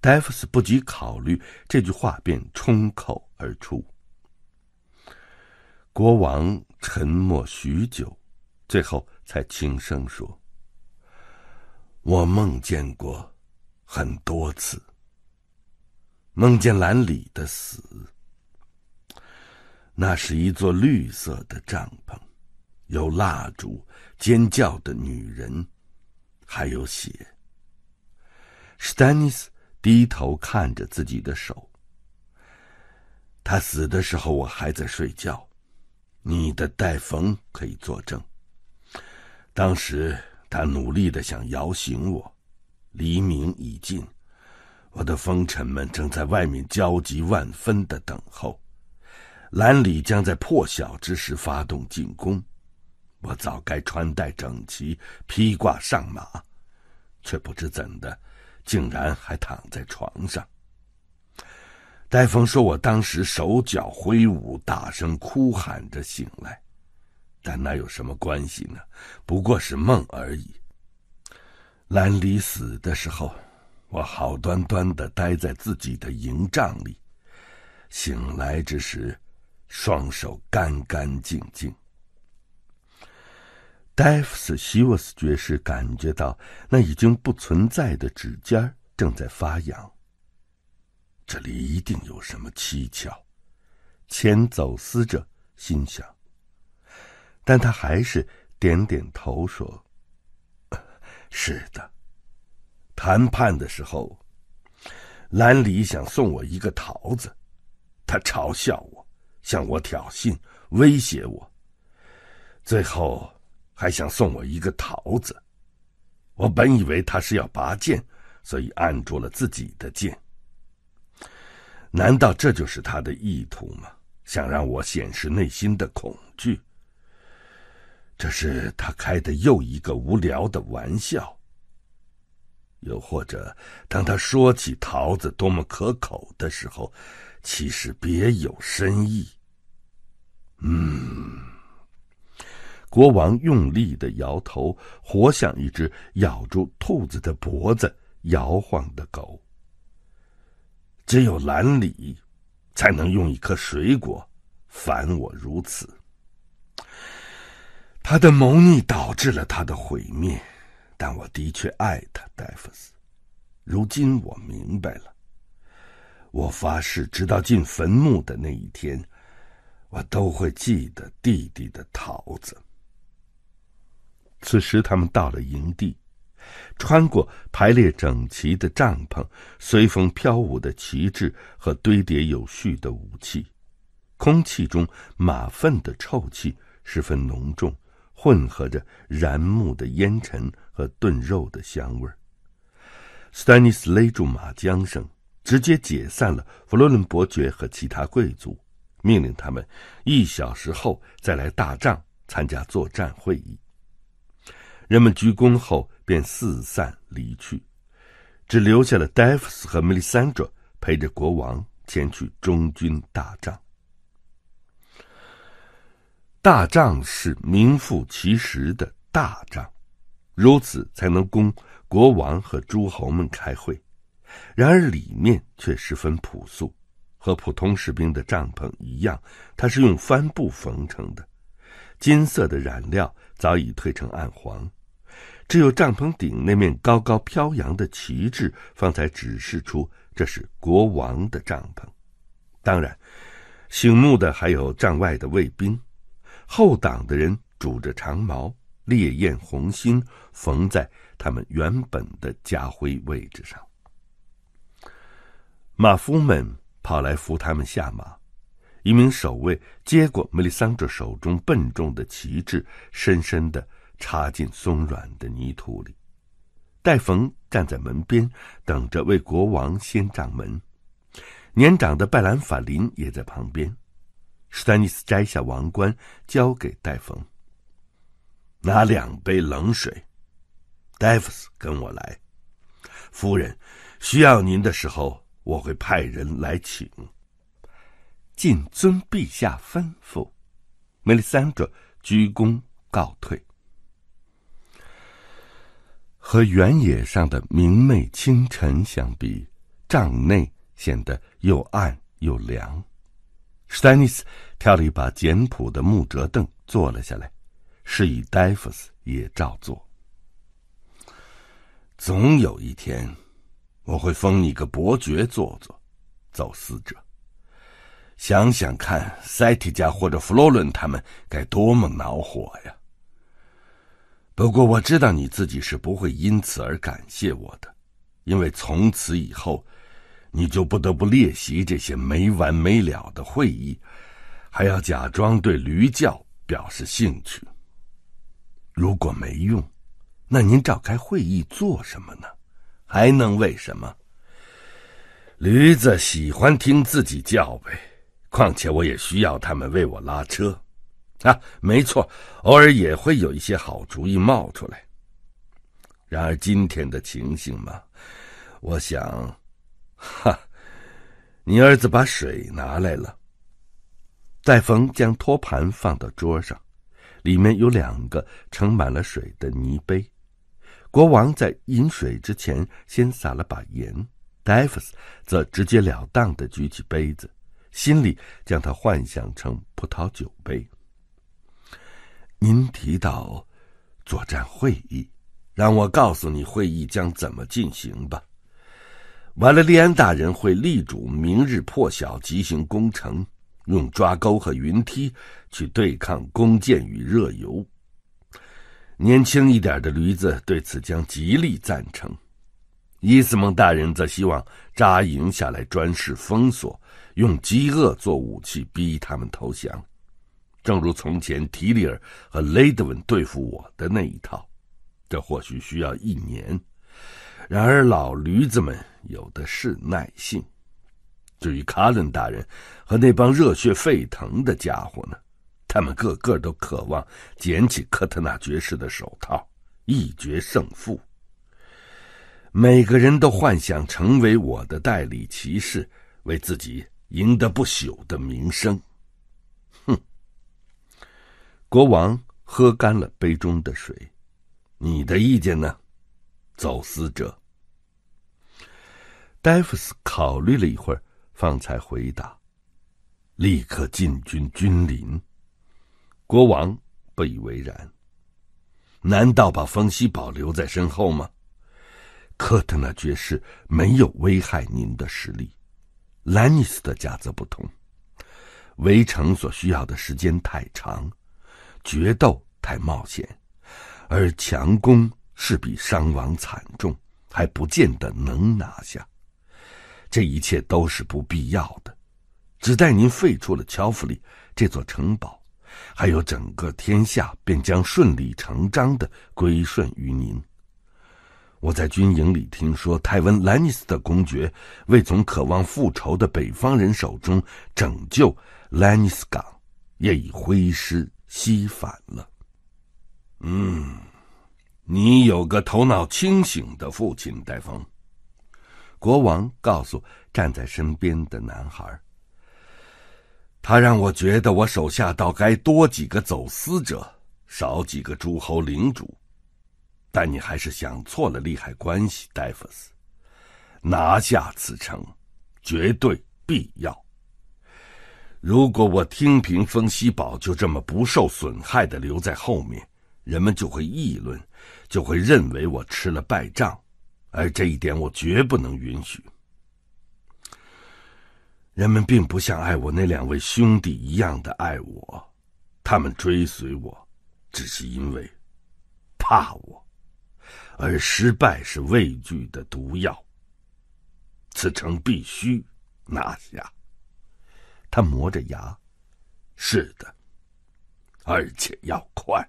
S1: 戴夫斯不及考虑，这句话便冲口而出。国王沉默许久，最后才轻声说：“我梦见过很多次，梦见兰里的死。”那是一座绿色的帐篷，有蜡烛、尖叫的女人，还有血。史丹尼斯低头看着自己的手。他死的时候，我还在睡觉。你的戴冯可以作证。当时他努力的想摇醒我。黎明已尽，我的风尘们正在外面焦急万分的等候。兰里将在破晓之时发动进攻，我早该穿戴整齐，披挂上马，却不知怎的，竟然还躺在床上。戴峰说我当时手脚挥舞，大声哭喊着醒来，但那有什么关系呢？不过是梦而已。兰里死的时候，我好端端的待在自己的营帐里，醒来之时。双手干干净净。戴夫斯·希沃斯爵士感觉到那已经不存在的指尖正在发痒。这里一定有什么蹊跷，前走私者心想。但他还是点点头说：“ <laughs> 是的。谈判的时候，兰里想送我一个桃子，他嘲笑我。”向我挑衅，威胁我。最后还想送我一个桃子。我本以为他是要拔剑，所以按住了自己的剑。难道这就是他的意图吗？想让我显示内心的恐惧？这是他开的又一个无聊的玩笑。又或者，当他说起桃子多么可口的时候，其实别有深意。嗯，国王用力的摇头，活像一只咬住兔子的脖子摇晃的狗。只有兰里，才能用一颗水果烦我如此。他的谋逆导致了他的毁灭，但我的确爱他，戴夫斯。如今我明白了，我发誓，直到进坟墓的那一天。我都会记得弟弟的桃子。此时，他们到了营地，穿过排列整齐的帐篷、随风飘舞的旗帜和堆叠有序的武器，空气中马粪的臭气十分浓重，混合着燃木的烟尘和炖肉的香味儿。斯丹尼斯勒住马缰绳，直接解散了弗罗伦伯爵和其他贵族，命令他们一小时后再来大帐参加作战会议。人们鞠躬后便四散离去，只留下了戴夫斯和梅丽桑卓陪着国王前去中军大帐。大帐是名副其实的大帐，如此才能供国王和诸侯们开会。然而里面却十分朴素，和普通士兵的帐篷一样，它是用帆布缝成的，金色的染料早已褪成暗黄。只有帐篷顶那面高高飘扬的旗帜，方才指示出这是国王的帐篷。当然，醒目的还有帐外的卫兵，后党的人拄着长矛，烈焰红心缝在他们原本的家徽位置上。马夫们跑来扶他们下马，一名守卫接过梅丽桑卓手中笨重的旗帜，深深的。插进松软的泥土里，戴冯站在门边等着为国王掀帐门。年长的拜兰法林也在旁边。史丹尼斯摘下王冠，交给戴冯。拿两杯冷水。戴夫斯，跟我来。夫人，需要您的时候，我会派人来请。谨遵陛下吩咐。梅丽桑德鞠躬告退。和原野上的明媚清晨相比，帐内显得又暗又凉。史丹尼斯挑了一把简朴的木折凳坐了下来，示意戴夫斯也照做。总有一天，我会封你个伯爵做做，走私者。想想看，塞提加或者弗洛伦他们该多么恼火呀！不过我知道你自己是不会因此而感谢我的，因为从此以后，你就不得不列席这些没完没了的会议，还要假装对驴叫表示兴趣。如果没用，那您召开会议做什么呢？还能为什么？驴子喜欢听自己叫呗，况且我也需要他们为我拉车。啊，没错，偶尔也会有一些好主意冒出来。然而今天的情形嘛，我想，哈，你儿子把水拿来了。戴冯将托盘放到桌上，里面有两个盛满了水的泥杯。国王在饮水之前先撒了把盐，戴夫斯则直截了当的举起杯子，心里将它幻想成葡萄酒杯。您提到作战会议，让我告诉你会议将怎么进行吧。瓦勒利安大人会力主明日破晓急行攻城，用抓钩和云梯去对抗弓箭与热油。年轻一点的驴子对此将极力赞成。伊斯蒙大人则希望扎营下来专事封锁，用饥饿做武器逼他们投降。正如从前提里尔和雷德文对付我的那一套，这或许需要一年。然而老驴子们有的是耐性。至于卡伦大人和那帮热血沸腾的家伙呢？他们个个都渴望捡起科特纳爵士的手套，一决胜负。每个人都幻想成为我的代理骑士，为自己赢得不朽的名声。国王喝干了杯中的水，你的意见呢？走私者。戴夫斯考虑了一会儿，方才回答：“立刻进军君临。”国王不以为然。难道把风息堡留在身后吗？科特纳爵士没有危害您的实力，兰尼斯特家则不同，围城所需要的时间太长。决斗太冒险，
S13: 而强攻势必伤亡惨重，还不见得能拿下。这一切都是不必要的，只待您废除了乔弗里这座城堡，还有整个天下，便将顺理成章的归顺于您。我在军营里听说，泰温·兰尼斯特公爵为从渴望复仇的北方人手中拯救兰尼斯港，也已挥师西返了。
S1: 嗯，你有个头脑清醒的父亲，戴峰。
S13: 国王告诉站在身边的男孩：“
S1: 他让我觉得我手下倒该多几个走私者，少几个诸侯领主。但你还是想错了利害关系，戴夫斯。拿下此城，绝对必要。如果我听凭风息堡就这么不受损害的留在后面。”人们就会议论，就会认为我吃了败仗，而这一点我绝不能允许。人们并不像爱我那两位兄弟一样的爱我，他们追随我，只是因为怕我，而失败是畏惧的毒药。此城必须拿下。
S13: 他磨着牙，
S1: 是的，而且要快。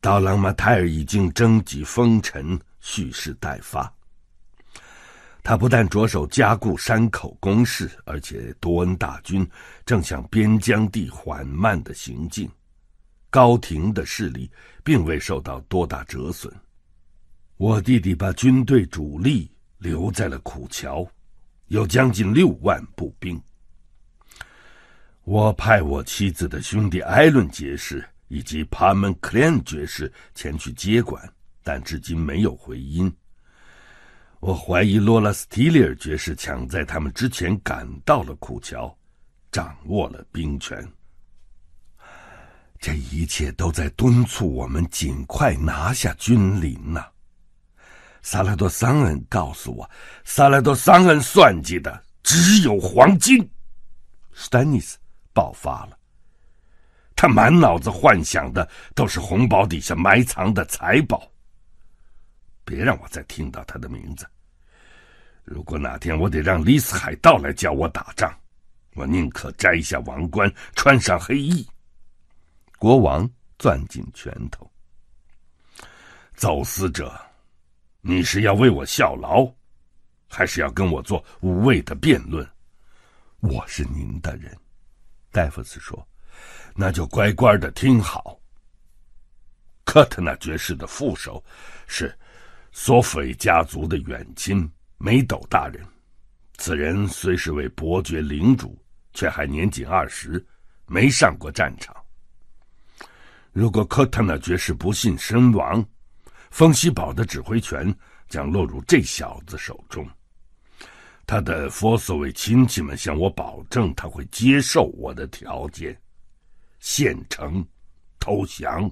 S1: 刀郎马泰尔已经征集风尘，蓄势待发。他不但着手加固山口工事，而且多恩大军正向边疆地缓慢的行进。高廷的势力并未受到多大折损。我弟弟把军队主力留在了苦桥，有将近六万步兵。我派我妻子的兄弟艾伦爵士。以及帕门克连爵士前去接管，但至今没有回音。我怀疑罗拉斯提利尔爵士抢在他们之前赶到了苦桥，掌握了兵权。这一切都在敦促我们尽快拿下君临呐！萨拉多桑恩告诉我，萨拉多桑恩算计的只有黄金。
S13: 史丹尼斯爆发了。
S1: 他满脑子幻想的都是红堡底下埋藏的财宝。别让我再听到他的名字。如果哪天我得让李斯海盗来教我打仗，我宁可摘下王冠，穿上黑衣。
S13: 国王攥紧拳头。
S1: 走私者，你是要为我效劳，还是要跟我做无谓的辩论？
S13: 我是您的人，戴夫斯说。
S1: 那就乖乖的听好。科特纳爵士的副手是索菲家族的远亲梅斗大人。此人虽是位伯爵领主，却还年仅二十，没上过战场。如果科特纳爵士不幸身亡，风息堡的指挥权将落入这小子手中。他的佛所谓亲戚们向我保证，他会接受我的条件。县城投降。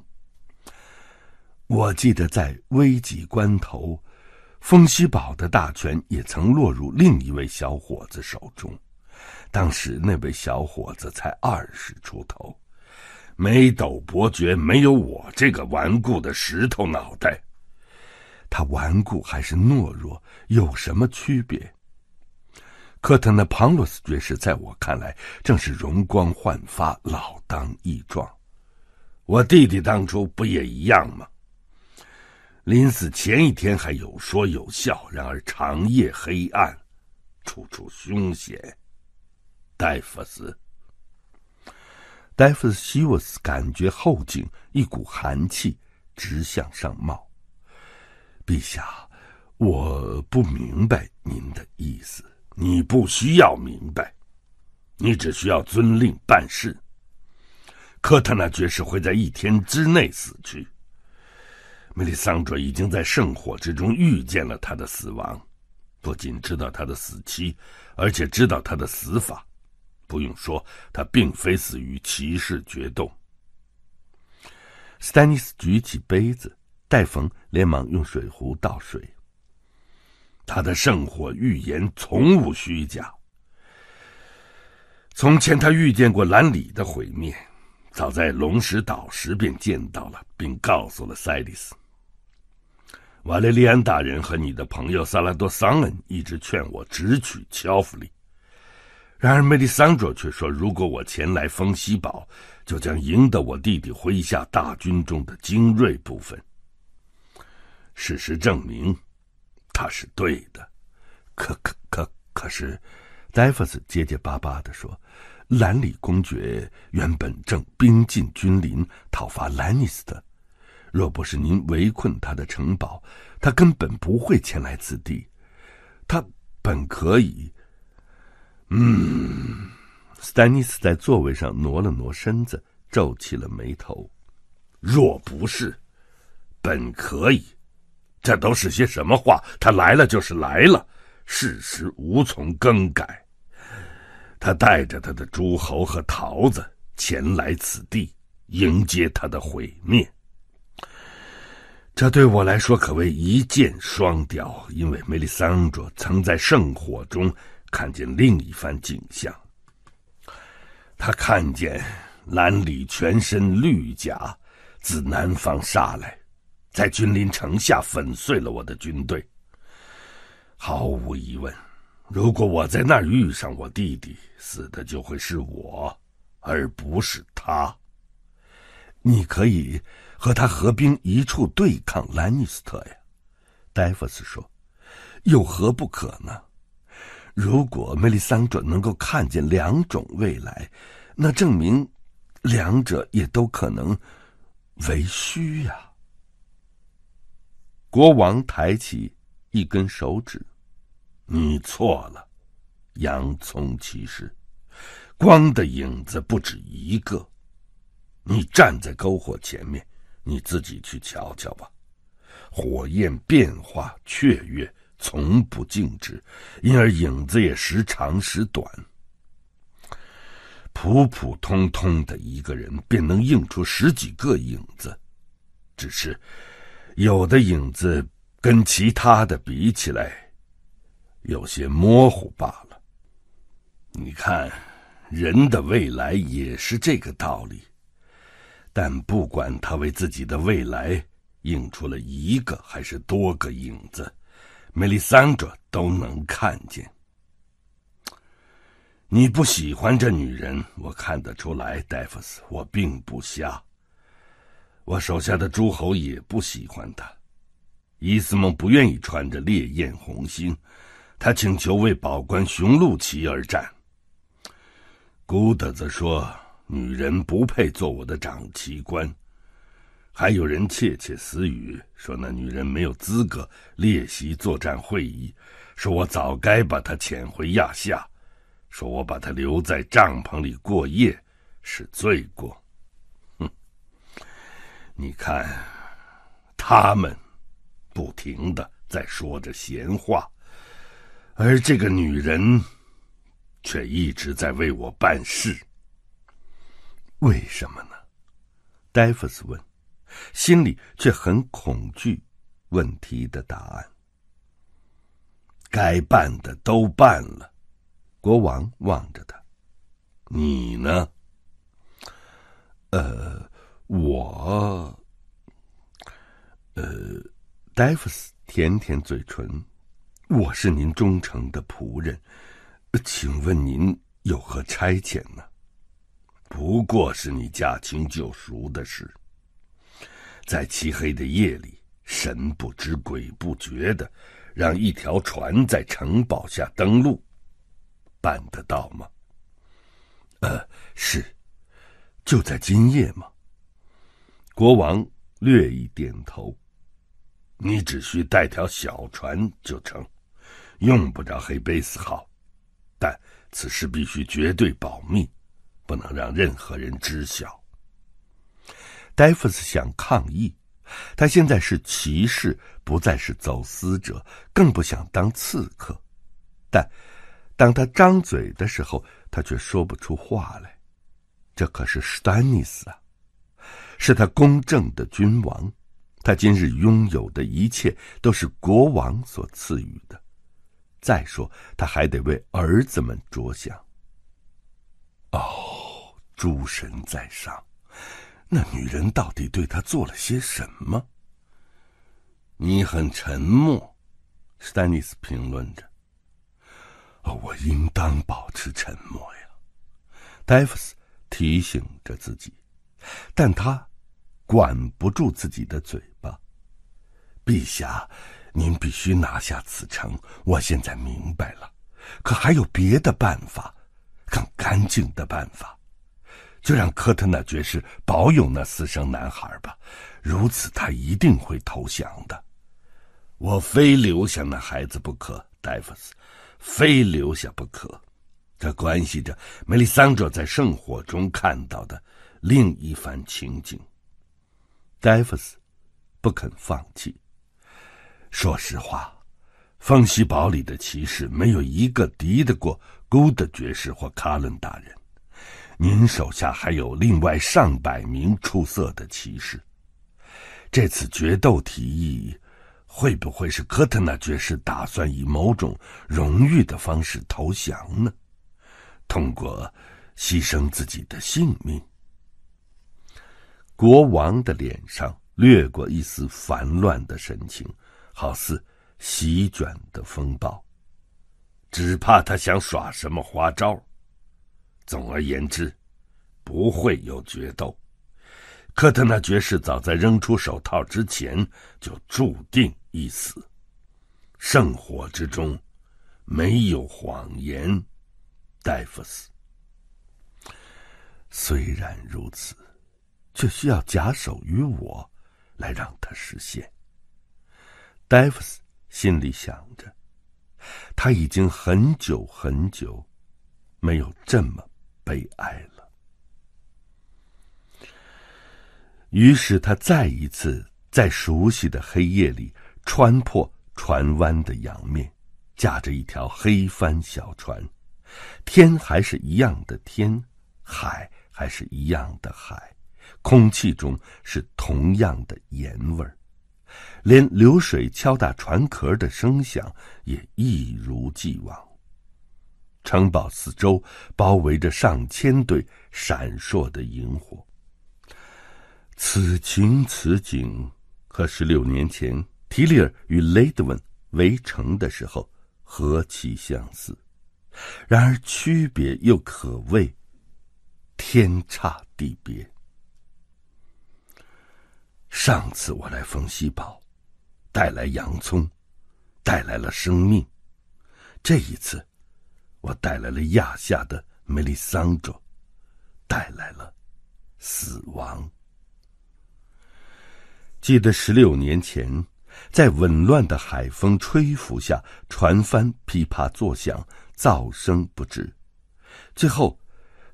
S13: 我记得在危急关头，风息堡的大权也曾落入另一位小伙子手中。当时那位小伙子才二十出头。
S1: 梅斗伯爵没有我这个顽固的石头脑袋。
S13: 他顽固还是懦弱，有什么区别？科特纳庞洛斯爵士在我看来正是容光焕发、老当益壮。
S1: 我弟弟当初不也一样吗？临死前一天还有说有笑，然而长夜黑暗，处处凶险。戴夫斯，
S13: 戴夫斯西沃斯感觉后颈一股寒气直向上冒。陛下，我不明白您的意思。
S1: 你不需要明白，你只需要遵令办事。科特纳爵士会在一天之内死去。梅丽桑卓已经在圣火之中遇见了他的死亡，不仅知道他的死期，而且知道他的死法。不用说，他并非死于骑士决斗。
S13: 斯丹尼斯举起杯子，戴冯连忙用水壶倒水。
S1: 他的圣火预言从无虚假。从前他预见过兰里的毁灭，早在龙石岛时便见到了，并告诉了塞利斯。瓦雷利安大人和你的朋友萨拉多桑恩一直劝我直取乔弗里，然而梅丽桑卓却说，如果我前来丰西堡，就将赢得我弟弟麾下大军中的精锐部分。事实证明，他是对的。
S14: 可可可可是，戴夫斯结结巴巴地说：“兰里公爵原本正兵进君临，讨伐兰尼斯特。若不是您围困他的城堡，他根本不会前来此地。他本可以……
S15: 嗯。”斯丹尼斯在座位上挪了挪身子，皱起了眉头。
S1: 若不是，本可以。这都是些什么话？他来了就是来了，事实无从更改。他带着他的诸侯和桃子前来此地，迎接他的毁灭。这对我来说可谓一箭双雕，因为梅丽桑卓曾在圣火中看见另一番景象。他看见蓝里全身绿甲自南方杀来。在君临城下粉碎了我的军队。毫无疑问，如果我在那儿遇上我弟弟，死的就会是我，而不是他。
S14: 你可以和他合兵一处对抗兰尼斯特呀，戴夫斯说，有何不可呢？如果梅丽桑卓能够看见两种未来，那证明两者也都可能为虚呀。
S15: 国王抬起一根手指：“
S1: 你错了，洋葱骑士。光的影子不止一个。你站在篝火前面，你自己去瞧瞧吧。火焰变化雀跃，从不静止，因而影子也时长时短。普普通通的一个人，便能映出十几个影子，只是……”有的影子跟其他的比起来，有些模糊罢了。你看，人的未来也是这个道理。但不管他为自己的未来映出了一个还是多个影子，梅丽桑卓都能看见。你不喜欢这女人，我看得出来，戴夫斯，我并不瞎。我手下的诸侯也不喜欢他，伊斯蒙不愿意穿着烈焰红星，他请求为保官雄鹿旗而战。孤德则说女人不配做我的长旗官，还有人窃窃私语说那女人没有资格列席作战会议，说我早该把她遣回亚夏，说我把她留在帐篷里过夜是罪过。你看，他们不停的在说着闲话，而这个女人却一直在为我办事。
S14: 为什么呢？戴夫斯问，心里却很恐惧问题的答案。
S1: 该办的都办了，国王望着他，你呢？
S14: 呃。我，呃，戴夫斯舔舔嘴唇，我是您忠诚的仆人，请问您有何差遣呢？
S1: 不过是你驾轻就熟的事，在漆黑的夜里，神不知鬼不觉的，让一条船在城堡下登陆，办得到吗？
S14: 呃，是，就在今夜吗？
S15: 国王略一点头：“
S1: 你只需带条小船就成，用不着黑贝斯号，但此事必须绝对保密，不能让任何人知晓。”
S14: 戴夫斯想抗议，他现在是骑士，不再是走私者，更不想当刺客。但当他张嘴的时候，他却说不出话来。这可是史丹尼斯啊！是他公正的君王，他今日拥有的一切都是国王所赐予的。再说，他还得为儿子们着想。哦，诸神在上，
S1: 那女人到底对他做了些什么？
S16: 你很沉默，史丹尼斯评论着。
S1: 哦，我应当保持沉默呀，戴夫斯提醒着自己，但他管不住自己的嘴巴。陛下，您必须拿下此城。我现在明白了，可还有别的办法，更干净的办法。就让科特纳爵士保有那私生男孩吧，如此他一定会投降的。
S16: 我非留下那孩子不可，戴夫斯。非留下不可，这关系着梅丽桑卓在圣火中看到的另一番情景。
S1: 戴夫斯不肯放弃。说实话，风息堡里的骑士没有一个敌得过古德爵士或卡伦大人。您手下还有另外上百名出色的骑士。这次决斗提议。会不会是科特纳爵士打算以某种荣誉的方式投降呢？通过牺牲自己的性命？国王的脸上掠过一丝烦乱的神情，好似席卷的风暴。
S16: 只怕他想耍什么花招。总而言之，不会有决斗。科特纳爵士早在扔出手套之前就注定。一死，圣火之中没有谎言，戴夫斯。
S1: 虽然如此，却需要假手于我，来让它实现。戴夫斯心里想着，他已经很久很久没有这么悲哀了。于是他再一次在熟悉的黑夜里。穿破船湾的洋面，驾着一条黑帆小船，天还是一样的天，海还是一样的海，空气中是同样的盐味儿，连流水敲打船壳的声响也一如既往。城堡四周包围着上千对闪烁的萤火。此情此景，和十六年前。提里尔与雷德文围城的时候何其相似，然而区别又可谓天差地别。上次我来冯西堡，带来洋葱，带来了生命；这一次，我带来了亚夏的梅丽桑卓，带来了死亡。记得十六年前。在紊乱的海风吹拂下，船帆噼啪作响，噪声不止。最后，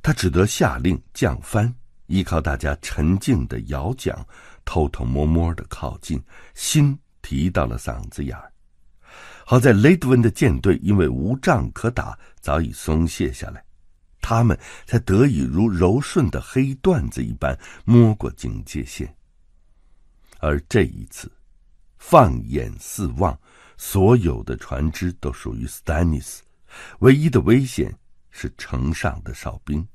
S1: 他只得下令降帆，依靠大家沉静的摇桨，偷偷摸摸的靠近，心提到了嗓子眼儿。好在雷德温的舰队因为无仗可打，早已松懈下来，他们才得以如柔顺的黑缎子一般摸过警戒线。而这一次。放眼四望，所有的船只都属于斯丹尼斯，唯一的危险是城上的哨兵。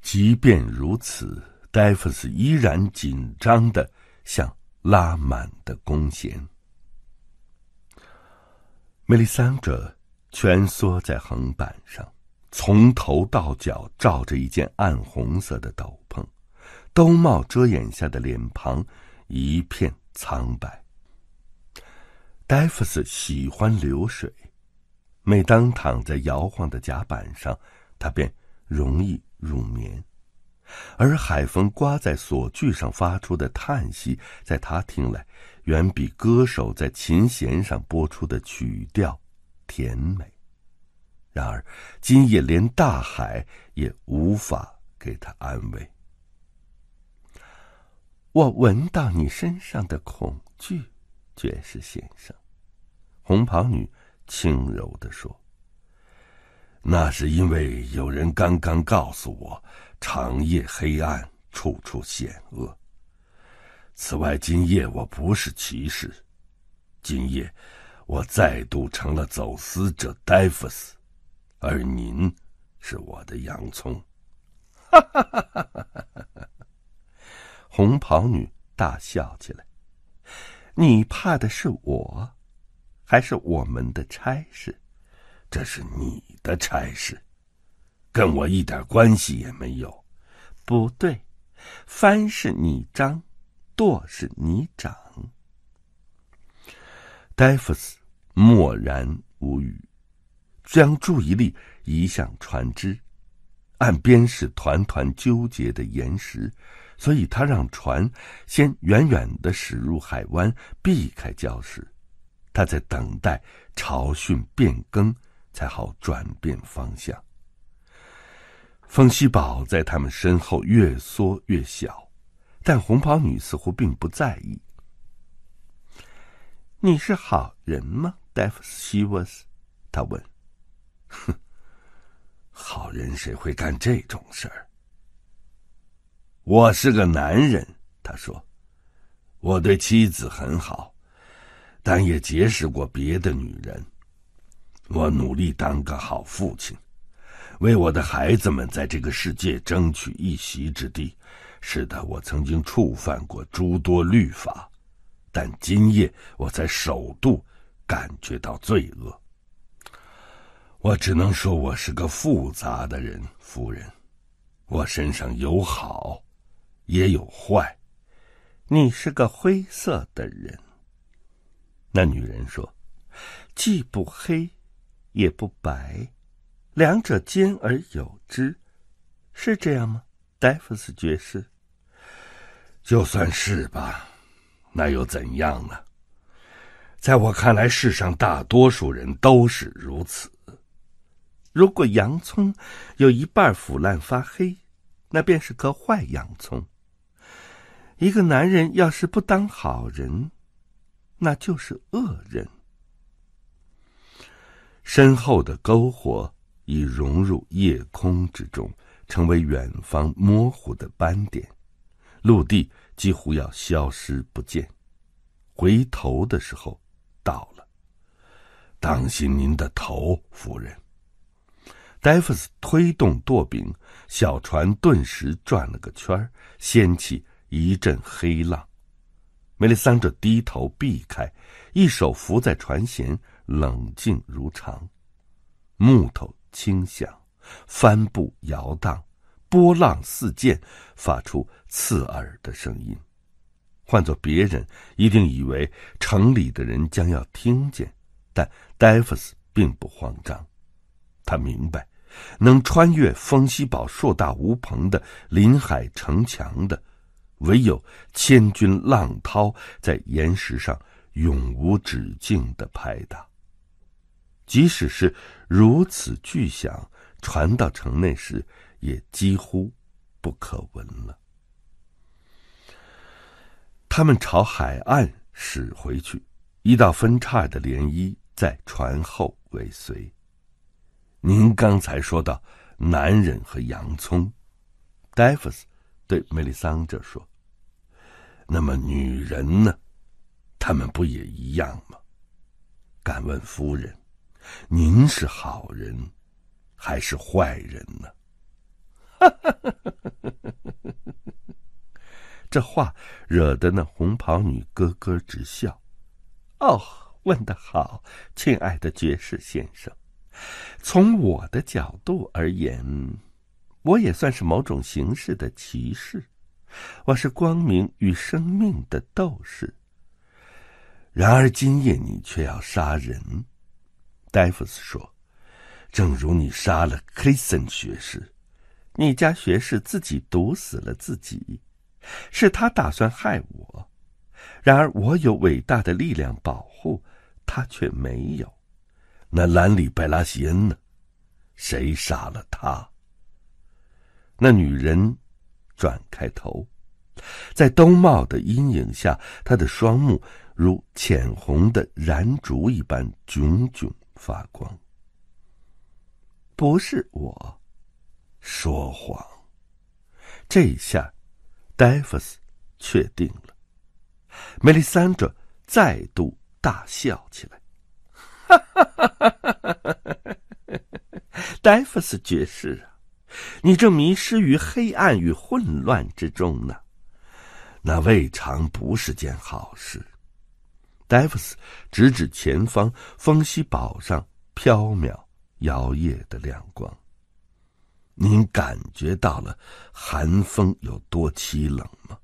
S1: 即便如此，戴夫斯依然紧张的像拉满的弓弦。梅丽桑德蜷缩在横板上，从头到脚罩着一件暗红色的斗篷，兜帽遮掩下的脸庞一片。苍白。戴夫斯喜欢流水，每当躺在摇晃的甲板上，他便容易入眠，而海风刮在锁具上发出的叹息，在他听来，远比歌手在琴弦上拨出的曲调甜美。然而，今夜连大海也无法给他安慰。我闻到你身上的恐惧，爵士先生。”红袍女轻柔地说。
S16: “那是因为有人刚刚告诉我，长夜黑暗，处处险恶。此外，今夜我不是骑士，今夜我再度成了走私者戴夫斯，而您是我的洋葱。”哈哈哈哈哈哈！
S1: 红袍女大笑起来。你怕的是我，还是我们的差事？
S17: 这是你的差事，跟我一点关系也没有。
S1: 不对，帆是你张，舵是你掌。戴夫斯默然无语，将注意力移向船只。岸边是团团纠结的岩石，所以他让船先远远的驶入海湾，避开礁石。他在等待潮汛变更，才好转变方向。风西宝在他们身后越缩越小，但红袍女似乎并不在意。你是好人吗，戴夫斯西沃斯？他问。
S17: 哼，好人谁会干这种事儿？我是个男人，他说。我对妻子很好，但也结识过别的女人。我努力当个好父亲。为我的孩子们在这个世界争取一席之地。是的，我曾经触犯过诸多律法，但今夜我才首度感觉到罪恶。我只能说我是个复杂的人，夫人。我身上有好，也有坏。
S1: 你是个灰色的人。那女人说：“既不黑，也不白。”两者兼而有之，是这样吗，戴夫斯爵士？
S17: 就算是吧，那又怎样呢？在我看来，世上大多数人都是如此。
S1: 如果洋葱有一半腐烂发黑，那便是颗坏洋葱。一个男人要是不当好人，那就是恶人。身后的篝火。已融入夜空之中，成为远方模糊的斑点，陆地几乎要消失不见。回头的时候到了，
S17: 当心您的头，夫人。
S1: 戴夫斯推动舵柄，小船顿时转了个圈掀起一阵黑浪。梅丽桑德低头避开，一手扶在船舷，冷静如常。木头。轻响，帆布摇荡，波浪四溅，发出刺耳的声音。换做别人，一定以为城里的人将要听见，但戴夫斯并不慌张。他明白，能穿越风西堡硕大无朋的临海城墙的，唯有千军浪涛在岩石上永无止境的拍打。即使是如此巨响，传到城内时，也几乎不可闻了。他们朝海岸驶回去，一道分叉的涟漪在船后尾随。您刚才说到男人和洋葱，戴夫斯对梅丽桑德说：“
S17: 那么女人呢？他们不也一样吗？”
S1: 敢问夫人。您是好人，还是坏人呢？<laughs> 这话惹得那红袍女咯咯直笑。哦，问得好，亲爱的爵士先生。从我的角度而言，我也算是某种形式的骑士。我是光明与生命的斗士。然而今夜你却要杀人。戴夫斯说：“正如你杀了黑森学士，你家学士自己毒死了自己，是他打算害我。然而我有伟大的力量保护他，却没有。那兰里贝拉西恩呢？谁杀了他？”那女人转开头，在兜帽的阴影下，她的双目如浅红的燃烛一般炯炯。发光。不是我，说谎。这下，戴夫斯确定了。梅丽桑德再度大笑起来。哈哈哈哈哈哈！戴夫斯爵士啊，你正迷失于黑暗与混乱之中呢。
S18: 那未尝不是件好事。戴夫斯指指前方风息堡上飘渺摇曳的亮光。您感觉到了寒风有多凄冷吗？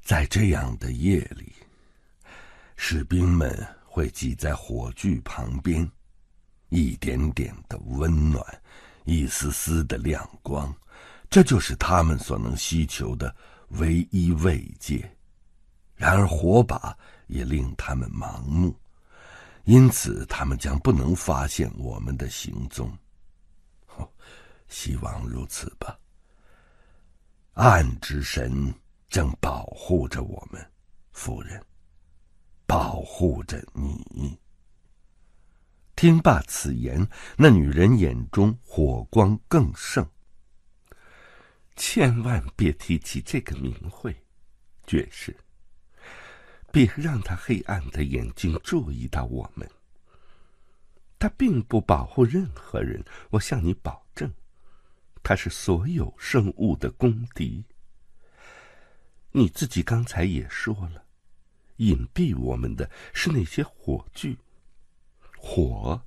S18: 在这样的夜里，士兵们会挤在火炬旁边，一点点的温暖，一丝丝的亮光，这就是他们所能希求的唯一慰藉。然而火把。也令他们盲目，因此他们将不能发现我们的行踪。希望如此吧。暗之神正保护着我们，夫人，保护着你。听罢此言，那女人眼中火光更盛。
S1: 千万别提起这个名讳，爵士。别让他黑暗的眼睛注意到我们。他并不保护任何人，我向你保证，他是所有生物的公敌。你自己刚才也说了，隐蔽我们的是那些火炬，火，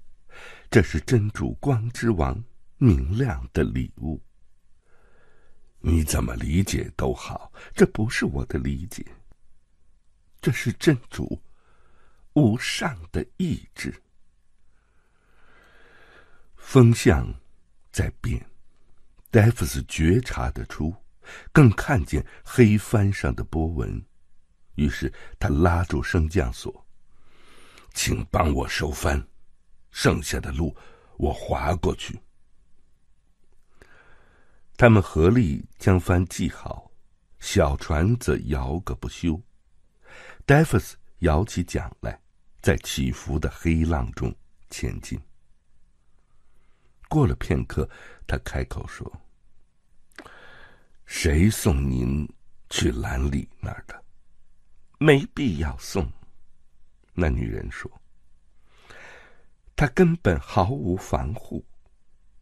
S1: 这是真主光之王明亮的礼物。
S18: 你怎么理解都好，
S1: 这不是我的理解。这是真主无上的意志。风向在变，戴夫斯觉察得出，更看见黑帆上的波纹。于是他拉住升降索，
S18: 请帮我收帆，剩下的路我划过去。
S1: 他们合力将帆系好，小船则摇个不休。戴夫斯摇起桨来，在起伏的黑浪中前进。过了片刻，他开口说：“
S18: 谁送您去兰里那儿的？”“
S1: 没必要送。”那女人说。“他根本毫无防护。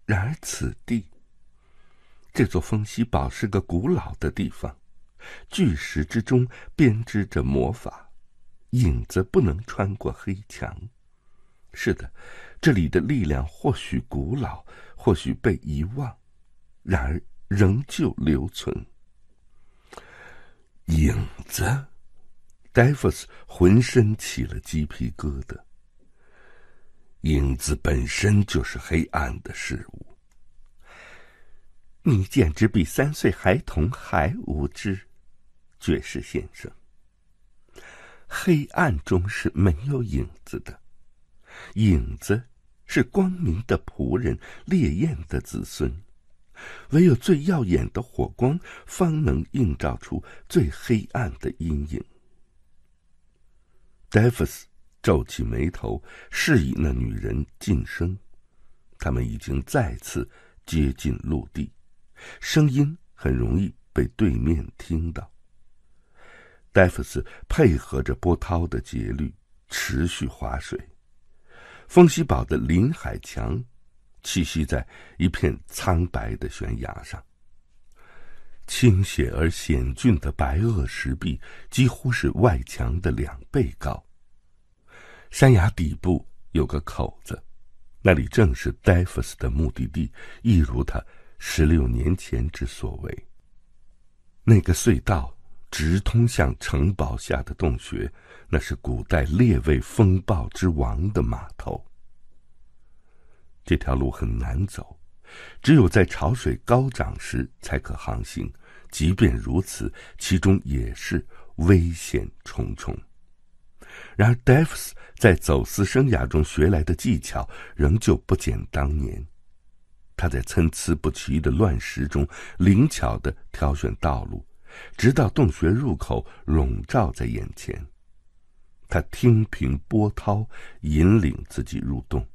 S1: 然而此地，这座风息堡是个古老的地方。”巨石之中编织着魔法，影子不能穿过黑墙。是的，这里的力量或许古老，或许被遗忘，然而仍旧留存。
S18: 影子，
S1: 戴夫斯浑身起了鸡皮疙瘩。
S18: 影子本身就是黑暗的事物。
S1: 你简直比三岁孩童还无知。爵士先生，黑暗中是没有影子的，影子是光明的仆人，烈焰的子孙。唯有最耀眼的火光，方能映照出最黑暗的阴影。戴夫斯皱起眉头，示意那女人噤声。他们已经再次接近陆地，声音很容易被对面听到。戴夫斯配合着波涛的节律，持续划水。风息堡的临海墙栖息在一片苍白的悬崖上，倾斜而险峻的白垩石壁几乎是外墙的两倍高。山崖底部有个口子，那里正是戴夫斯的目的地，一如他十六年前之所为。那个隧道。直通向城堡下的洞穴，那是古代列位风暴之王的码头。这条路很难走，只有在潮水高涨时才可航行。即便如此，其中也是危险重重。然而，戴夫斯在走私生涯中学来的技巧仍旧不减当年。他在参差不齐的乱石中灵巧的挑选道路。直到洞穴入口笼罩在眼前，他听凭波涛引领自己入洞。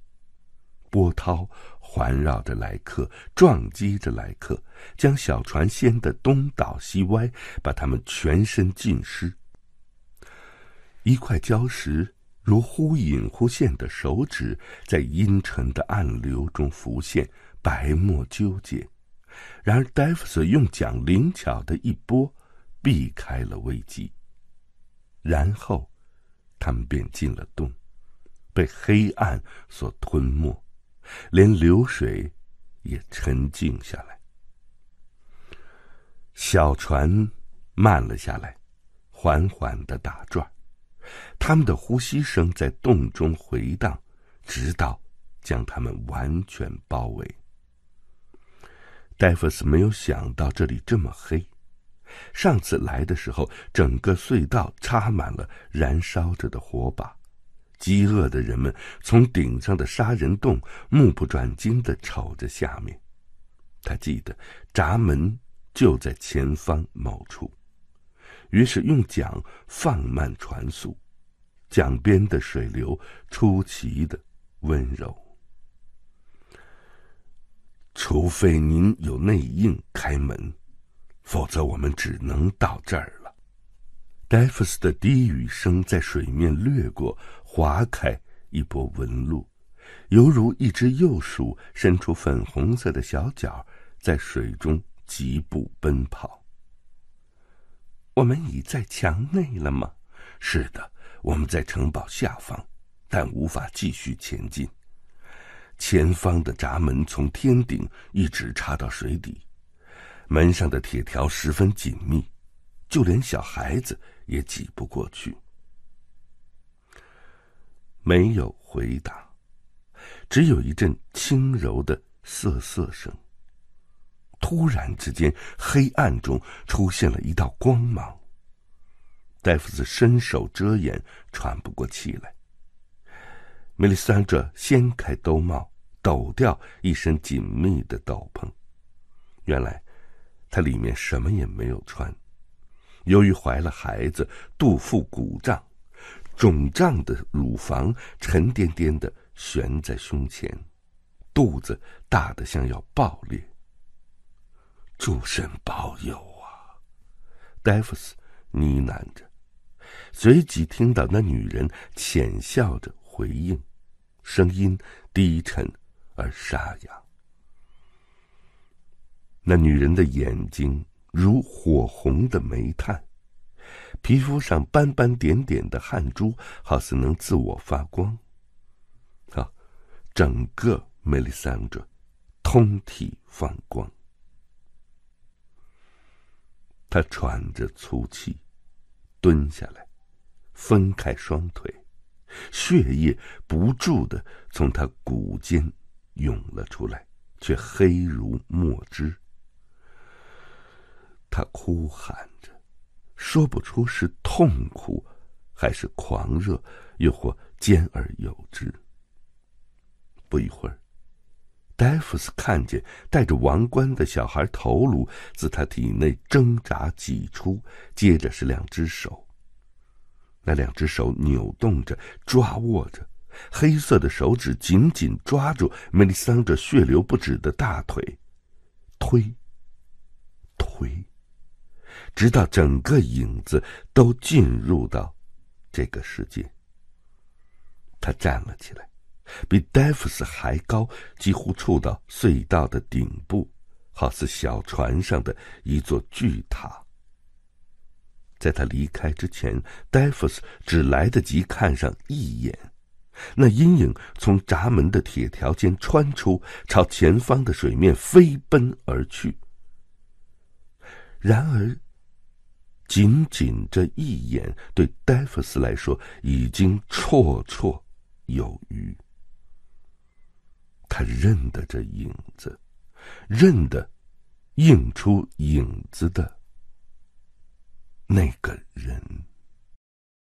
S1: 波涛环绕着来客，撞击着来客，将小船掀得东倒西歪，把他们全身浸湿。一块礁石如忽隐忽现的手指，在阴沉的暗流中浮现，白沫纠结。然而，戴夫斯用桨灵巧的一拨，避开了危机。然后，他们便进了洞，被黑暗所吞没，连流水也沉静下来。小船慢了下来，缓缓的打转，他们的呼吸声在洞中回荡，直到将他们完全包围。戴夫斯没有想到这里这么黑。上次来的时候，整个隧道插满了燃烧着的火把，饥饿的人们从顶上的杀人洞目不转睛的瞅着下面。他记得闸门就在前方某处，于是用桨放慢船速，桨边的水流出奇的温柔。除非您有内应开门。否则，我们只能到这儿了。戴夫斯的低语声在水面掠过，划开一波纹路，犹如一只幼鼠伸出粉红色的小脚，在水中疾步奔跑。我们已在墙内了吗？是的，我们在城堡下方，但无法继续前进。前方的闸门从天顶一直插到水底。门上的铁条十分紧密，就连小孩子也挤不过去。没有回答，只有一阵轻柔的瑟瑟声。突然之间，黑暗中出现了一道光芒。戴夫斯伸手遮掩，喘不过气来。梅丽桑德掀开兜帽，抖掉一身紧密的斗篷。原来。他里面什么也没有穿，由于怀了孩子，肚腹鼓胀，肿胀的乳房沉甸甸的悬在胸前，肚子大的像要爆裂。诸神保佑啊！戴夫斯呢喃着，随即听到那女人浅笑着回应，声音低沉而沙哑。那女人的眼睛如火红的煤炭，皮肤上斑斑点点的汗珠好似能自我发光。啊，整个梅丽桑德通体放光。他喘着粗气，蹲下来，分开双腿，血液不住的从他骨间涌了出来，却黑如墨汁。他哭喊着，说不出是痛苦，还是狂热，又或兼而有之。不一会儿，戴夫斯看见戴着王冠的小孩头颅自他体内挣扎挤出，接着是两只手。那两只手扭动着，抓握着，黑色的手指紧紧抓住梅丽桑德血流不止的大腿，推，推。直到整个影子都进入到这个世界，他站了起来，比戴夫斯还高，几乎触到隧道的顶部，好似小船上的一座巨塔。在他离开之前，戴夫斯只来得及看上一眼，那阴影从闸门的铁条间穿出，朝前方的水面飞奔而去。然而。仅仅这一眼，对戴夫斯来说已经绰绰有余。他认得这影子，认得映出影子的那个人。